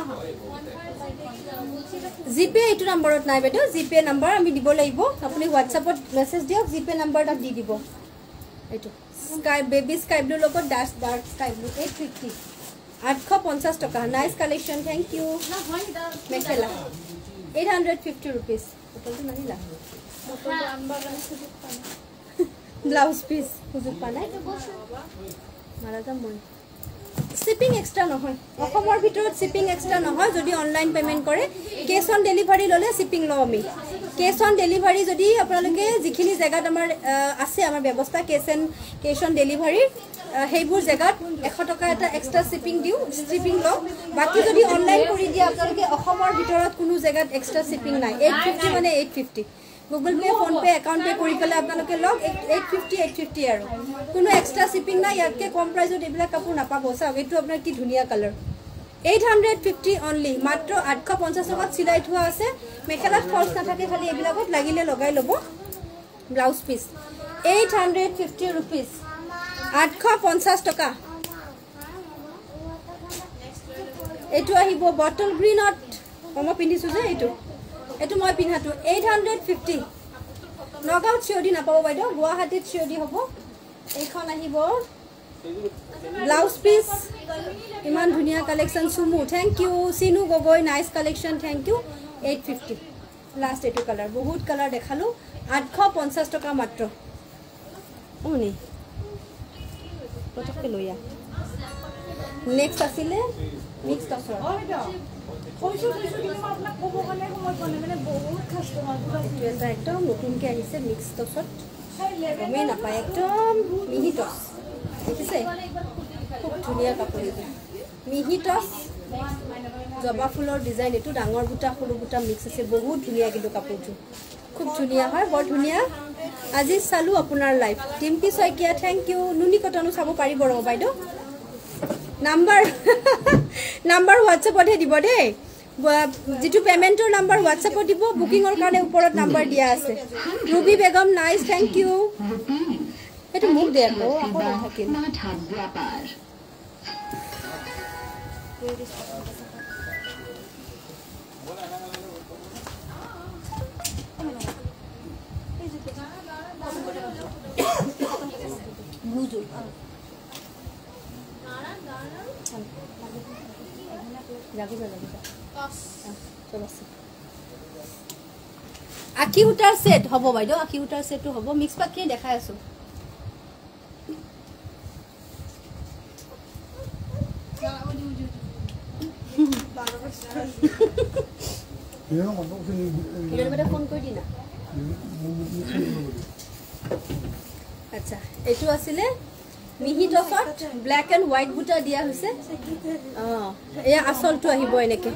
জিপে' এইটো নম্বৰত নাই বাইদেউ জিপে' নাম্বাৰ আমি দিব লাগিব। আপুনি হোৱাটছএপত মেছেজ দিয়ক জিপে' নাম্বাৰ তাত দি দিব। এইটো স্কাই বেবী স্কাই ব্লুৰ লগত dark dark sky blue eight fifty আঠশ পঞ্চাছ টকা। Nice collection thank you mekhela eight hundred fifty rupees বটলটো নাহিলা ব্লাউজ পিচ সুযোগ পোৱা নাই? মাৰা মই। শ্বিপিং এক্সট্ৰা নহয়। অসমৰ ভিতৰত শ্বিপিং এক্সট্ৰা নহয় যদি অনলাইন পে'মেণ্ট কৰে। কেছ অন ডেলিভাৰী ল'লে শ্বিপিং লওঁ আমি। কেছ অন ডেলিভাৰী যদি আপোনালোকে যিখিনি জেগাত আমাৰ আছে আমাৰ ব্যৱস্থা কেছ এণ্ড কেছ অন ডেলিভাৰীৰ সেইবোৰ জেগাত এশ টকা এটা এক্সট্ৰা শ্বিপিং দিওঁ শ্বিপিং লওঁ। বাকী যদি অনলাইন কৰি দিয়ে আপোনালোকে অসমৰ ভিতৰত কোনো জেগাত এক্সট্ৰা শ্বিপিং নাই। এইট ফিফটি মানে eight fifty Google pay' PhonePe' account pay' কৰি পেলাই আপোনালোকে লওক এইট ফিফটি এইট ফিফটি আৰু। কোনো এক্সট্ৰা শ্বিপিং নাই ইয়াতকৈ কম প্ৰাইজত এইবিলাক কাপোৰ নাপাব চাওক এইটো আপোনাৰ কি ধুনীয়া colour eight hundred fifty only মাত্ৰ আঠশ পঞ্চাছ টকাত চিলাই থোৱা আছে। মেখেলাত ফল্চ নাথাকে খালি এইবিলাকত লাগিলে লগাই ল'ব। Blouse piece eight hundred fifty rupees আঠশ পঞ্চাছ টকা। এইটো আহিব বটল গ্ৰীণত অঁ মই পিন্ধিছোঁ যে এইটো। এইটো মই পিন্ধাটো এইট হাণ্ড্ৰেড ফিফটি নগাঁৱত চিঞৰি নাপাব বাইদেউ গুৱাহাটীত চিঞৰি হ'ব। এইখন আহিব। ব্লাউজ পিচ ইমান ধুনীয়া collection Sumo. Thank you Chinu Gogoi nice collection thank you eight fifty last এইটো কালাৰ বহুত কালাৰ দেখালোঁ। আঠশ পঞ্চাছ টকা মাত্ৰ। শুনি পটককৈ লৈ আহ। নেক্সট আছিলে। মিক্স টচৰ কৈছোঁ কৈছোঁ কিন্তু মই আপোনাক ক'ব কাৰণে সময় পোৱা নাই। মানে বহুত কাষ্টমাৰ পুৰা এইটো এটা একদম নতুনকৈ আহিছে মিক্স টচত গমেই নাপায় একদম মিহি টচ দেখিছে? খুব ধুনীয়া কাপোৰ এইটো। মিহি টচ জবা ফুলৰ ডিজাইন এইটো ডাঙৰ বুটা সৰু বুটা মিক্স আছে। বহুত ধুনীয়া কিন্তু কাপোৰটো। খুব ধুনীয়া হয় বৰ ধুনীয়া। আজি চালোঁ আপোনাৰ live Dimpi Saikia thank you নুনি কটনো চাব পাৰিব ৰ'ব বাইদেউ। নাম্বাৰ নাম্বাৰ হোৱাটছএপতহে দিব দেই। যিটো পে'মেণ্টৰ নাম্বাৰ হোৱাটছএপত দিব বুকিঙৰ কাৰণে ওপৰত নাম্বাৰ দিয়া আছে Ruby Begum nice thank you. সেইটো মোক দে আকৌ. আশী সূতাৰ ছেট হ'ব বাইদেউ আশী সূতাৰ ছেটটো হ'ব। মিক্স পাতখিনি দেখাই আছোঁ। ফোন কৰি আচ্ছা এইটো আছিলে মিহি টচত ব্লেক এণ্ড হোৱাইট বুটা দিয়া হৈছে। অঁ এয়া আচলটো আহিব এনেকৈ।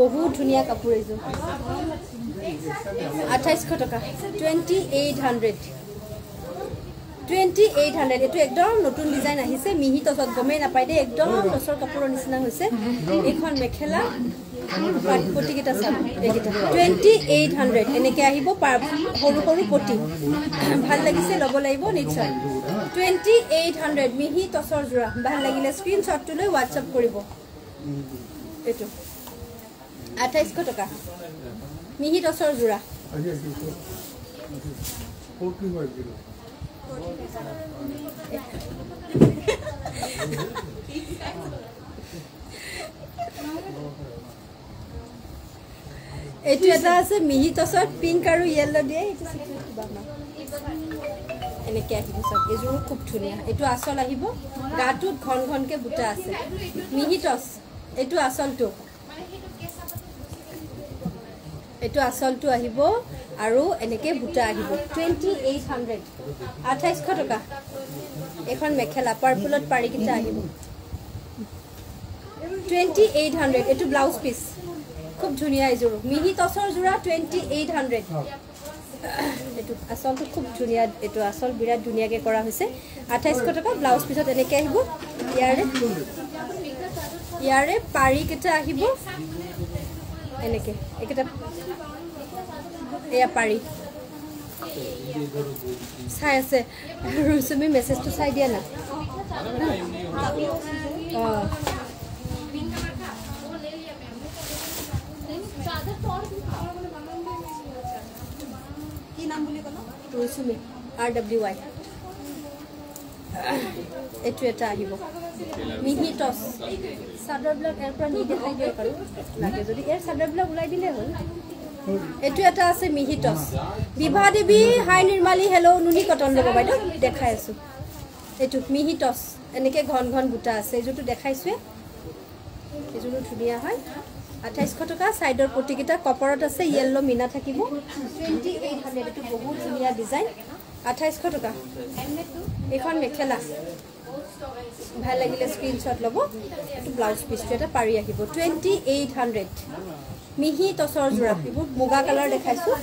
বহুত ধুনীয়া কাপোৰ এইযোৰ। আঠাইছশ টকা। Twenty eight hundred twenty eight hundred এইটো একদম নতুন ডিজাইন আহিছে। মিহি টচত গমেই নাপায় দেই। একদম টচৰ কাপোৰৰ নিচিনা হৈছে। এইখন মেখেলা পাট পতিকেইটা চাব এইকেইটা। টুৱেণ্টি এইট হাণ্ড্ৰেড এনেকৈ আহিব সৰু সৰু পতি ভাল লাগিছে ল'ব লাগিব নিশ্চয়। টুৱেণ্টি এইট হাণ্ড্ৰেড মিহি টচৰ যোৰা। ভাল লাগিলে স্ক্ৰীনশ্বটটো লৈ হোৱাটছআপ কৰিব। এইটো। আঠাইছশ টকা। মিহি টচৰ যোৰা। এইটো এটা আছে মিহি টচত পিংক আৰু য়েল্ল' দিয়ে এইটো। এনেকৈ আহিব চাওক এইযোৰো খুব ধুনীয়া। এইটো আচল আহিব গাটোত ঘন ঘনকৈ বুটা আছে। মিহি টচ এইটো আচলটো। এইটো আচলটো আহিব। আৰু এনেকৈ বুটা আহিব। টুৱেণ্টি এইট হাণ্ড্ৰেড আঠাইছশ টকা। এইখন মেখেলা পাৰ্পুলত পাৰিকেইটা আহিব। টুৱেণ্টি এইট হাণ্ড্ৰেড এইটো ব্লাউজ পিচ খুব ধুনীয়া এইযোৰ মিহি টচৰ যোৰা টুৱেণ্টি এইট হাণ্ড্ৰেড এইটো আচলটো খুব ধুনীয়া এইটো আচল বিৰাট ধুনীয়াকৈ কৰা হৈছে। আঠাইছশ টকা ব্লাউজ পিছত এনেকৈ আহিব। ইয়াৰে ইয়াৰে পাৰিকেইটা আহিব। এনেকৈ এইকেইটা এয়া পাৰি। চাই আছে। ৰুচুমি মেছেজটো চাই দিয়া না। ৰুচুমি আৰ ডাব্লিউ ৱাই এইটো এটা আহিব। মিহি টচ। চাদৰবিলাক ইয়াৰ পৰা নি দেখাই দিয়ক আৰু। লাগে যদি ইয়াৰ চাদৰবিলাক ওলাই দিলেই হ'ল। এইটো এটা আছে মিহি touch Bibha Devi hi Nirmali hello' Nuni cotton ল'ব বাইদেউ দেখাই আছোঁ। এইটো মিহি টচ এনেকৈ ঘন ঘন বুটা আছে এইযোৰটো দেখাইছোৱে এইযোৰো ধুনীয়া হয়। আঠাইছশ টকা ছাইডৰ পতিকেইটা কপাৰত আছে য়েল্ল' মিনা থাকিব। টুৱেণ্টি এইট হাণ্ড্ৰেড এইটো বহুত ধুনীয়া ডিজাইন। আঠাইছশ টকা। এইখন মেখেলা। ভাল লাগিলে স্ক্ৰীনশ্বট ল'ব। এইটো ব্লাউজ পিচটো এটা পাৰি আহিব। টুৱেণ্টি এইট হাণ্ড্ৰেড মিহি টচৰ যোৰা এইবোৰ মুগা কালাৰ দেখাইছোঁ।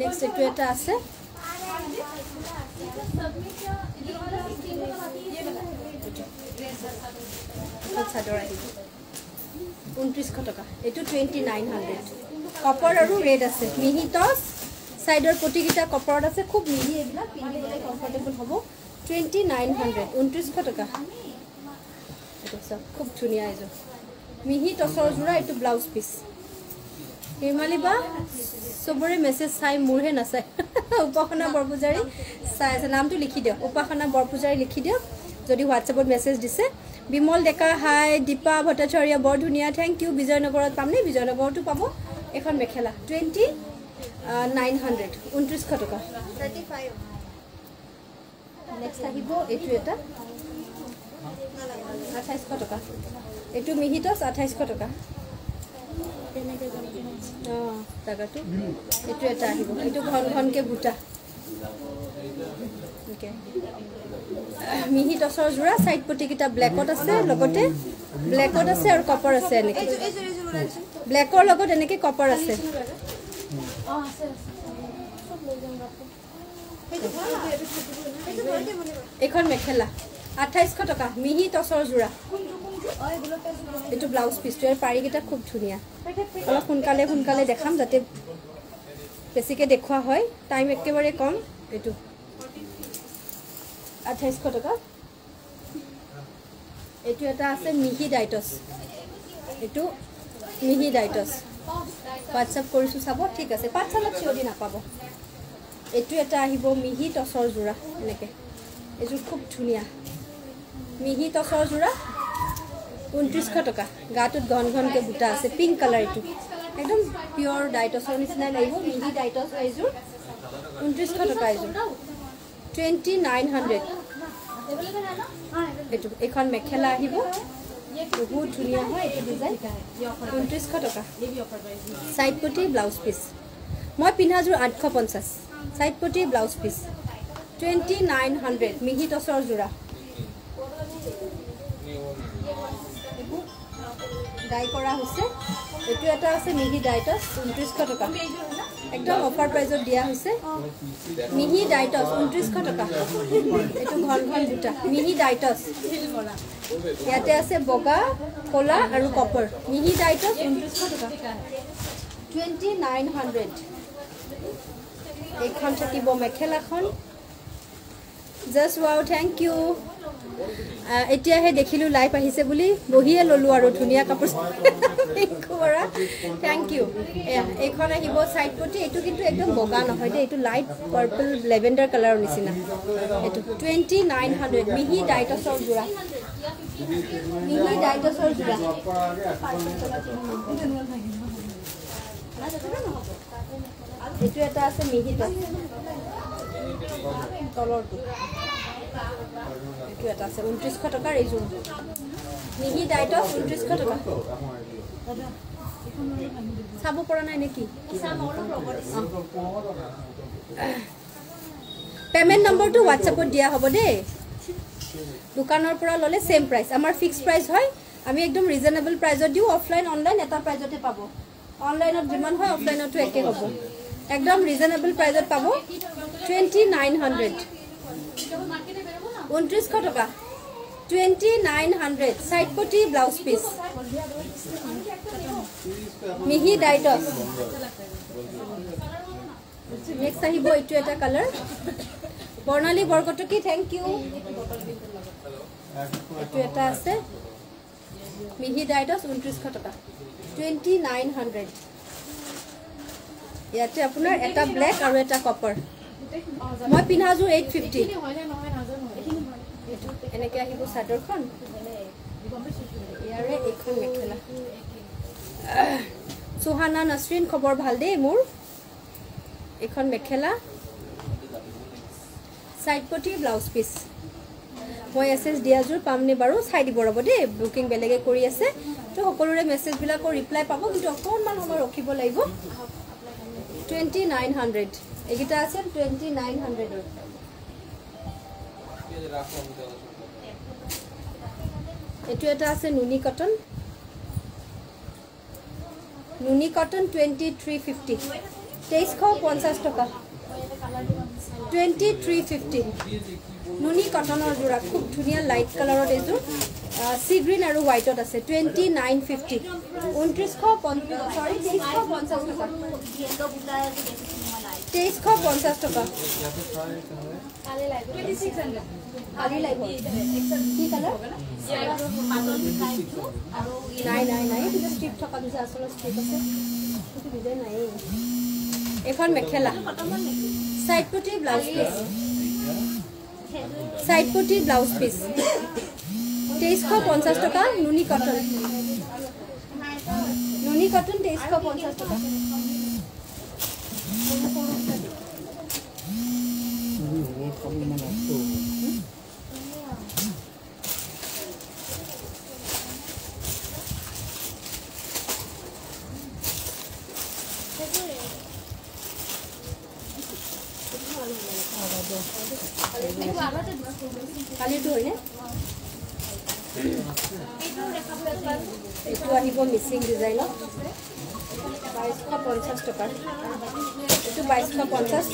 নেক্সট এইটো এটা আছে। ঊনত্ৰিছশ টকা। এইটো টুৱেণ্টি নাইন হাণ্ড্ৰেড কপাৰ আৰু ৰেড আছে। মিহি টচ ছাইডৰ প্ৰতিকেইটা কপাৰত আছে। খুব মিহি এইবিলাক পিন্ধিবলৈ কমফৰ্টেবল হ'ব। টুৱেণ্টি নাইন হাণ্ড্ৰেড ঊনত্ৰিছশ টকা। এইটো চাওক খুব ধুনীয়া এইযোৰ মিহি টচৰ যোৰা এইটো ব্লাউজ পিচ নিৰ্মালী বা চবৰে মেছেজ চাই মোৰহে নাচায়। উপাসনা বৰপূজাৰী চাই আছে নামটো লিখি দিয়ক। উপাসনা বৰপূজাৰী লিখি দিয়ক যদি হোৱাটছএপত মেছেজ দিছে। বিমল ডেকা হাই দীপা ভট্টাচাৰ্য বৰ ধুনীয়া থেংক ইউ বিজয়নগৰত পামনে? বিজয়নগৰতো পাব। এখন মেখেলা। টুৱেণ্টি নাইন হাণ্ড্ৰেড ঊনত্ৰিছশ টকা। নেক্সট আহিব এইটো এটা। আঠাইছশ টকা। এইটো মিহি টচ আঠাইছশ টকা। অঁ জাগাটো এইটো এটা আহিব। এইটো ঘন ঘনকৈ বুটা এনেকৈ মিহি টচৰ যোৰা ছাইড পতিকেইটা ব্লেকত আছে লগতে ব্লেকত আছে আৰু কপাৰ আছে এনেকৈ। ব্লেকৰ লগত এনেকৈ কপাৰ আছে। এইখন মেখেলা। আঠাইছশ টকা। মিহি টচৰ যোৰা। এইটো ব্লাউজ পিচটো পাৰিকেইটা খুব ধুনীয়া। অলপ সোনকালে সোনকালে দেখাম যাতে বেছিকৈ দেখুওৱা হয়। টাইম একেবাৰে কম এইটো। আঠাইছশ টকা। এইটো এটা আছে মিহি ডাইটছ। এইটো মিহি ডাইটছ। হোৱাটছআপ কৰিছোঁ চাব ঠিক আছে। পাঠশালাত চিঞৰি নাপাব। এইটো এটা আহিব মিহি টচৰ যোৰা এনেকৈ। এইযোৰ খুব ধুনীয়া। মিহি টচৰ যোৰা ঊনত্ৰিছশ টকা। গাটোত ঘন ঘনকৈ বুটা আছে পিংক কালাৰ এইটো একদম পিয়ৰ ডাইটছৰ নিচিনাই লাগিব মিহি ডাইটছ এইযোৰ ঊনত্ৰিছশ টকা এইযোৰ টুৱেণ্টি নাইন হাণ্ড্ৰেড এইটো এইখন মেখেলা আহিব। বহুত ধুনীয়া হয় এইটো ডিজাইন ঊনত্ৰিছশ টকা। চাইড পটি ব্লাউজ পিচ মই পিন্ধাযোৰ আঠশ পঞ্চাছ। চাইড পটি blouse piece twenty nine hundred মিহি টচৰ যোৰা। ডাই কৰা হৈছে। এইটো এটা আছে মিহি ডাইটছ ঊনত্ৰিছশ টকা। একদম অফাৰ প্ৰাইজত দিয়া হৈছে। মিহি ডাইটছ ঊনত্ৰিছশ টকা। এইটো ঘন ঘন দুটা। মিহি ডাইটছ। ইয়াতে আছে বগা ক'লা আৰু কপাৰ মিহি ডাইটছ ঊনত্ৰিছশ টকা। টুৱেণ্টি নাইন হাণ্ড্ৰেড এইখন থাকিব মেখেলাখন। জাষ্ট ৱাও থেংক ইউ এতিয়াহে দেখিলোঁ লাইভ আহিছে বুলি বহিয়ে ল'লোঁ আৰু ধুনীয়া কাপোৰ। থেংক ইউ এইখন আহিব চাইড পটি এইটো কিন্তু একদম বগা নহয় দেই এইটো লাইট পাৰ্পল লেভেণ্ডাৰ কালাৰৰ নিচিনা। এইটো টুৱেণ্টি নাইন হাণ্ড্ৰেড মিহি ডাইটছৰ যোৰা। মিহি ডাইটছৰ যোৰা। এইটো এটা আছে মিহি তলৰটো। এইটো এটা আছে ঊনত্ৰিছশ টকাৰ এইযোৰ মিহি ডাইটছ ঊনত্ৰিছশ টকা। চাব পৰা নাই নেকি? পে'মেণ্ট নম্বৰটো হোৱাটছএপত দিয়া হ'ব দেই। দোকানৰ পৰা ল'লে ছেম প্ৰাইচ আমাৰ ফিক্স প্ৰাইচ হয়। আমি একদম ৰিজনেবল প্ৰাইজত দিওঁ। অফলাইন অনলাইন এটা প্ৰাইজতে পাব। অনলাইনত যিমান হয় অফলাইনতো একে হ'ব। একদম ৰিজনেবল প্ৰাইজত পাব। টুৱেণ্টি নাইন হাণ্ড্ৰেড ঊনত্ৰিছশ টকা। টুৱেণ্টি নাইন হাণ্ড্ৰেড চাইড পটি ব্লাউজ পিচ মিহি ডাইটছ। নেক্সট আহিব এইটো এটা colour Barnali Borkotoky thank you এইটো এটা আছে। মিহি ডাইটছ ঊনত্ৰিছশ টকা। টুৱেণ্টি নাইন হাণ্ড্ৰেড ইয়াতে আপোনাৰ এটা ব্লেক আৰু এটা কপাৰ মই পিন্ধাযোৰ এইট ফিফটি এনেকৈ আহিব চাদৰখন? ইয়াৰে এইখন মেখেলা। চুহানা নচৰিন খবৰ ভাল দেই মোৰ? এইখন মেখেলা। চাইড পটি ব্লাউজ পিচ। মই এছ এছ দিয়াযোৰ পামনে বাৰু? চাই দিব ৰ'ব দেই বুকিং বেলেগে কৰি আছে। তো সকলোৰে মেছেজবিলাকৰ ৰিপ্লাই পাব কিন্তু অকণমান সময় ৰখিব লাগিব। Twenty nine hundred. এইকেইটা আছে টুৱেণ্টি নাইন হাণ্ড্ৰেডৰ। এইটো এটা আছে নুনি কটন। নুনি কটন টুৱেণ্টি থ্ৰী ফিফটি তেইছশ পঞ্চাছ টকা। টুৱেণ্টি থ্ৰী ফিফটি নুনি কটনৰ যোৰা খুব ধুনীয়া লাইট কালাৰত এইযোৰ চি গ্ৰীণ আৰু হোৱাইটত আছে। টুৱেণ্টি নাইন ফিফটি ঊনত্ৰিছশ চৰি তেইছশ পঞ্চাছ টকা। তেইছশ পঞ্চাছ টকা। এইখন মেখেলা। চাইড পটি ব্লাউজ পিচ চাইড পটি ব্লাউজ পিচ তেইছশ পঞ্চাছ টকা নুনি কটন নুনি কটন তেইছশ পঞ্চাছ টকা। কালিটো হয়নে? এইটো আহিব মিচিং ডিজাইনত বাইছশ পঞ্চাছ টকাৰ। এইটো বাইছশ পঞ্চাছ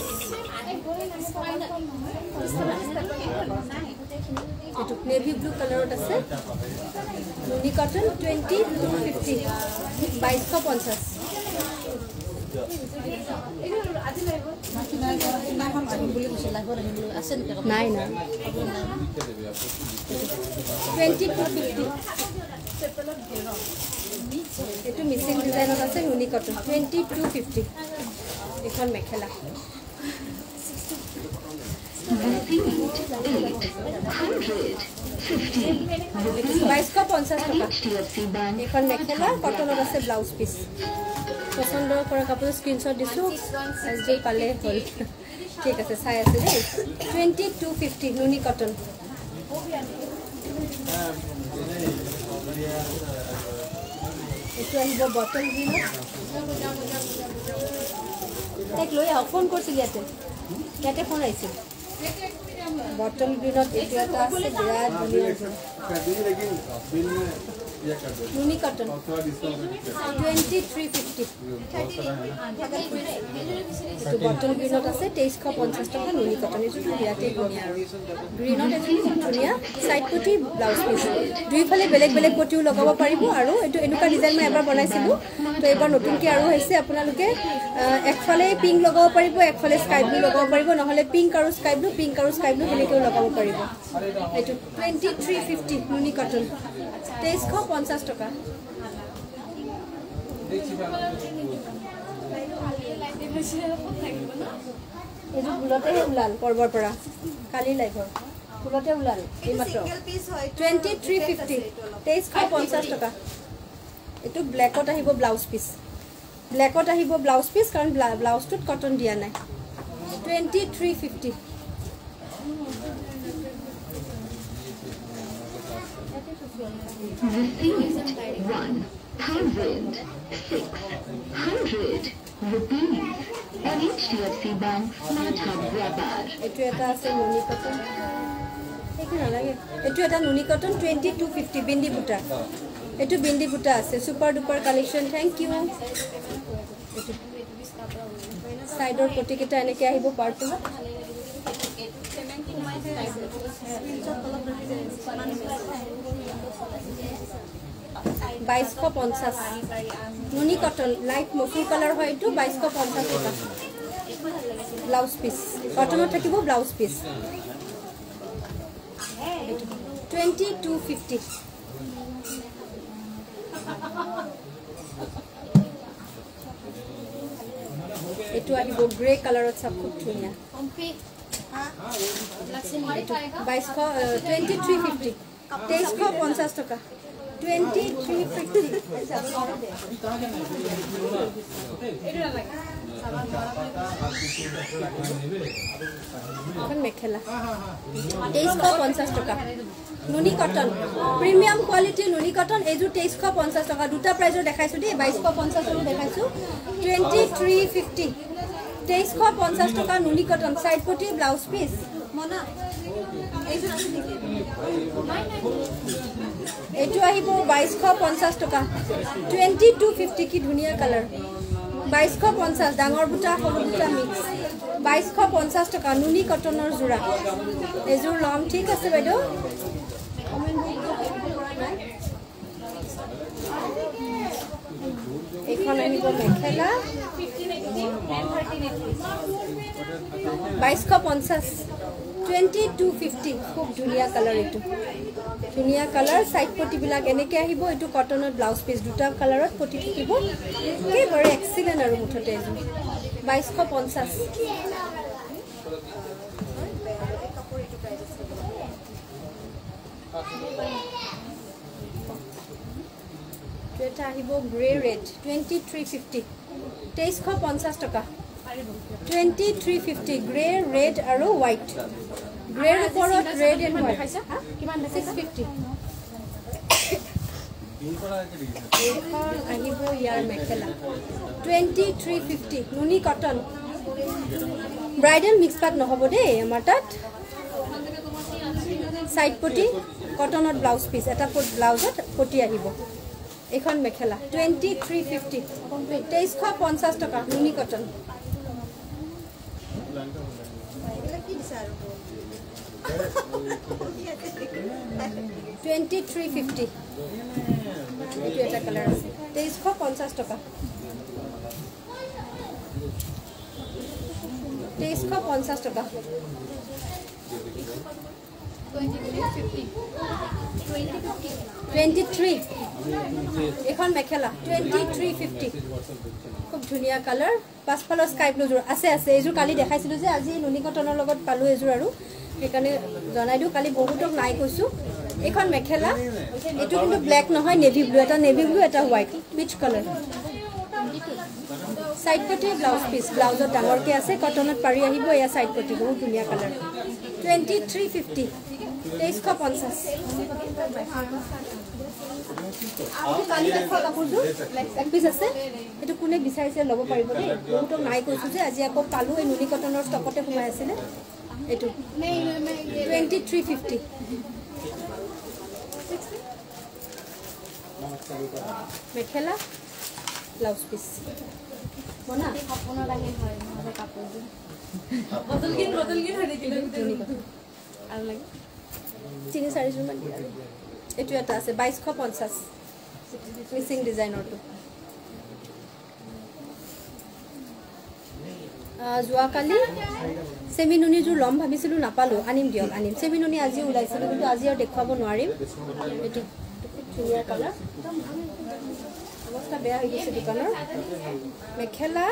এইটো নেভি ব্লু কালাৰত আছে। নুনি কটন টুৱেণ্টি টু ফিফটি বাইছশ পঞ্চাছ নাই নাই এইটো মিচিং ডিজাইনত আছে কটন টুৱেণ্টি টু ফিফটি এইখন মেখেলা বাইছশ পঞ্চাছ টকা মেখেলা কটনত আছে ব্লাউজ পিচ পচন্দ কৰা কাপোৰ স্ক্ৰীনশ্বট দিছোঁ যি পালে হ'ল ঠিক আছে চাই আছে দেই টুৱেণ্টি টু ফিফটি নুনি কটন এইটো আহিব বটল গ্ৰীণত তাইক লৈ আহক ফোন কৰিছিল ইয়াতে ইয়াতে ফোন আহিছিল बर्तन बिल द्वितीयता से बिराज दुनिया নুনি কটন और थोड़ा डिस्काउंट টুৱেণ্টি থ্ৰী ফিফটি बहुत सारा है এইটো বটল গ্ৰীণত আছে তেইছশ পঞ্চাছ টকা নুনি কটন এইটোতো বিৰাটেই ধুনীয়া আৰু গ্ৰীণত এযোৰ খুব ধুনীয়া চাইড পটি ব্লাউজ পিচ দুইফালে বেলেগ বেলেগ পটিও লগাব পাৰিব আৰু এইটো এনেকুৱা ডিজাইন মই এবাৰ বনাইছিলোঁ তো এইবাৰ নতুনকৈ আৰু হৈছে আপোনালোকে আহ, একফালে পিংক লগাব পাৰিব একফালে স্কাই ব্লু লগাব পাৰিব নহ'লে পিংক আৰু স্কাই ব্লু পিংক আৰু স্কাই ব্লু সেনেকৈও লগাব পাৰিব এইটো টুৱেণ্টি থ্ৰী ফিফটি নুনি কটন তেইছশ পঞ্চাছ টকা। এইযোৰ ভুলতেহে ওলাল পৰ্বৰ পৰা। কালি লাইভৰ ভুলতে ওলাল এইমাত্ৰ। টুৱেণ্টি থ্ৰী ফিফটি তেইছশ পঞ্চাছ টকা। এইটো ব্লেকত আহিব ব্লাউজ পিচ ব্লেকত আহিব ব্লাউজ পিচ কাৰণ ব্লা- ব্লাউজটোত কটন দিয়া নাই। টুৱেণ্টি থ্ৰী ফিফটি এইটো এটা আছে নুনি কটন এইটো নালাগে এইটো এটা নুনি cotton twenty two fifty bindi বুটা এইটো বিন্দি বুটা আছে super duper collection thank you ছাইডৰ পটিকেইটা এনেকৈ আহিব পাৰ্পলত বাইছশ পঞ্চাছ। নুনি কটন লাইট মচুৰ কালাৰ হয় এইটো বাইছশ পঞ্চাছ টকা ব্লাউজ পিচ কটনত থাকিব blouse piece twenty two fifty এইটো আহিব গ্ৰে কালাৰত চাব খুব ধুনীয়া। বাইছশ টুৱেণ্টি থ্ৰী ফিফটি তেইছশ পঞ্চাছ টকা। তেইছশ পঞ্চাছ টকা। নুনি কটন প্ৰিমিয়াম কোৱালিটিৰ নুনি কটন এইযোৰ তেইছশ পঞ্চাছ টকা। দুটা প্ৰাইজৰ দেখাইছোঁ দেই বাইছশ পঞ্চাছৰো দেখাইছোঁ। টুৱেণ্টি থ্ৰী ফিফটি তেইছশ পঞ্চাছ টকা নুনি কটন চাইড পটি ব্লাউজ পিচ মনা এইটো আহিব বাইছশ পঞ্চাছ টকা। টুৱেণ্টি টু ফিফটি কি ধুনীয়া কালাৰ বাইছশ পঞ্চাছ ডাঙৰ বুটা সৰু বুটা মিক্স বাইছশ পঞ্চাছ টকা নুনি কটনৰ যোৰা। এযোৰ ল'ম ঠিক আছে বাইদেউ? এইখন আহিব মেখেলা। বাইছশ পঞ্চাছ। টুৱেণ্টি টু ফিফটি খুব ধুনীয়া কালাৰ এইটো। ধুনীয়া কালাৰ চাইড পটিবিলাক এনেকৈ আহিব এইটো কটনত ব্লাউজ পিচ দুটা কালাৰত পটি থাকিব। একেবাৰে এক্সিলেণ্ট আৰু মুঠতে এযোৰ বাইছশ পঞ্চাছ। এইটো এটা আহিব grey red twenty three fifty তেইছশ পঞ্চাছ টকা। Twenty three fifty grey red আৰু হোৱাইট গ্ৰেৰ ওপৰত ৰেড এণ্ড হোৱাইট কিমান ছিক্স ফিফটি এইখন আহিব ইয়াৰ মেখেলা। টুৱেণ্টি থ্ৰী ফিফটি নুনি কটন। ব্ৰাইডেল মিক্স পাত নহ'ব দেই আমাৰ তাত। চাইড পটি কটনত ব্লাউজ পিচ এটা ব্লাউজত পটি আহিব। এইখন মেখেলা। টুৱেণ্টি থ্ৰী ফিফটি তেইছশ পঞ্চাছ টকা নুনি cotton. Twenty three fifty colour আছে তেইছশ পঞ্চাছ টকা তেইছশ পঞ্চাছ টকা খুব ধুনীয়া কালাৰ পাছফালৰ স্কাই ব্লুযোৰ আছে আছে। এইযোৰ কালি দেখাইছিলোঁ যে আজি নুনি কটনৰ লগত পালোঁ এইযোৰ আৰু। সেইকাৰণে জনাই দিওঁ। কালি বহুতক নাই কৈছোঁ। এইখন মেখেলা এইটো কিন্তু ব্লেক নহয় নেভি ব্লু এটা নেভি ব্লু এটা হোৱাইট পিচ কালাৰ চাইড পটি ব্লাউজ পিচ ব্লাউজত ডাঙৰকৈ আছে কটনত পাৰি আহিব। এয়া চাইড পটি। বহুত ধুনীয়া কালাৰ টুৱেণ্টি থ্ৰী ফিফটি তেইছশ পঞ্চাছ আৰু কালি দেখুৱা কাপোৰযোৰ এক পিচ আছে এইটো কোনে বিচাৰিছে ল'ব পাৰিব দেই বহুতক নাই কৈছোঁ যে আজি আকৌ পালোঁ এই নুনি কটনৰ ষ্টকতে সোমাই আছিলে এইটো twenty three fifty mekhela blouse piece বনা তিনি চাৰিযোৰমান দিয়া এইটো এটা আছে বাইছশ পঞ্চাছ। মিচিং ডিজাইনৰটো যোৱাকালি চেমি নুনিযোৰ ল'ম ভাবিছিলোঁ নাপালোঁ। আনিম দিয়ক আনিম। চেমি নুনি আজি ওলাইছিলোঁ কিন্তু আজি আৰু দেখুৱাব নোৱাৰিম। এইটো ধুনীয়া কালাৰ অৱস্থা বেয়া হৈ গৈছে দোকানৰ। মেখেলা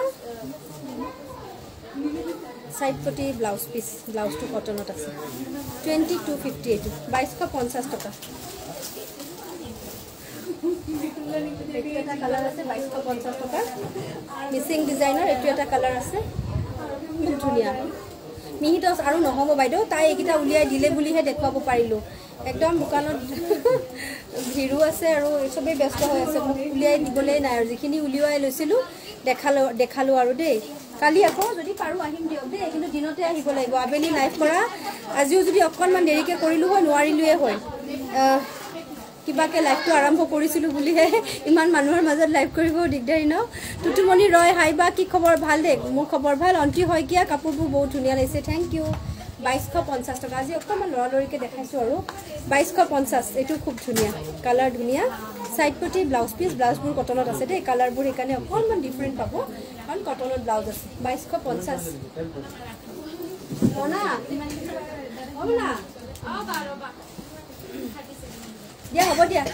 চাইড পটি ব্লাউজ পিচ ব্লাউজটো কটনত আছে। টুৱেণ্টি টু ফিফটি এইটো বাইছশ পঞ্চাছ টকা। মিচিং ডিজাইনৰ এইটো এটা কালাৰ আছে। খুব ধুনীয়া। মিহি টচ আৰু নহ'ব বাইদেউ তাই এইকেইটা উলিয়াই দিলে বুলিহে দেখুৱাব পাৰিলোঁ। একদম দোকানত ভিৰো আছে আৰু চবেই ব্যস্ত হৈ আছে মোক উলিয়াই দিবলৈ নাই আৰু। যিখিনি উলিয়াই লৈছিলোঁ দেখালোঁ দেখালোঁ আৰু দেই। কালি আকৌ যদি পাৰোঁ আহিম দিয়ক দেই কিন্তু দিনতে আহিব লাগিব। আবেলি লাইভ কৰা। আজিও যদি অকণমান দেৰিকৈ কৰিলোঁ হয় নোৱাৰিলোৱে হয়। কিবাকৈ লাইভটো আৰম্ভ কৰিছিলোঁ বুলিহে ইমান মানুহৰ মাজত লাইভ কৰিব দিগদাৰী ন? টুটুমণি ৰয় হাই বা কি খবৰ? ভাল দেই। মোৰ খবৰ ভাল। অন্তি শইকীয়া কাপোৰবোৰ বহুত ধুনীয়া লাগিছে। থেংক ইউ বাইছশ পঞ্চাছ টকা। আজি অকণমান লৰালৰিকৈ দেখাইছোঁ আৰু। বাইছশ পঞ্চাছ এইটো খুব ধুনীয়া। কালাৰ ধুনীয়া। চাইড পটি ব্লাউজ পিচ ব্লাউজবোৰ কটনত আছে দেই। কালাৰবোৰ সেইকাৰণে অকণমান ডিফাৰেণ্ট পাব। কাৰণ কটনত ব্লাউজ আছে। বাইছশ পঞ্চাছ। দিয়া হ'ব দিয়া।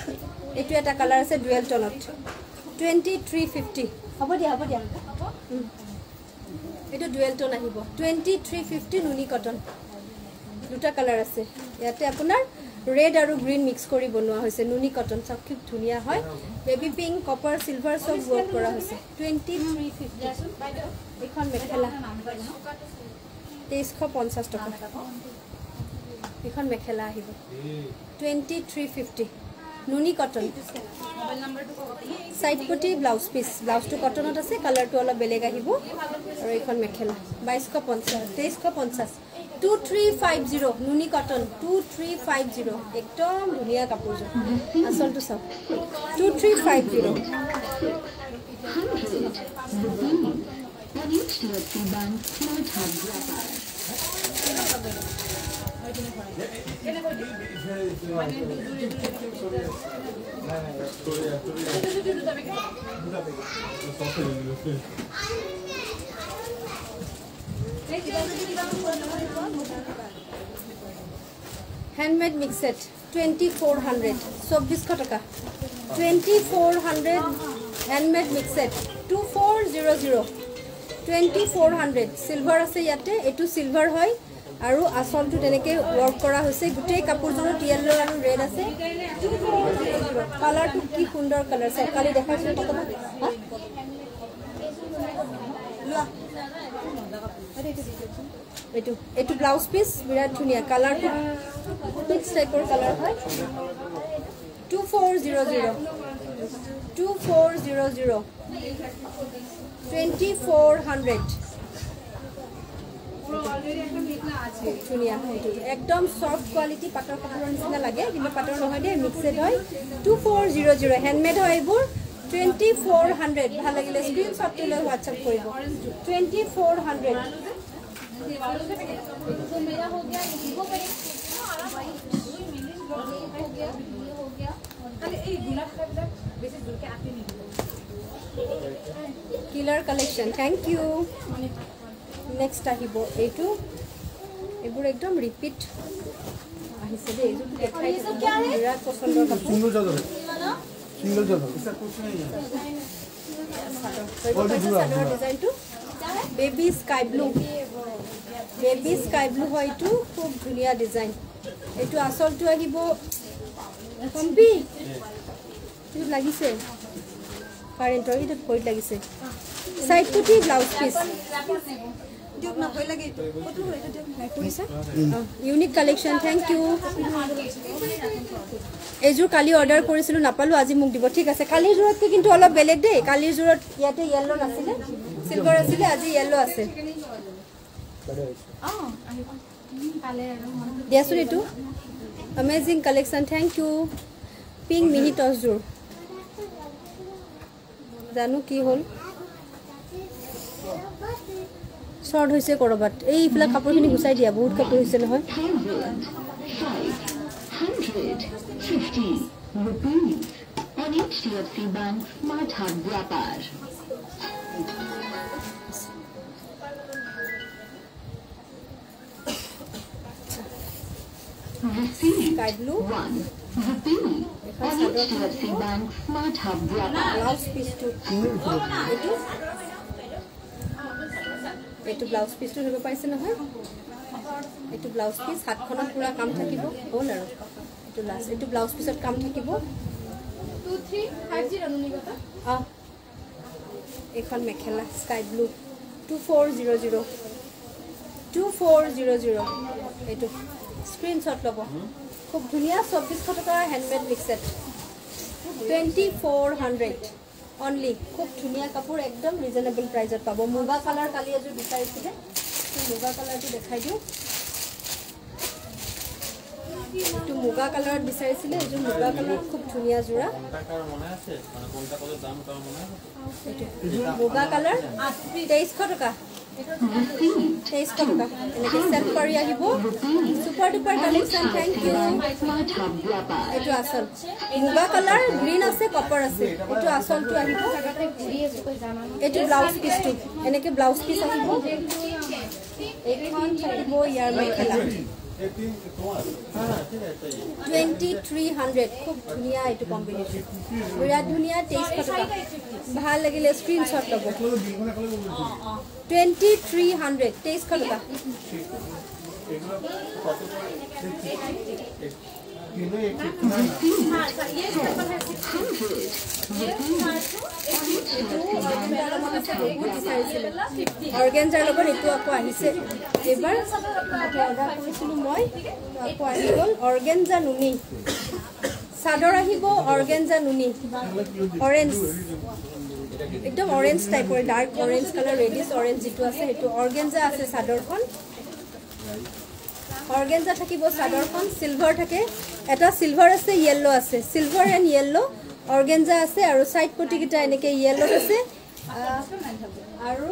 এইটো এটা কালাৰ আছে ডুৱেল টনত টুৱেণ্টি থ্ৰী ফিফটি হ'ব দিয়া হ'ব দিয়া। এইটো ডুৱেল টন আহিব। টুৱেণ্টি থ্ৰী ফিফটি নুনি কটন দুটা কালাৰ আছে। ইয়াতে আপোনাৰ ৰেড আৰু গ্ৰীণ মিক্স কৰি বনোৱা হৈছে। নুনি কটন চব খুব ধুনীয়া হয়। বেবী পিংক কপাৰ চিলভাৰ চব ৱৰ্ক কৰা হৈছে। টুৱেণ্টি থ্ৰী ফিফটি এইখন মেখেলা। তেইছশ পঞ্চাছ টকা। এইখন মেখেলা আহিব। টুৱেণ্টি থ্ৰী ফিফটি নুনি কটন। চাইড পটি ব্লাউজ পিচ ব্লাউজটো কটনত আছে কালাৰটো অলপ বেলেগ আহিব। আৰু এইখন মেখেলা। বাইছশ পঞ্চাছ তেইছশ পঞ্চাছ। টু থ্ৰী ফাইভ জিৰ' নুনি cotton. Two three five zero' একদম ধুনীয়া কাপোৰযোৰ আচলটো চাওক। Two three five zero' Rupee handmade mixed twenty four hundred চৌব্বিছশ টকা। Twenty four hundred handmade mixed two four zero' zero' twenty four hundred silver আছে ইয়াতে এইটো চিলভাৰ হয়। আৰু আচলটো তেনেকৈ ৱৰ্ক কৰা হৈছে। গোটেই কাপোৰযোৰত য়েল্ল' আৰু ৰেড আছে। কালাৰটো কি সুন্দৰ কালাৰ চাওক কালি? লোৱা। এইটো এইটো ব্লাউজ পিচ বিৰাট ধুনীয়া। কালাৰটো মিক্স টাইপৰ কালাৰ হয়। Two four zero' zero' two four zero' zero' twenty four hundred একদম সফট কোৱালিটি পাটৰ কাপোৰৰ নিচিনা লাগে কিন্তু পাটৰ নহয় দেই মিক্সেড হয়। Two four zero' zero' handmade হয় এইবোৰ। টুৱেণ্টি ফ'ৰ হাণ্ড্ৰেড ভাল লাগিলে। স্ক্ৰীণশ্বটটো লৈ হোৱাটছআপ কৰিব। Twenty four hundred killer collection thank you next আহিব এইটো। এইবোৰ একদম ৰিপিট আহিছে দেই। Baby sky blue baby sky blue হয় এইটো। খুব ধুনীয়া ডিজাইন। এইটো আচলটো আহিব কম্পি। এইটোত লাগিছে। কাৰেণ্টৰ এইটোত ভৰিত লাগিছে। চাইড কুটি blouse piece unique collection thank you এইযোৰ কালি অৰ্ডাৰ কৰিছিলোঁ নাপালোঁ আজি মোক দিব। ঠিক আছে কালিৰ যোৰতকৈ কিন্তু অলপ বেলেগ দেই। কালিৰ যোৰত ইয়াতে য়েল্ল' নাছিলে চিলভাৰ আছিলে আজি য়েল্ল' আছে। দিয়াচোন এইটো। Amazing collection thank you pink mini টচযোৰ জানো কি হ'ল। শ্বৰ্ট হৈছে ক'ৰবাত এইবিলাক কাপোৰখিনি গুচাই দিয়া বহুত কাপোৰ হৈছে নহয় এইটো এইটো ব্লাউজ পিচটো ধৰিব পাৰিছে নহয়? এইটো ব্লাউজ পিচ হাতখনত পূৰা কাম থাকিব। হ'ল আৰু। এইটো লাষ্ট এইটো ব্লাউজ পিচত কাম থাকিব। অঁ এইখন mekhela sky blue two four zero' zero' two four zero' zero' এইটো স্ক্ৰীনশ্বট ল'ব। খুব ধুনীয়া চৌব্বিছশ টকাৰ handmade mixed twenty four hundred only খুব ধুনীয়া কাপোৰ একদম ৰিজনেবল প্ৰাইজত পাব। মুগা কালাৰ কালি এযোৰ বিচাৰিছিলে। সেই মুগা কালাৰটো দেখাই দিওঁ। এইটো মুগা কালাৰত বিচাৰিছিলে এইযোৰ মুগা কালাৰ খুব ধুনীয়া যোৰা। এইটো মুগা কালাৰ তেইছশ টকা। তেইছশ টকা এনেকৈ চেট কৰি আহিব super duper collection thank you. এইটো আচল মুগা কালাৰ গ্ৰীণ আছে কপাৰ আছে এইটো আচলটো আহিব এইটো ব্লাউজ পিচটো এনেকৈ ব্লাউজ পিচ আহিব এইখন থাকিব ইয়াৰ মেখেলা টুৱেণ্টি থ্ৰী হাণ্ড্ৰেড খুব ধুনীয়া এইটো কম্বিনেশ্যন বিৰাট ধুনীয়া তেইছশ টকা ভাল লাগিলে স্ক্ৰীনশ্বট ল'ব টুৱেণ্টি থ্ৰী হাণ্ড্ৰেড তেইছশ টকা অৰ্গেঞ্জাৰ লগত এইটো আকৌ আহিছে। এইবাৰ অৰ্ডাৰ কৰিছিলোঁ মই আকৌ আহি গ'ল। অৰ্গেঞ্জা নুনি। চাদৰ আহিব অৰ্গেঞ্জা নুনি। অৰেঞ্জ একদম অৰেঞ্জ টাইপৰ dark orange colour reddish orange যিটো আছে সেইটো। অৰ্গেঞ্জা আছে চাদৰখন। অৰ্গেঞ্জা থাকিব চাদৰখন। চিলভাৰ থাকে। এটা চিলভাৰ আছে য়েল্ল' আছে। চিলভাৰ এণ্ড য়েল্ল' অৰ্গেঞ্জা আছে আৰু ছাইড পটিকেইটা এনেকৈ য়েল্লত আছে। আৰু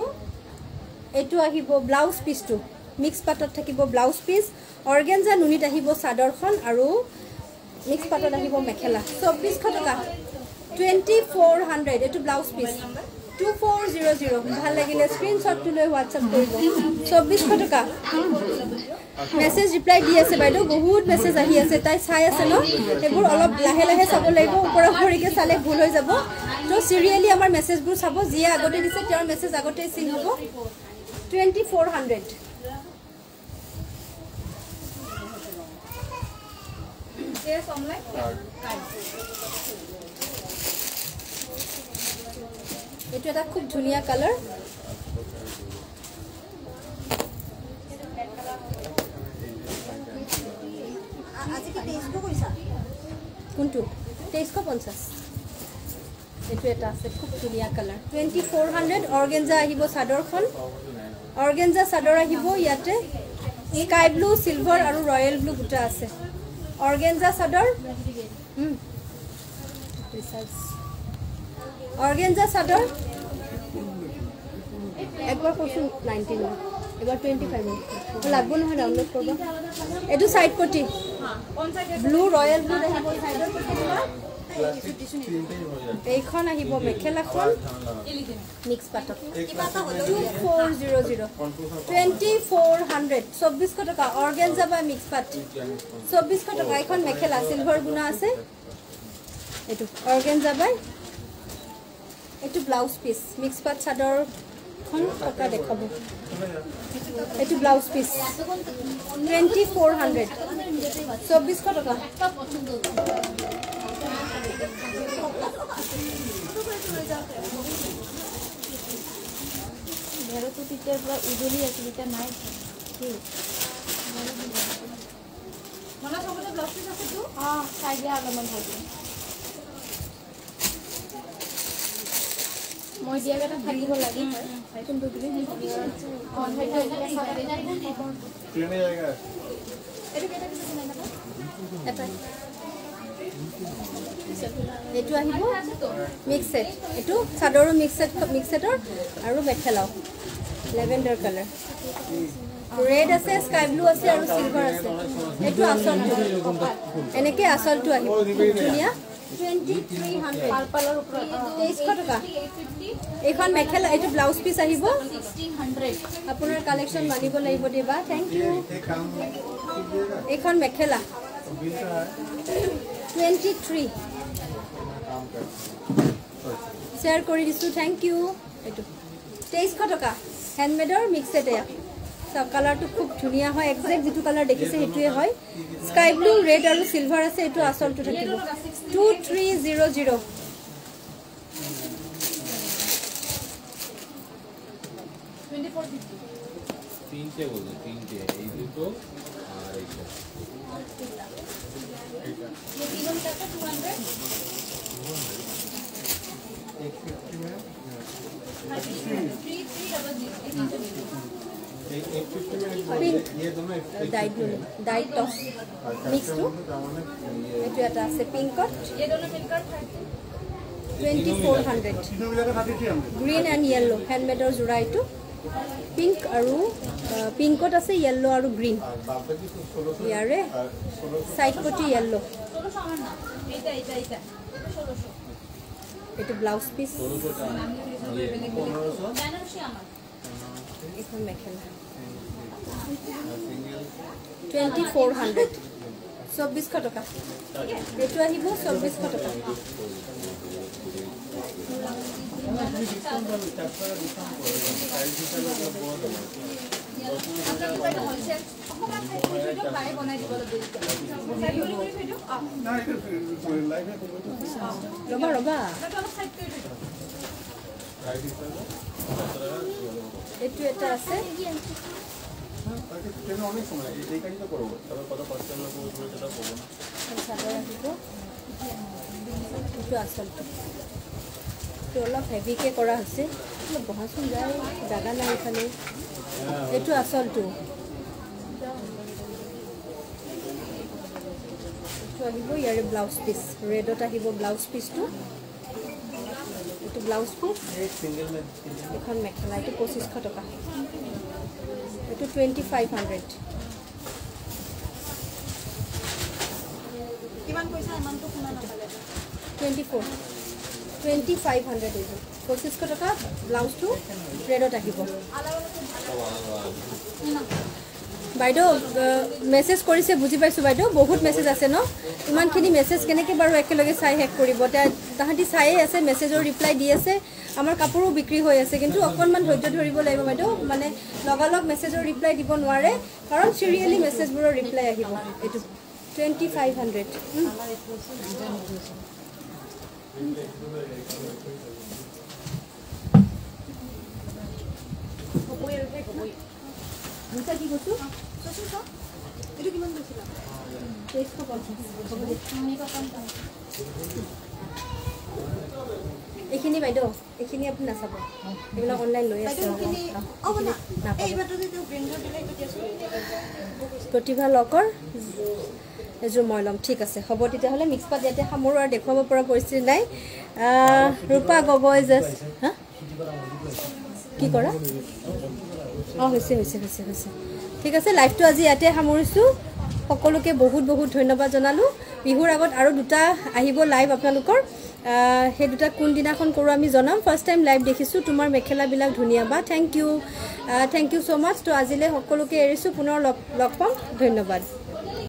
এইটো আহিব ব্লাউজ পিচটো মিক্স পাতত থাকিব ব্লাউজ পিচ অৰ্গেঞ্জা নুনিত আহিব চাদৰখন আৰু মিক্স পাতত আহিব মেখেলা। চৌব্বিছশ টকা। টুৱেণ্টি ফ'ৰ হাণ্ড্ৰেড এইটো blouse piece two four zero' zero' ভাল লাগিলে স্ক্ৰীনশ্বটটো লৈ হোৱাটছআপ কৰিব। চৌব্বিছশ টকা। মেছেজ ৰিপ্লাই দি আছে বাইদেউ। বহুত মেছেজ আহি আছে। তাই চাই আছে ন? সেইবোৰ অলপ লাহে লাহে চাব লাগিব। ওপৰা ওপৰিকৈ চালে ভুল হৈ যাব। তো চিৰিয়েলি আমাৰ মেছেজবোৰ চাব। যিয়ে আগতে দিছে তেওঁৰ মেছেজ আগতেই চিন হ'ব। টুৱেণ্টি ফ'ৰ হাণ্ড্ৰেড এইটো এটা খুব ধুনীয়া কালাৰ কোনটো? তেইছশ পঞ্চাছ। এইটো এটা আছে খুব ধুনীয়া colour twenty four hundred organza আহিব চাদৰখন। অৰ্গেঞ্জা চাদৰ আহিব ইয়াতে স্কাই ব্লু চিলভাৰ আৰু ৰয়েল ব্লু দুটা আছে। অৰ্গেঞ্জা চাদৰ। অৰ্গেঞ্জা চাদৰ? একবাৰ কৈছোঁ নাইণ্টি নাইন এবাৰ টুৱেণ্টি ফাইভ লাগব নহয় ডাউনলোড কৰিব। এইটো চাইড পটি। ব্লু ৰয়েল ব্লু আহিব এইখন আহিব মেখেলাখন। Mix পাটত two four zero' zero' twenty four hundred চৌব্বিছশ টকা। অৰ্গেঞ্জা বা মিক্স পাট চৌব্বিছশ টকা। এইখন মেখেলা। চিলভাৰ গুণা আছে। এইটো। অৰ্গেঞ্জা বাই এইটো ব্লাউজ পিচ মিক্স পাট চাদৰখন টকা দেখাব। এইটো blouse piece twenty four hundred চৌব্বিছশ টকা ঘৰতো তেতিয়াৰ পৰা উজলি আছিল এতিয়া নাই অঁ চাই দিয়া অলপমান ভালকৈ মই দিয়া কেইটা থাকিব লাগে। এটা এইটো আহিব মিক্স ছেট এইটো চাদৰো মিক্স ছেট মিক্স ছেটৰ আৰু মেখেলাও লেভেণ্ডাৰ কালাৰ ৰেড আছে স্কাই ব্লু আছে আৰু চিলভাৰ আছে। এইটো আচলটো। এনেকৈ আচলটো আহিব। ধুনীয়া। ब्लाउज पीस कलेक्शन मानव लगे देवा थैंक यू मेखला टूवटी थ्री शेयर थैंक यू तेईस टका हेडमेडर मिक्स एटे আচ্ছা, কালাৰটো খুব ধুনীয়া হয় একজেক্ট যিটো কালাৰ দেখিছে সেইটোৱে হয়। স্কাই ব্লু ৰেড আৰু চিলভাৰ আছে এইটো আচলটো থাকিব। টু থ্ৰী জিৰ' জিৰ' তিনটে বলব তিনটে। এই দুটো আর এইটা Three, three, double zero. Pink dyed dyed of mix এইটো এটা আছে পিংকত twenty four hundred green and yellow' হেণ্ডমেডৰ যোৰা এইটো। পিংক আৰু পিংকত আছে য়েল্ল' আৰু গ্ৰীণ ইয়াৰে চাইড পটি য়েল্ল' এইটো ব্লাউজ পিচ এখন মেখেলা। টুৱেণ্টি ফ'ৰ হাণ্ড্ৰেড চৌব্বিছশ টকা। এইটো আহিব চৌব্বিছশ টকা। ৰবা ৰবা। এইটো এটা আছে। এইটো আচলটো এইটো অলপ হেভিকৈ কৰা হৈছে। বহাচোন যায় জাগা নাই এইফালে। এইটো আচলটো। এইটো আহিব ইয়াৰে ব্লাউজ পিচ ৰেডত আহিব ব্লাউজ পিচটো এইটো ব্লাউজ পিচ এখন মেখেলা, এইটো পঁচিছশ টকা। এইটো টুৱেণ্টি ফাইভ হাণ্ড্ৰেড কিমান পইচা ইমানটো শুনা নাপালে twenty four twenty five hundred এইটো পঁচিছশ টকা ব্লাউজটো ৰেডত আহিব বাইদেউ মেছেজ কৰিছে বুজি পাইছোঁ বাইদেউ বহুত মেছেজ আছে ন ইমানখিনি মেছেজ কেনেকৈ বাৰু একেলগে চাই শেষ কৰিব এতিয়া তাহাঁতি চায়ে আছে মেছেজৰ ৰিপ্লাই দি আছে আমাৰ কাপোৰো বিক্ৰী হৈ আছে, কিন্তু অকণমান ধৈৰ্য ধৰিব লাগিব বাইদেউ। মানে লগালগ মেছেজৰ ৰিপ্লাই দিব নোৱাৰে, কাৰণ চিৰিয়েলি মেছেজবোৰৰ ৰিপ্লাই আহিব। এইটো টুৱেণ্টি ফাইভ হাণ্ড্ৰেড কি কৈছোঁ? এইটো কিমান। এইখিনি বাইদেউ এইখিনি আপুনি নাচাব। এইবিলাক অনলাইন লৈ আছে। যে প্ৰতিভা লকৰ এযোৰ মই ল'ম। ঠিক আছে হ'ব তেতিয়াহ'লে মিক্স পাত ইয়াতে সামৰোঁ আৰু দেখুৱাব পৰা পৰিস্থিতি নাই। ৰূপা গগৈ জাষ্ট হা? কি কৰা? অঁ হৈছে হৈছে হৈছে হৈছে। ঠিক আছে লাইভটো আজি ইয়াতে সামৰিছোঁ। সকলোকে বহুত বহুত ধন্যবাদ জনালোঁ। বিহুৰ আগত আৰু দুটা আহিব লাইভ আপোনালোকৰ। সেই দুটা কোনদিনাখন কৰোঁ আমি জনাম। ফাৰ্ষ্ট টাইম লাইভ দেখিছোঁ তোমাৰ মেখেলাবিলাক ধুনীয়া বা thank you thank you so' much তো আজিলৈ সকলোকে এৰিছোঁ পুনৰ লগ লগ পাম। ধন্যবাদ।